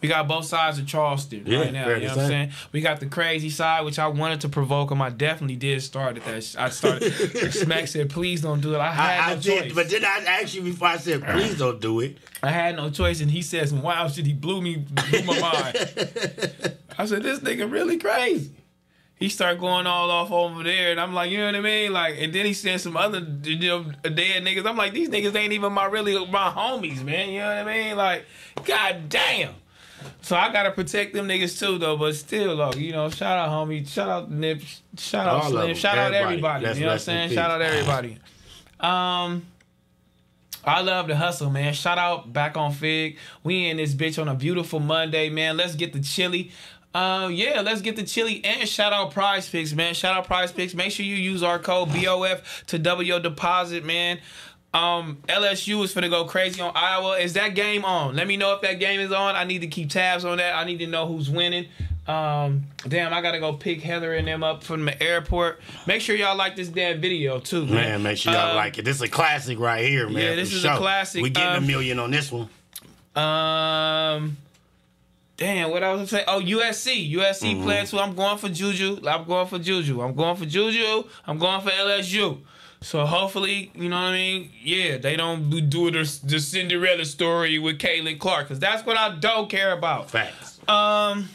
We got both sides of Charleston Yeah, right now. You know what I'm saying? We got the crazy side, which I wanted to provoke him. I definitely did start at that. sh- I started. (laughs) Smac said, "Please don't do it." I had I, I no did, choice. but then I asked you before I said, please don't do it. I had no choice, and he said "Wow, wild shit. He blew me, blew my mind. (laughs) I said, "This nigga really crazy." He started going all off over there, and I'm like, you know what I mean? Like, and then he sent some other, you know, dead niggas. I'm like, these niggas ain't even my really my homies, man. You know what I mean? Like, god damn. So I gotta protect them niggas too, though. But still, though, you know, shout out homie, shout out Nip, shout out All Slim, shout out Everybody. everybody. You know what I'm saying? Shout out everybody. Um. I love the hustle, man. Shout out back on Figg. We in this bitch on a beautiful Monday, man. Let's get the chili. Uh, yeah, let's get the chili and shout out Prize Picks, man. Shout out Prize Picks. Make sure you use our code BOF to double your deposit, man. Um, LSU is finna go crazy on Iowa. Is that game on? Let me know if that game is on. I need to keep tabs on that. I need to know who's winning. Um, damn, I gotta go pick Heather and them up from the airport. Make sure y'all like this damn video too, man. Man, make sure y'all Uh, like it. This is a classic right here, man. yeah, this is a classic. We getting Um, a million on this one. Um, damn, what I was gonna say? Oh, USC, USC Mm-hmm. playing too. I'm going for Juju. I'm going for Juju. I'm going for Juju. I'm going for LSU. So hopefully, you know what I mean? Yeah, they don't do the, the Cinderella story with Caitlin Clark because that's what I don't care about. Facts. Um,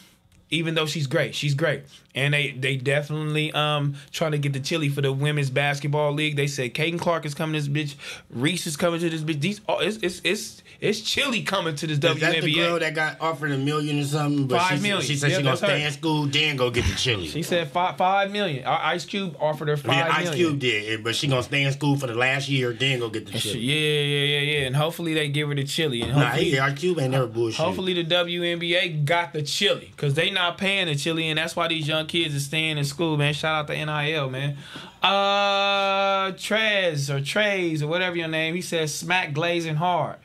even though she's great, she's great, and they they definitely um trying to get the chili for the women's basketball league. They said Caitlin Clark is coming to this bitch, Reese is coming to this bitch. These oh, it's it's it's it's chilly coming to this Is that the girl that got offered a million or something? But Five she, million. She said Yeah, she gonna her. stay in school, then go get the chili. She said five five million. Uh, Ice Cube offered her five yeah, million. Ice Cube did, but she gonna stay in school for the last year, then go get the Yeah, chili. yeah, yeah, yeah, and hopefully they give her the chili, and Nah, he, Ice Cube ain't never bullshit. hopefully the WNBA got the chili because they not paying the chili, and that's why these young kids are staying in school, man. Shout out to NIL, man. Uh, Trez or Trez or whatever your name, he says Smac glazing hard.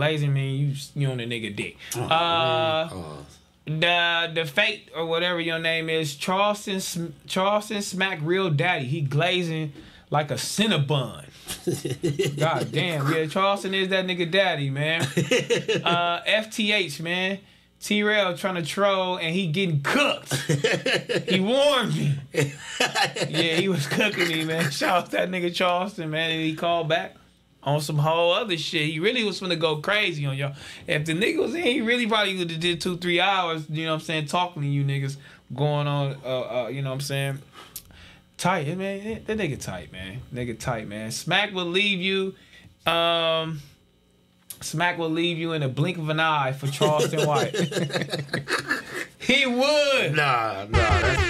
Glazing man, you you on the nigga dick. Uh, Oh, the the fate or whatever your name is, Charleston Charleston Smac Real Daddy. He glazing like a Cinnabon. (laughs) God damn, yeah, Charleston is that nigga daddy, man. (laughs) Uh, FTH, man. T-Rell trying to troll and he getting cooked. he warned me. (laughs) Yeah, he was cooking me, man. Shout out that nigga Charleston, man. And he called back on some whole other shit. He really was gonna go crazy on y'all. If the nigga was in, he really probably would have did two, three hours, you know what I'm saying, talking to you niggas, going on, uh, uh, you know what I'm saying? Tight, man. That nigga tight, man. Nigga tight, man. Smac will leave you. Um, Smac will leave you in a blink of an eye for Charleston White. (laughs) he would. Nah, nah, that's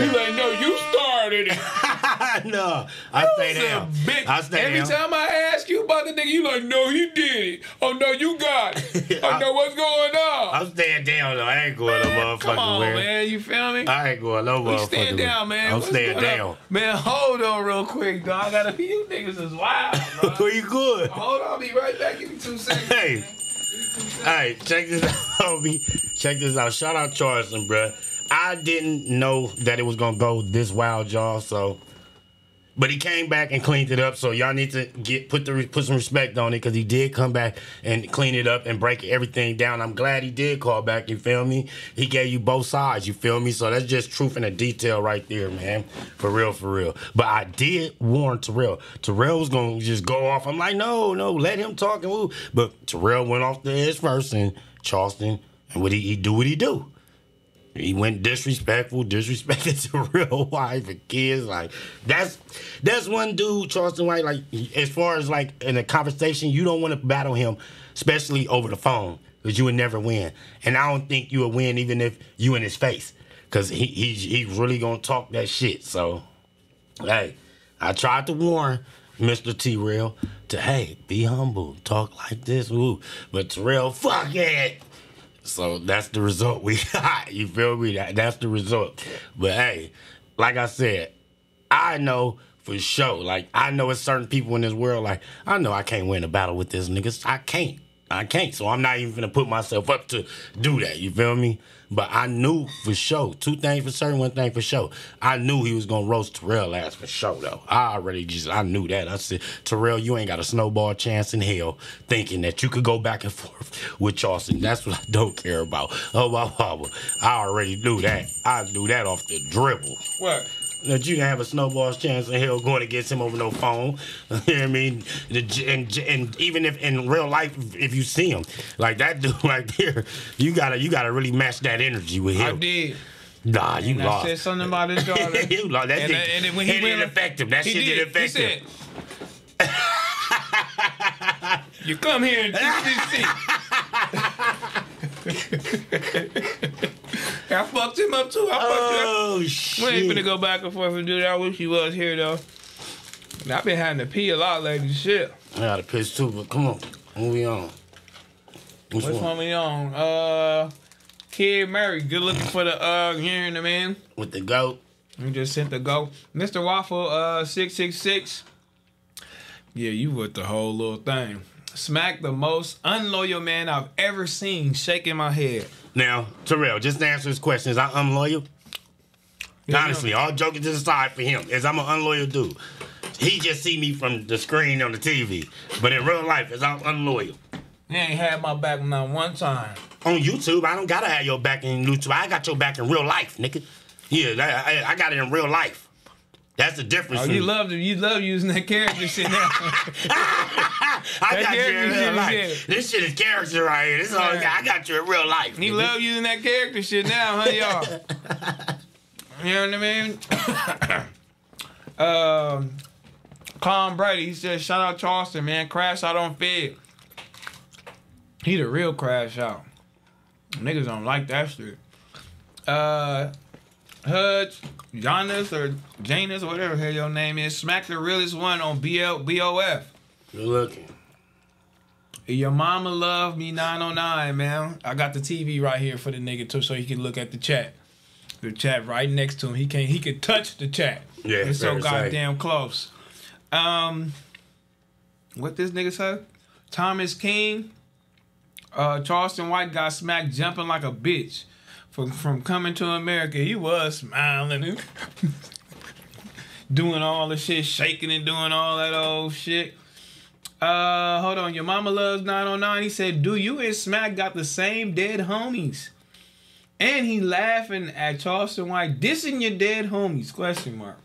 He like, no, you started it. (laughs) no. I stay Son down. bitch. I stay Every down. time I ask you about the nigga, you like, no, he did it. Oh no, you got it. (laughs) Oh I- no, what's going on? I'm staying down though. I ain't going no motherfucking Come on, where. man. You feel me? I ain't going no motherfucking stand down, man. I'm What's staying on? down. Man, hold on real quick, dog. I got a few niggas is wild, bro. Where you good? Hold on, I'll be right back. Give me two seconds. Hey. man. Hey, check this out, (laughs) homie. Check this out. Shout out Charleston, bruh. I didn't know that it was gonna go this wild, y'all. So, but he came back and cleaned it up. So y'all need to get put the put some respect on it because he did come back and clean it up and break everything down. I'm glad he did call back. You feel me? He gave you both sides. You feel me? So that's just truth and a detail right there, man. For real, for real. But I did warn Terrell. Terrell was gonna just go off. I'm like, no, no, let him talk and. But Terrell went off the edge first, and Charleston, and what he, he do what he do. He went disrespectful, disrespected (laughs) T-Rell wife and kids. Like that's that's one dude, Charleston White. Like as far as like in a conversation, you don't want to battle him, especially over the phone, because you would never win. And I don't think you would win even if you in his face, because he he's he's really gonna talk that shit. So hey, I tried to warn Mr. T-Rell to hey, be humble, talk like this, woo. But Terrell, fuck it. So that's the result we (laughs) got. You feel me? That, that's the result. But hey, like I said, I know for sure. Like I know it's certain people in this world. Like I know I can't win a battle with this niggas. I can't. I can't. So I'm not even gonna put myself up to do that. You feel me? But I knew for sure. Two things for certain, one thing for sure. I knew he was gonna roast Terrell ass for sure though. I already just I knew that. I said, Terrell, you ain't got a snowball chance in hell thinking that you could go back and forth with Charleston. That's what I don't care about. Oh my. I already knew that. I knew that off the dribble What? That you didn't have a snowball's chance in hell going against him over no phone. (laughs) you know what I mean? The, and, and even if in real life, if you see him, like that (laughs) dude right there, you gotta you gotta really match that energy with him. I did. Nah, you And I said something about his (laughs) daughter. you lost. That And, shit, uh, and then when he it didn't affect him. That shit didn't affect he him. said, You come here and teach this shit. I fucked him up too. I fucked you up. Oh We shit! ain't finna go back and forth and do that. I wish he was here though. And I've been having to pee a lot lately. Shit. I got a piss too, but come on, moving on. Which, Which one? one we on? Uh, Kid Mary. Good looking for the uh hearing the man. With the goat. We just sent the goat. Mr. Waffle, uh, 666. Yeah, you with the whole little thing. Smac the most unloyal man I've ever seen shaking my head. Now, Terrell, just to answer his question, is I unloyal? Honestly, all joking to the side for him is I'm an unloyal dude. He just see me from the screen on the TV, but in real life, is I'm unloyal. He ain't had my back not one time. On YouTube, I don't gotta have your back in YouTube. I got your back in real life, nigga. Yeah, I, I got it in real life. That's the difference. Oh, you love you love using that character shit now. (laughs) (laughs) I got you in real life. This shit is character right here. This is all Yeah. I got you in real life. he love using that character shit now, huh, y'all? (laughs) you know what I mean? (coughs) um, Tom Brady, he said, shout out Charleston, man. Crash out on Fed. He the real crash out. Niggas don't like that shit. Uh, Hudge, Jonas or Janus or whatever the hell your name is, Smac the realest one on BL, BOF. Good looking. Your mama love me 909, man. I got the TV right here for the nigga too, so he can look at the chat. The chat right next to him. He can't. He can touch the chat. Yeah, it's so goddamn close. Um, what this nigga said? Thomas King. Uh, Charleston White got smacked jumping like a bitch from from coming to America, he was smiling and (laughs) doing all the shit, shaking and doing all that old shit. Uh, hold on. Your mama loves 909. He said, "Do you and Smac got the same dead homies?" And he laughing at Charleston White dissing your dead homies? Question mark.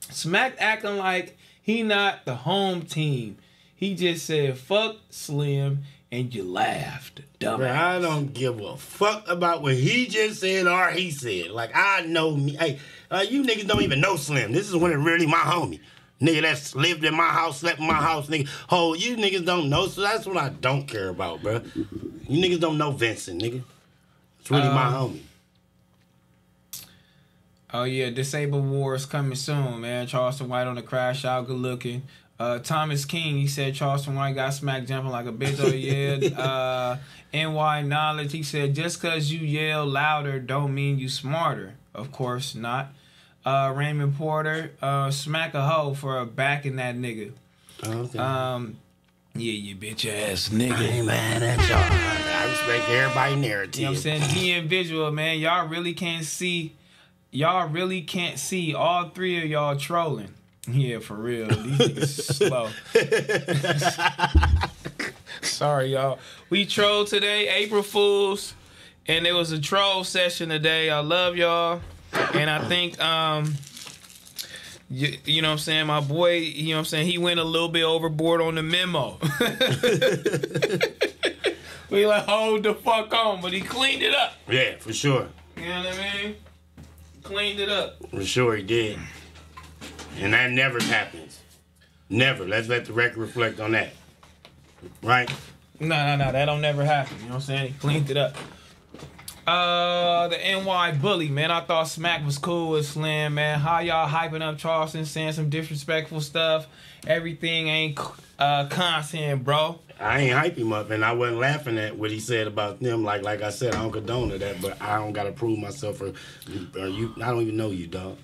Smac acting like he not the home team. He just said fuck Slim and you laughed. Dumbass. I don't give a fuck about what he just said or he said. Like I know me. Hey, uh, you niggas don't even know Slim. This is when it really my homie. Nigga that's lived in my house, slept in my house, nigga. Oh, you niggas don't know, so that's what I don't care about, bro. You niggas don't know Vincent, nigga. It's really my homie. Oh yeah, Disabled Wars coming soon, man. Charleston White on the crash out, good looking. Uh, Thomas King, he said Charleston White got smacked jumping like a bitch. Oh yeah. (laughs) uh, NY Knowledge, he said just cause you yell louder don't mean you smarter. Of course not. Uh, Raymond Porter, uh, Smac a hoe for backing that nigga. Okay. Um, yeah, you bitch ass nigga. ain't mad at y'all. I respect everybody's narrative. You know what I'm saying? DM visual, man. Y'all really can't see. Y'all really can't see all three of y'all trolling. Yeah, for real. These niggas (laughs) slow. Sorry, y'all. We trolled today, April Fools, and it was a troll session today. I love y'all, and I think um. You, you know what I'm saying? My boy, you know what I'm saying? He went a little bit overboard on the memo. (laughs) we like, hold the fuck on, but he cleaned it up. Yeah, for sure. You know what I mean? Cleaned it up. For sure he did. And that never happens. Never. Let's let the record reflect on that. Right? No, no, no, that don't never happen. You know what I'm saying? He cleaned it up. Uh, the NY bully, man. I thought Smac was cool with Slim, man. How y'all hyping up Charleston, saying some disrespectful stuff. Everything ain't uh constant, bro. I ain't hype him up, and I wasn't laughing at what he said about them. Like, like I said, I don't condone to that, but I don't gotta prove myself or, or you. I don't even know you, dog.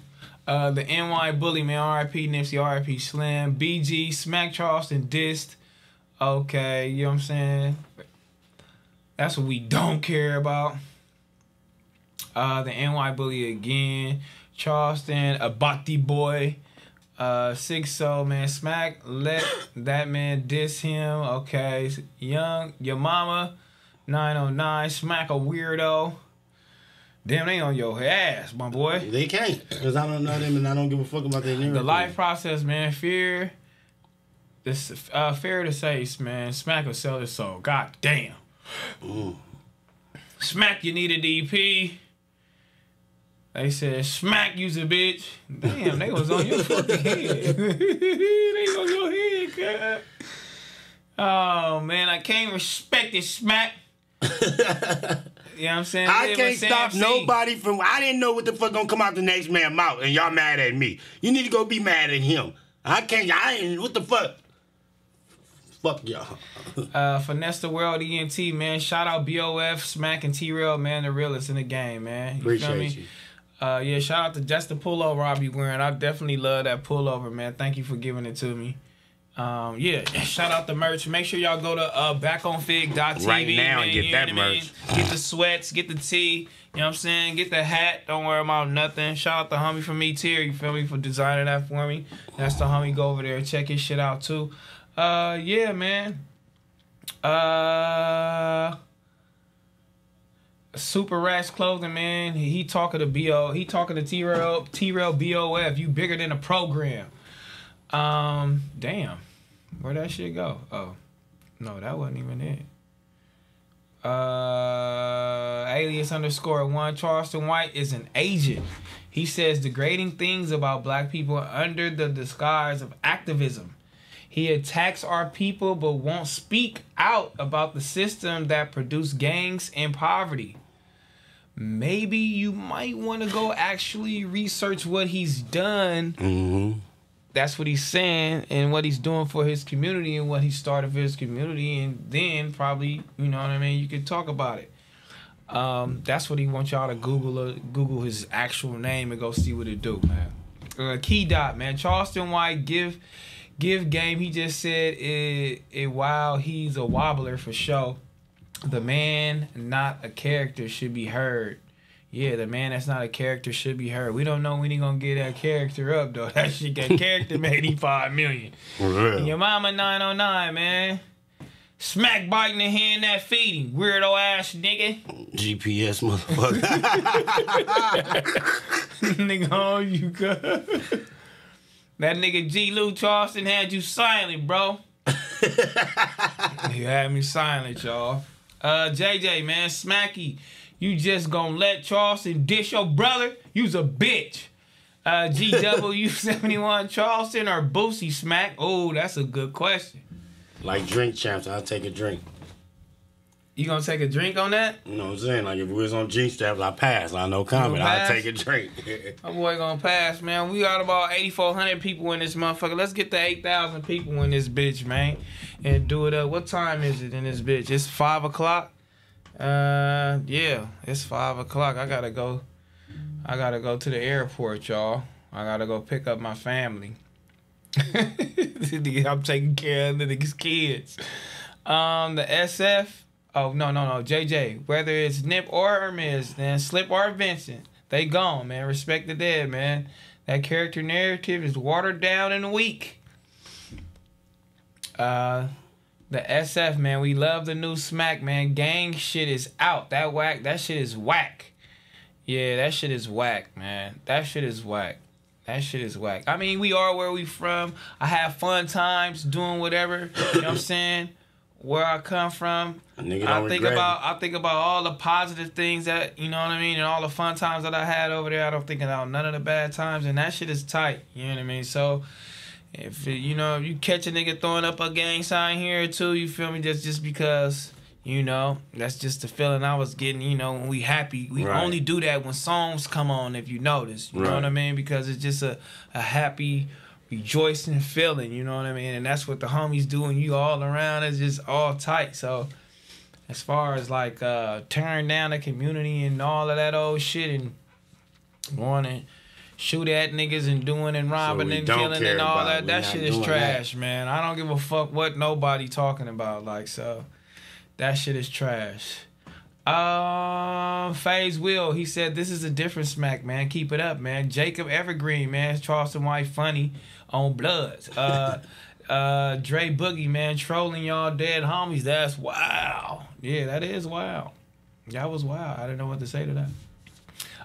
Uh, the NY bully, man. RIP Nipsey, RIP Slim. BG, Smac Charleston dissed. Okay, you know what I'm saying? That's what we don't care about. Uh, the NY bully again. Charleston, Abati boy. Uh, Six Soul, man. Smac, let that man diss him. Okay. Young, your mama. 909. Smac a weirdo. Damn, they on your ass, my boy. They can't, because I don't know them and I don't give a fuck about their narrative. The life process, man. Fear. This uh, fair to say, man. Smac will sell his soul. God damn. Ooh. Smac, you need a DP. They said, Smac, you's a bitch. Damn, they was on your fucking head. (laughs) they on your head, God. Oh, man, I can't respect it, Smac. you know what I'm saying? I can't stop nobody from. I didn't know what the fuck gonna come out the next man mouth, and y'all mad at me. You need to go be mad at him. I can't. I ain't. What the fuck? Fuck y'all. (laughs) Uh, Finesse the World ENT, man. Shout out BOF, Smac, and T-Rell, man. The realest in the game, man. You Appreciate you. Uh, yeah, shout out to just the pullover I'll be wearing. I definitely love that pullover, man. Thank you for giving it to me. Um, yeah, (laughs) shout out the merch. Make sure y'all go to uh, backonfigg.tv Right now and man, get you that know what I mean? merch. Get the sweats, get the tee. You know what I'm saying? Get the hat. Don't worry about nothing. Shout out the homie from me tier. You feel me for designing that for me. That's the homie. Go over there check his shit out too. Uh, yeah, man. Uh. Super Rash Clothing, man. He, talking to BO. He talking to T-Rell T Rail BOF. You bigger than a program. Um, damn. Where'd that shit go? Oh. No, that wasn't even it. Uh alias underscore one Charleston White is an agent. He says degrading things about black people under the disguise of activism. He attacks our people but won't speak out about the system that produced gangs and poverty. Maybe you might want to go actually research what he's done. Mm-hmm. That's what he's saying and what he's doing for his community and what he started for his community. And then probably, you know what I mean, you could talk about it. Um, that's what he wants y'all to Google uh, Google his actual name and go see what it do, man. Uh, key dot, man. Charleston White give give game. He just said it, it while he's a wobbler for show. The man, not a character, should be heard. Yeah, the man that's not a character should be heard. We don't know when he gonna get that character up though. (laughs) That shit, that character made him five million. For real. And your mama 909, man. Smac biting the hand that feeding. Weirdo ass nigga. GPS motherfucker. (laughs) nigga on you good. That nigga G. Lou Charleston had you silent, bro. (laughs) he had me silent, y'all. Uh, JJ, man, Smacky, you just gonna let Charleston dish your brother? You's a bitch. Uh, (laughs) GW71 Charleston or Boosie Smac? Oh, that's a good question. like drink champs, I'll take a drink. You gonna take a drink on that? You know what I'm saying? Like if we was on G straps, I pass. I no comment. I'll take a drink. (laughs) My boy gonna pass, man. We got about 8,400 people in this motherfucker. Let's get to 8,000 people in this bitch, man. And do it up. What time is it in this bitch? It's 5 o'clock? Uh, yeah, it's 5 o'clock. I gotta go. I gotta go to the airport, y'all. I gotta go pick up my family. (laughs) I'm taking care of the niggas' kids. Um, the SF. Oh no no no JJ. Whether it's Nip or Ermias, then Slim or Vincent, they gone man. Respect the dead man. That character narrative is watered down and weak. Uh, the SF man, we love the new Smac man. Gang shit is out. That whack. That shit is whack. Yeah, that shit is whack, man. That shit is whack. That shit is whack. I mean, we are where we from. I have fun times doing whatever. You know what I'm (coughs) saying? Where I come from. I think about I think about all the positive things that you know what I mean, and all the fun times that I had over there. I don't think about none of the bad times, and that shit is tight. You know what I mean? So. If it, you know if you catch a nigga throwing up a gang sign here too, you feel me? Just just because you know that's just the feeling I was getting. You know when we happy, we Right. only do that when songs come on. If you notice, you know what I mean? Because it's just a a happy, rejoicing feeling. You know what I mean? And that's what the homies doing you all around is just all tight. So as far as like uh tearing down the community and all of that old shit and going and shoot at niggas and doing and robbing we and killing and all that that shit is trash man i don't give a fuck what nobody talking about like so that shit is trash um, Phase Will, he said this is a different Smac, man. Keep it up, man. Jacob Evergreen, man. Charleston White funny on Bloods. Uh, uh, Dre Boogie, man, trolling y'all dead homies. That's wow. Yeah, that is wow. That was wow. I didn't know what to say to that.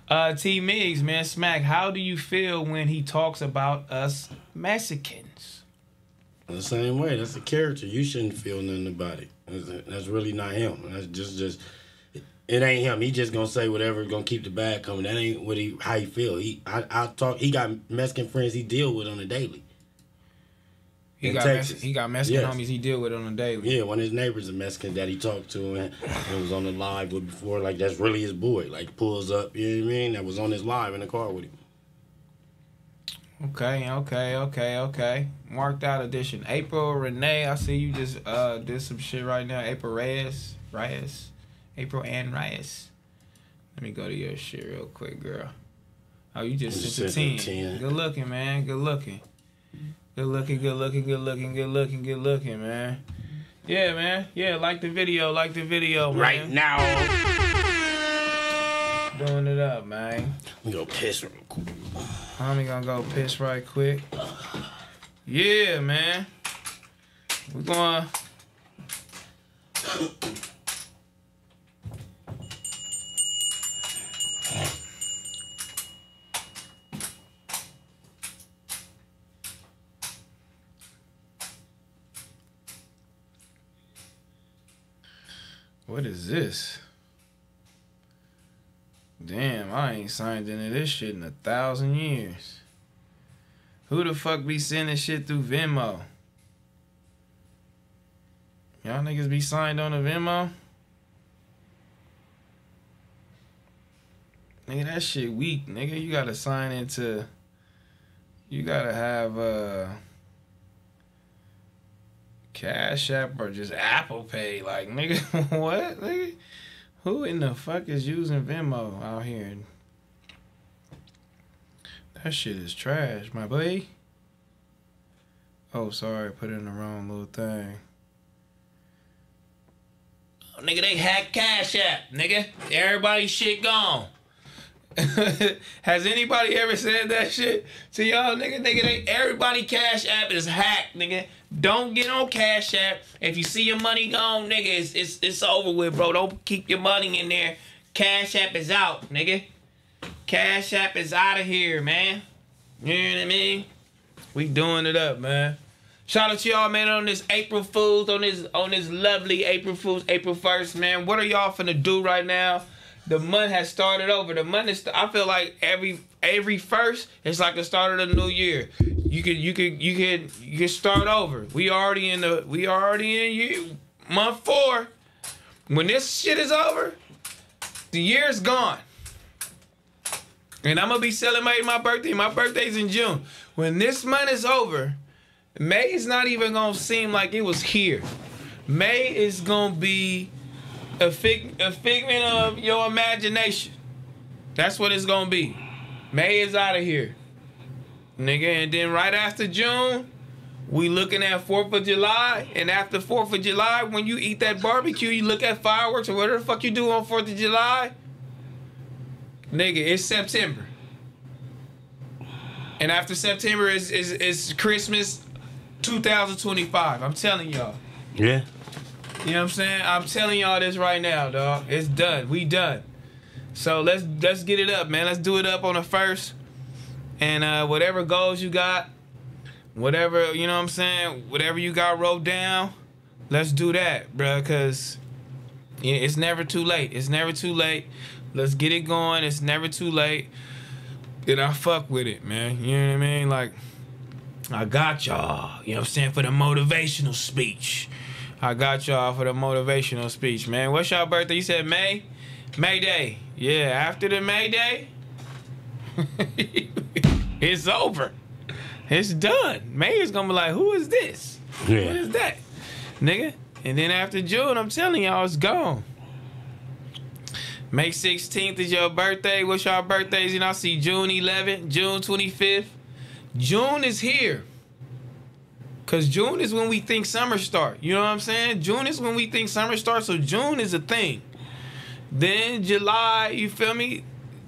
Uh, T Migs, man, Smac. How do you feel when he talks about us Mexicans? The same way. That's a character. You shouldn't feel nothing about it. That's, that's really not him. That's just just. It ain't him. He just gonna say whatever. Gonna keep the bag coming. That ain't what he how he feel. He I, I talk. He got Mexican friends he deal with on a daily. He got Texas. Mex- he got Mexican Yes. homies he deal with on a daily. Yeah, one of his neighbors a Mexican that he talked to and, and was on the live with before. Like that's really his boy. Like pulls up. You know what I mean? That was on his live in the car with him. Okay, okay, okay, okay. Marked out edition. April Renee, I see you just uh did some shit right now. April Reyes, Reyes, April Ann Reyes. Let me go to your shit real quick, girl. Oh, you just sent a sent 10. 10. Good looking, man. Good looking. Good looking, good looking, good looking, good looking, good looking, man. Yeah, man. Yeah, like the video, like the video, man. Right now. Doing it up, man. We go piss real quick. Homie gonna go piss right quick. Yeah, man. We're going. What is this? Damn, I ain't signed into this shit in a thousand years. Who the fuck be sending shit through Venmo? Y'all niggas be signed on a Venmo? Nigga, that shit weak, nigga. You gotta sign into. You gotta have uh Cash App or just Apple Pay. Like, nigga, (laughs) what? Nigga? Who in the fuck is using Venmo out here? That shit is trash, my boy. Oh, sorry, put in the wrong little thing. Oh, nigga, they hacked Cash App, nigga. Everybody's shit gone. (laughs) Has anybody ever said that shit to y'all, nigga? Nigga, they, everybody Cash App is hacked, nigga. Don't get on Cash App. If you see your money gone, nigga, it's, it's, it's over with, bro. Don't keep your money in there. Cash App is out, nigga. Cash App is out of here, man. You know what I mean? We doing it up, man. Shout out to y'all, man, on this April Fools, on this on this lovely April Fools, April 1st, man. What are y'all finna do right now? The month has started over. The month is I feel like every every first it's like the start of the new year. You could you could you could you could start over. We already in the we already in year, month four. When this shit is over, the year's gone. And I'm gonna be celebrating my birthday. My birthday's in June. When this month is over, May is not even gonna seem like it was here. May is gonna be a fig a figment of your imagination. That's what it's gonna be. May is out of here. Nigga, and then right after June, we looking at Fourth of July, and after Fourth of July, when you eat that barbecue, you look at fireworks or whatever the fuck you do on Fourth of July. Nigga, it's September. And after September is is, is Christmas 2025. I'm telling y'all. Yeah. You know what I'm saying? I'm telling y'all this right now, dog. It's done. We done. So let's let's get it up, man. Let's do it up on the first. And uh, whatever goals you got, whatever you know what I'm saying, whatever you got wrote down, let's do that, bro. Cause it's never too late. It's never too late. Let's get it going. It's never too late. And I fuck with it, man. You know what I mean? Like, I got y'all. You know what I'm saying? For the motivational speech. I got y'all for the motivational speech, man. What's y'all birthday? You said May? May Day. Yeah, after the May Day, (laughs) it's over. It's done. May is gonna be like, who is this? Yeah. What is that? Nigga. And then after June, I'm telling y'all, it's gone. May 16th is your birthday. What's y'all birthdays? You know, I see June 11th, June 25th. June is here. Cause June is when we think summer start. You know what I'm saying? June is when we think summer starts. So June is a thing. Then July, you feel me?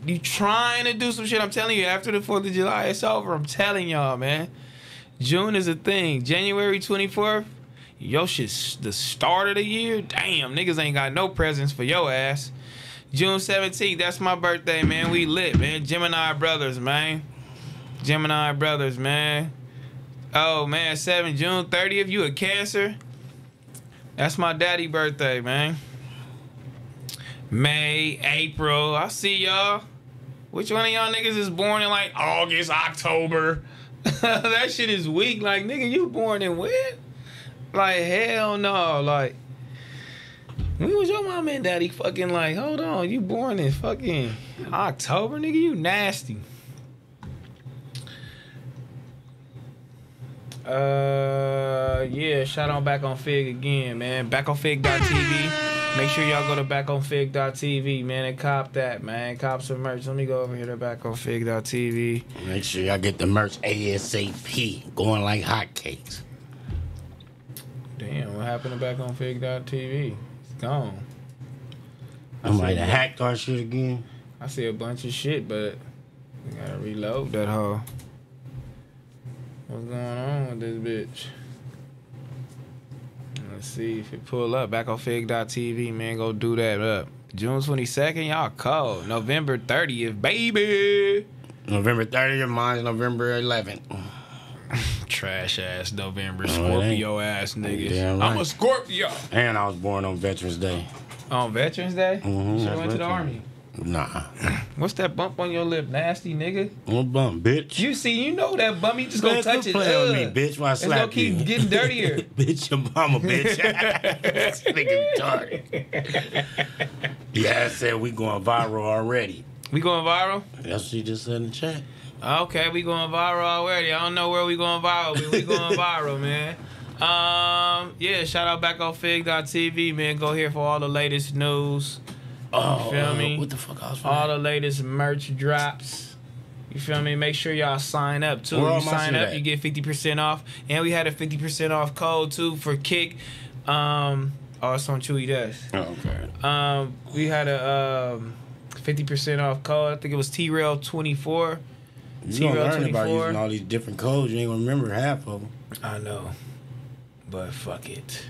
You trying to do some shit. I'm telling you, after the 4th of July, it's over. I'm telling y'all, man. June is a thing. January 24th, yo shit's the start of the year. Damn, niggas ain't got no presents for your ass. June 17th, that's my birthday, man. We lit, man. Gemini brothers, man. Gemini brothers, man. Oh man, 7 June 30th, you a cancer? That's my daddy birthday, man. May, April, I see y'all. Which one of y'all niggas is born in like August, October? (laughs) that shit is weak. Like, nigga, you born in when? Like, hell no. Like, when was your mom and daddy fucking like, hold on, you born in fucking October, nigga? You nasty. Uh, yeah, shout out back on Figg again, man. Backonfigg.tv. Make sure y'all go to backonfigg.tv, man, and cop that, man. Cop some merch. Let me go over here to back on Fig.tv. Make sure y'all get the merch ASAP. Going like hotcakes. Damn, what happened to backonfigg.tv? It's gone. I might have hacked our shit again. I see a bunch of shit, but we gotta reload that hoe. What's going on with this bitch? Let's see if it pull up. Backonfigg.tv, man. Go do that up. June 22nd, y'all cold. November 30th, baby. November 30th, mine's November 11th. (sighs) Trash ass November, ain't. Scorpio ass niggas. Damn I'm a. Scorpio. And I was born on Veterans Day. On Veterans Day? Mm-hmm, You that's went to the army. Nah. What's that bump on your lip, nasty nigga? What bump, bitch? You see, you know that bump. You just gonna touch it. playing with me, bitch, I It's gonna keep you. getting dirtier. (laughs) bitch, your mama, bitch. (laughs) this nigga retarded. Yeah, I said we going viral already. we going viral? That's what she just said in the chat. Okay, we going viral already. I don't know where we going viral, but we going (laughs) viral, man. Um, yeah, shout out backonfigg.tv, man. Go here for all the latest news, Oh, feel uh, me? What the fuck I was all the latest merch drops. You feel me? Make sure y'all sign up too. Where you sign up, at? you get fifty percent off, and we had a fifty percent off code too for Kick. Um, oh, it's on Chewy Desk. Oh, okay. Um, we had a um, Fifty percent off code. I think it was T-Rell twenty four. You T-Rail learn about using all these different codes. You ain't gonna remember half of them. I know. But fuck it.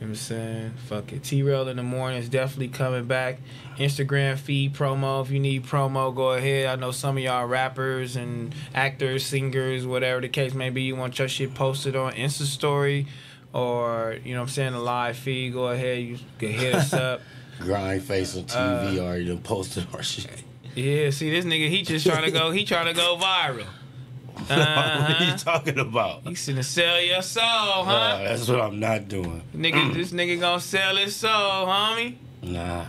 You know what I'm saying? Fuck it. T-Rell in the morning is definitely coming back. Instagram feed promo. If you need promo, go ahead. I know some of y'all rappers and actors, singers, whatever the case may be, you want your shit posted on Insta story or, you know what I'm saying, a live feed, go ahead. You can hit us up. (laughs) Grind face on TV uh, already done posted our shit. Yeah, see this nigga, he just trying to go, he trying to go viral. What are Uh-huh. you talking about? He finna sell your soul, Uh, huh? that's what I'm not doing. Nigga, this nigga gonna sell his soul, homie. Nah,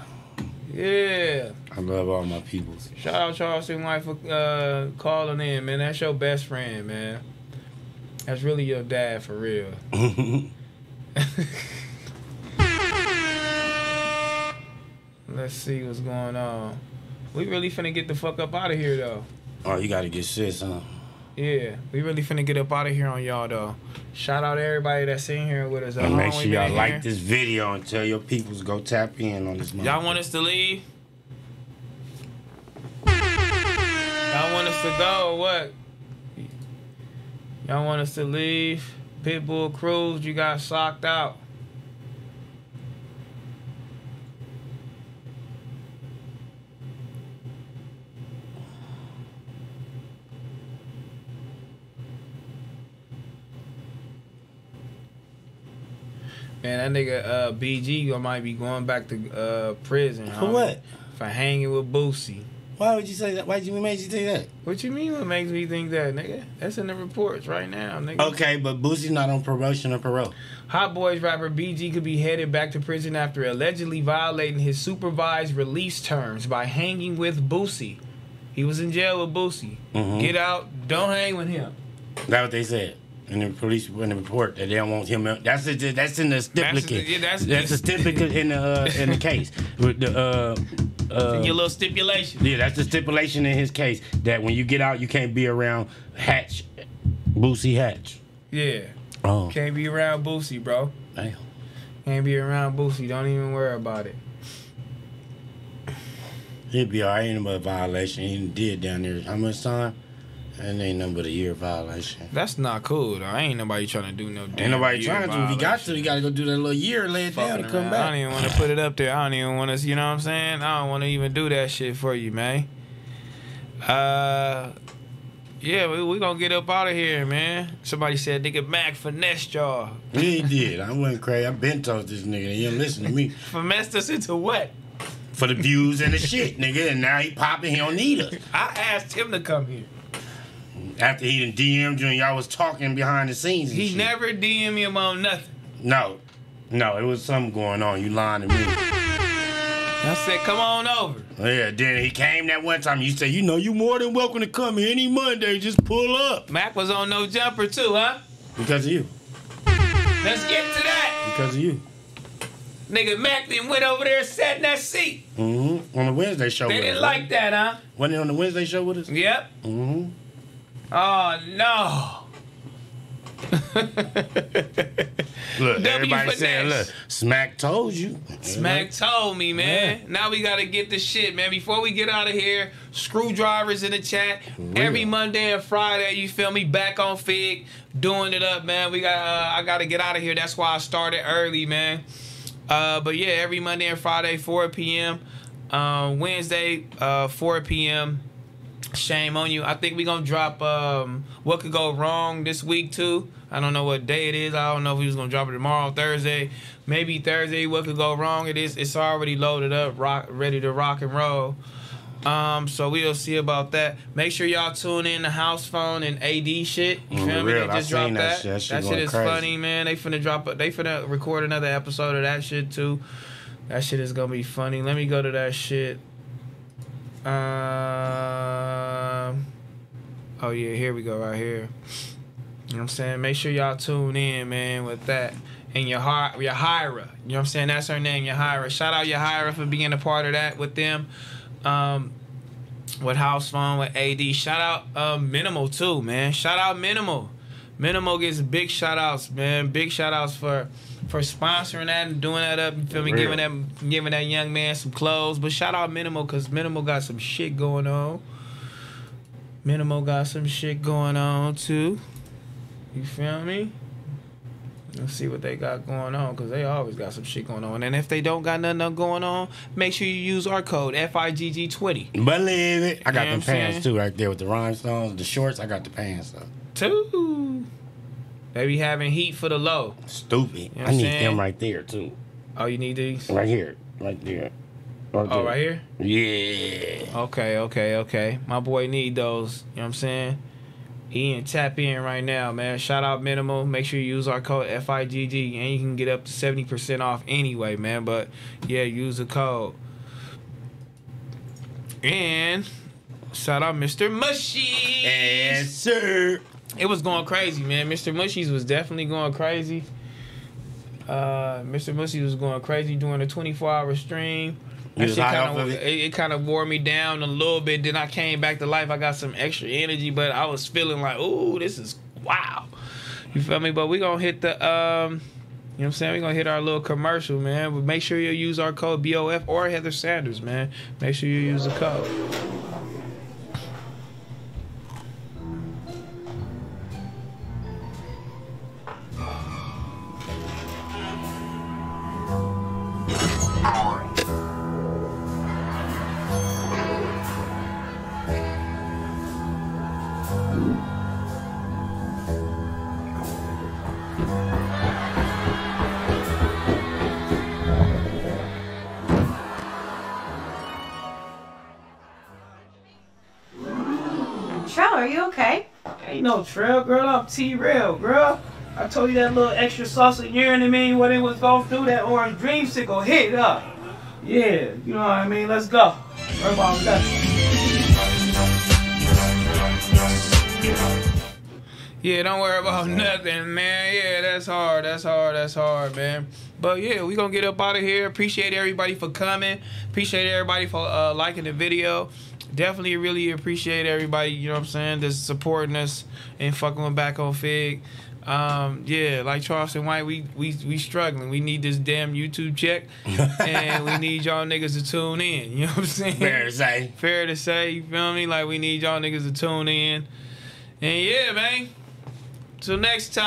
Yeah. I love all my peoples. Shout out Charleston White for uh, calling in, man. That's your best friend, man. That's really your dad for real. (laughs) Let's see what's going on. We really finna get the fuck up out of here though. oh, you gotta get shit, huh? Yeah, we really finna get up out of here on y'all though. Shout out to everybody that's in here with us. And make sure y'all like here? this video and tell your peoples go tap in on this. Y'all want us to leave? Y'all want us to go or what? Y'all want us to leave? Pitbull Cruz, you got socked out. Man, that nigga uh, BG might be going back to uh, prison. For homie. what? For hanging with Boosie. Why would you say that? Why did you make you say that? What you mean? What makes me think that, nigga? That's in the reports right now, nigga. Okay, but Boosie's not on promotion or parole. Hot Boys rapper BG could be headed back to prison after allegedly violating his supervised release terms by hanging with Boosie. He was in jail with Boosie. Mhm. Get out, don't hang with him. That's what they said in the police in the report that they don't want him. That's it. That's in the stipulate. yeah, that's- that's the stipulate in the uh, in the case. With the uh, uh, Your little stipulation. yeah, that's the stipulation in his case that when you get out, you can't be around Hatch, Boosie Hatch. Yeah. Oh, Can't be around Boosie, bro. damn. Can't be around Boosie. Don't even worry about it. He'd be alright. Ain't but a violation. He did down there. How much time? And ain't nothing but a year violation. That's not cool, though. Ain't nobody trying to do no damn Ain't nobody trying to. If he got to, he got to go do that little year, lay it down, and come around. I don't even want to put it up there. I don't even want to, you know what I'm saying? I don't want to even do that shit for you, man. Uh, yeah, we, we gonna get up out of here, man. Somebody said nigga Mac finessed y'all. He did. I went crazy. I been told this nigga. He didn't listen to me (laughs) Finessed us into what? for the views and the shit, nigga. And now he popping. He don't need us. I asked him to come here. After he done DM'd you and y'all was talking behind the scenes. And He shit. never DM me about nothing. No, no, it was something going on. You lying to me. I said, come on over. Yeah, then he came that one time. You said, you know, you more than welcome to come here any Monday. Just pull up Mac was on no jumper too, huh? because of you. Let's get to that. Because of you. Nigga Mac then went over there, and sat in that seat. Mm-hmm. On the Wednesday show. They didn't us, like right? that, huh? Wasn't it on the Wednesday show with us? Yep. Mm-hmm. Oh no. Look, (laughs) W everybody for saying, look, Smac told you. Smac told me, man. Now we gotta get the shit, man. Before we get out of here, screwdrivers in the chat. Every Monday and Friday, you feel me? Back on Figg, doing it up, man. We got. Uh, I gotta get out of here. That's why I started early, man. Uh, but yeah, every Monday and Friday, 4 p.m. Um, Wednesday, uh, 4 p.m. Shame on you. I think we're gonna drop um, what could go wrong this week too. I don't know what day it is. I don't know if we was gonna drop it tomorrow, Thursday, maybe Thursday. What could go wrong? It is. It's already loaded up, rock, ready to rock and roll. Um, so we'll see about that. Make sure y'all tune in the house phone and AD shit. You Mm, feel me? real. They just dropped that that. shit. That That shit shit, is crazy. funny, man. They finna drop. A, they finna record another episode of that shit too. That shit is gonna be funny. Let me go to that shit. Um. Oh yeah, here we go right here. You know what I'm saying? Make sure y'all tune in, man, with that. And your Yahira, you know what I'm saying? That's her name, Yahira. Shout out Yahira for being a part of that with them. Um, with House Phone, with AD. Shout out uh, Minimal too, man. Shout out Minimal. Minimal gets big shout outs, man. Big shout outs for for sponsoring that and doing that up. You feel me? Giving that giving that young man some clothes. But shout out Minimal because Minimal got some shit going on. Minimal got some shit going on too. You feel me? Let's see what they got going on because they always got some shit going on. And if they don't got nothing going on, make sure you use our code FIGG20. Believe it. I got You know them pants saying? too right there with the rhinestones, the shorts. I got the pants though. Two. They be having heat for the low. Stupid. know I need saying? them right there too. Oh, you need these? Right here. Right there. Right Oh, there. right here? Yeah. Okay, okay, okay. My boy need those. You know what I'm saying? He and tap in right now, man. Shout out minimal. Make sure you use our code FIGG and you can get up to 70% off anyway, man. But yeah, use the code. And shout out Mr. Mushy. Yes, sir. It was going crazy, man. Mr. Mushies was definitely going crazy. Uh, Mr. Mushy was going crazy during a 24 hour stream. That shit kinda, of it, it? it kind of wore me down a little bit. Then I came back to life. I got some extra energy, but I was feeling like, ooh, this is wow. You feel me? But we gonna hit the um, you know what I'm saying? we gonna hit our little commercial, man. But make sure you use our code BOF or Heather Sanders, man. Make sure you use the code. Trell, are you okay? Ain't no Trell, girl. I'm T-Rell, girl. I told you that little extra sauce of urine in me when it was going through that orange dreamsicle hit up. Yeah, you know what I mean? Let's go. That. Yeah, don't worry about nothing, man. Yeah, that's hard. That's hard. That's hard, man. But yeah, we gonna get up out of here. Appreciate everybody for coming. Appreciate everybody for uh, liking the video. Definitely really appreciate everybody, you know what I'm saying, that's supporting us and fucking with back on Figg. Um, yeah, like Charleston White, we we we struggling. We need this damn YouTube check, (laughs) and we need y'all niggas to tune in. You know what I'm saying? Fair to say. Fair to say, you feel me? Like we need y'all niggas to tune in. And yeah, man. Till next time.